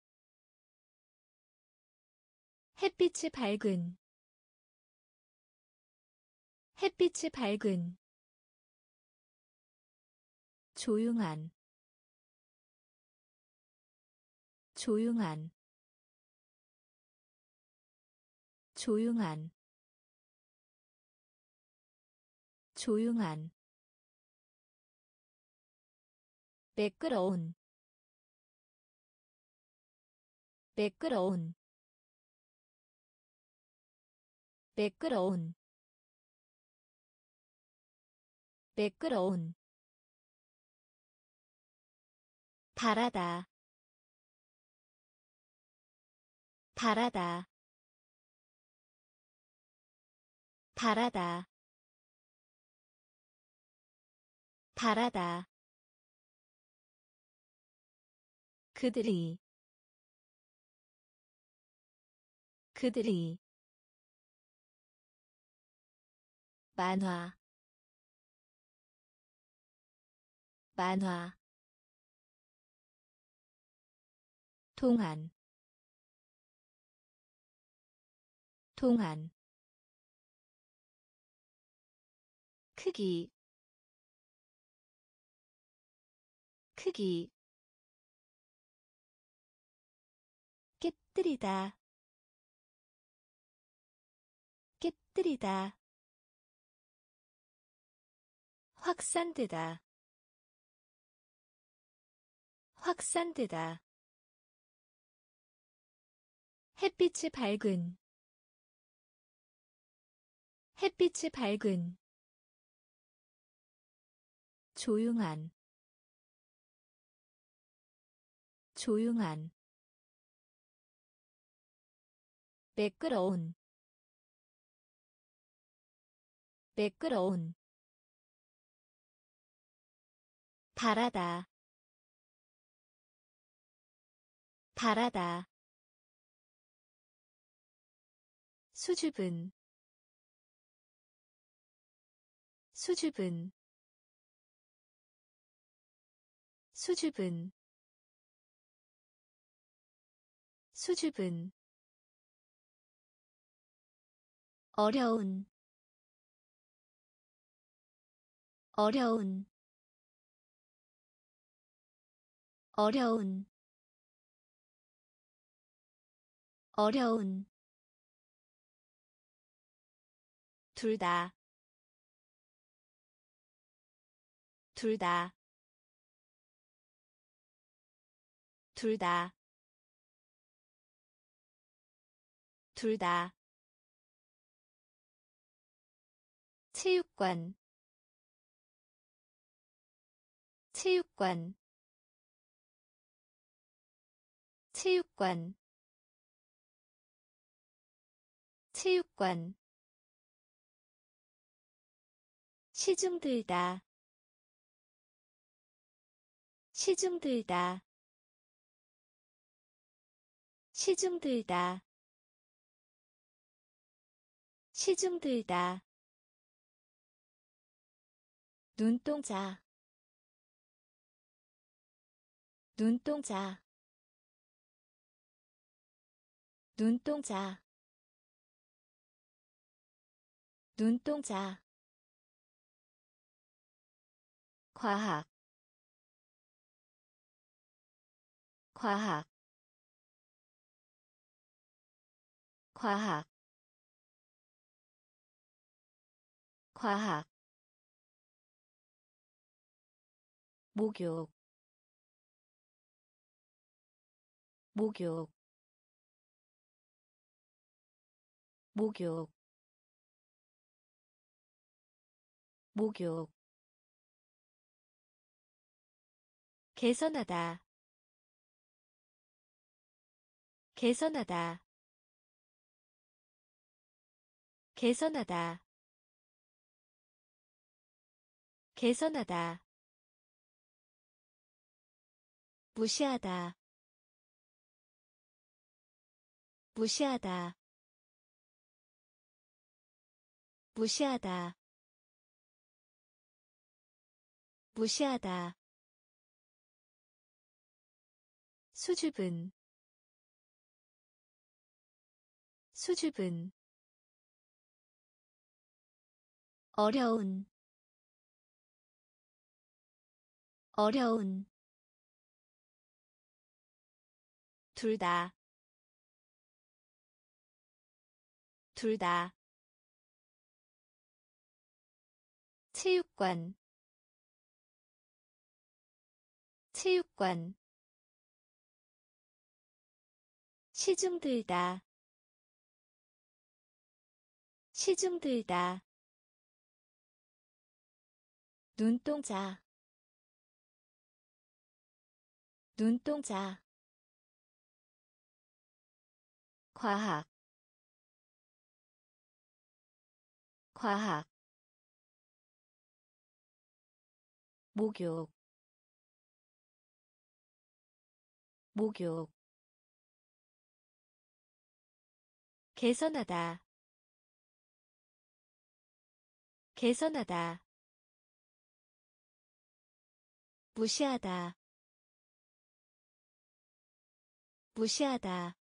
햇빛이 밝은. 햇빛이 밝은. 조용한. 조용한. 조용한. 조용한 매끄러운 매끄러운 매끄러운 매끄러운. 바라다 바라다 바라다 바라다 그들이 그들이 만화 만화 동안 동안 크기 크기 깨뜨리다. 깨뜨리다. 확산되다. 확산되다. 햇빛이 밝은. 햇빛이 밝은. 조용한. 조용한 매끄러운 매끄러운 바라다 바라다. 수줍은 수줍은 수줍은 수줍은 어려운 어려운 어려운 어려운 둘 다, 둘 다, 둘 다, 둘 다. 체육관. 체육관. 체육관. 체육관. 시중 들다. 시중 들다. 시중 들다. 시중 들다 눈동자. 눈동자. 눈동자. 눈동자. 과학. 과학. 과학. 과학 목욕 목욕 목욕 목욕. 개선하다 개선하다 개선하다 개선하다 무시하다. 무시하다. 무시하다. 무시하다. 수줍은. 수줍은. 어려운. 어려운 둘 다, 둘 다. 체육관, 체육관. 시중 들다, 시중 들다. 눈동자, 눈동자. 과학 과학 목욕 목욕 개선하다 개선하다 무시하다 무시하다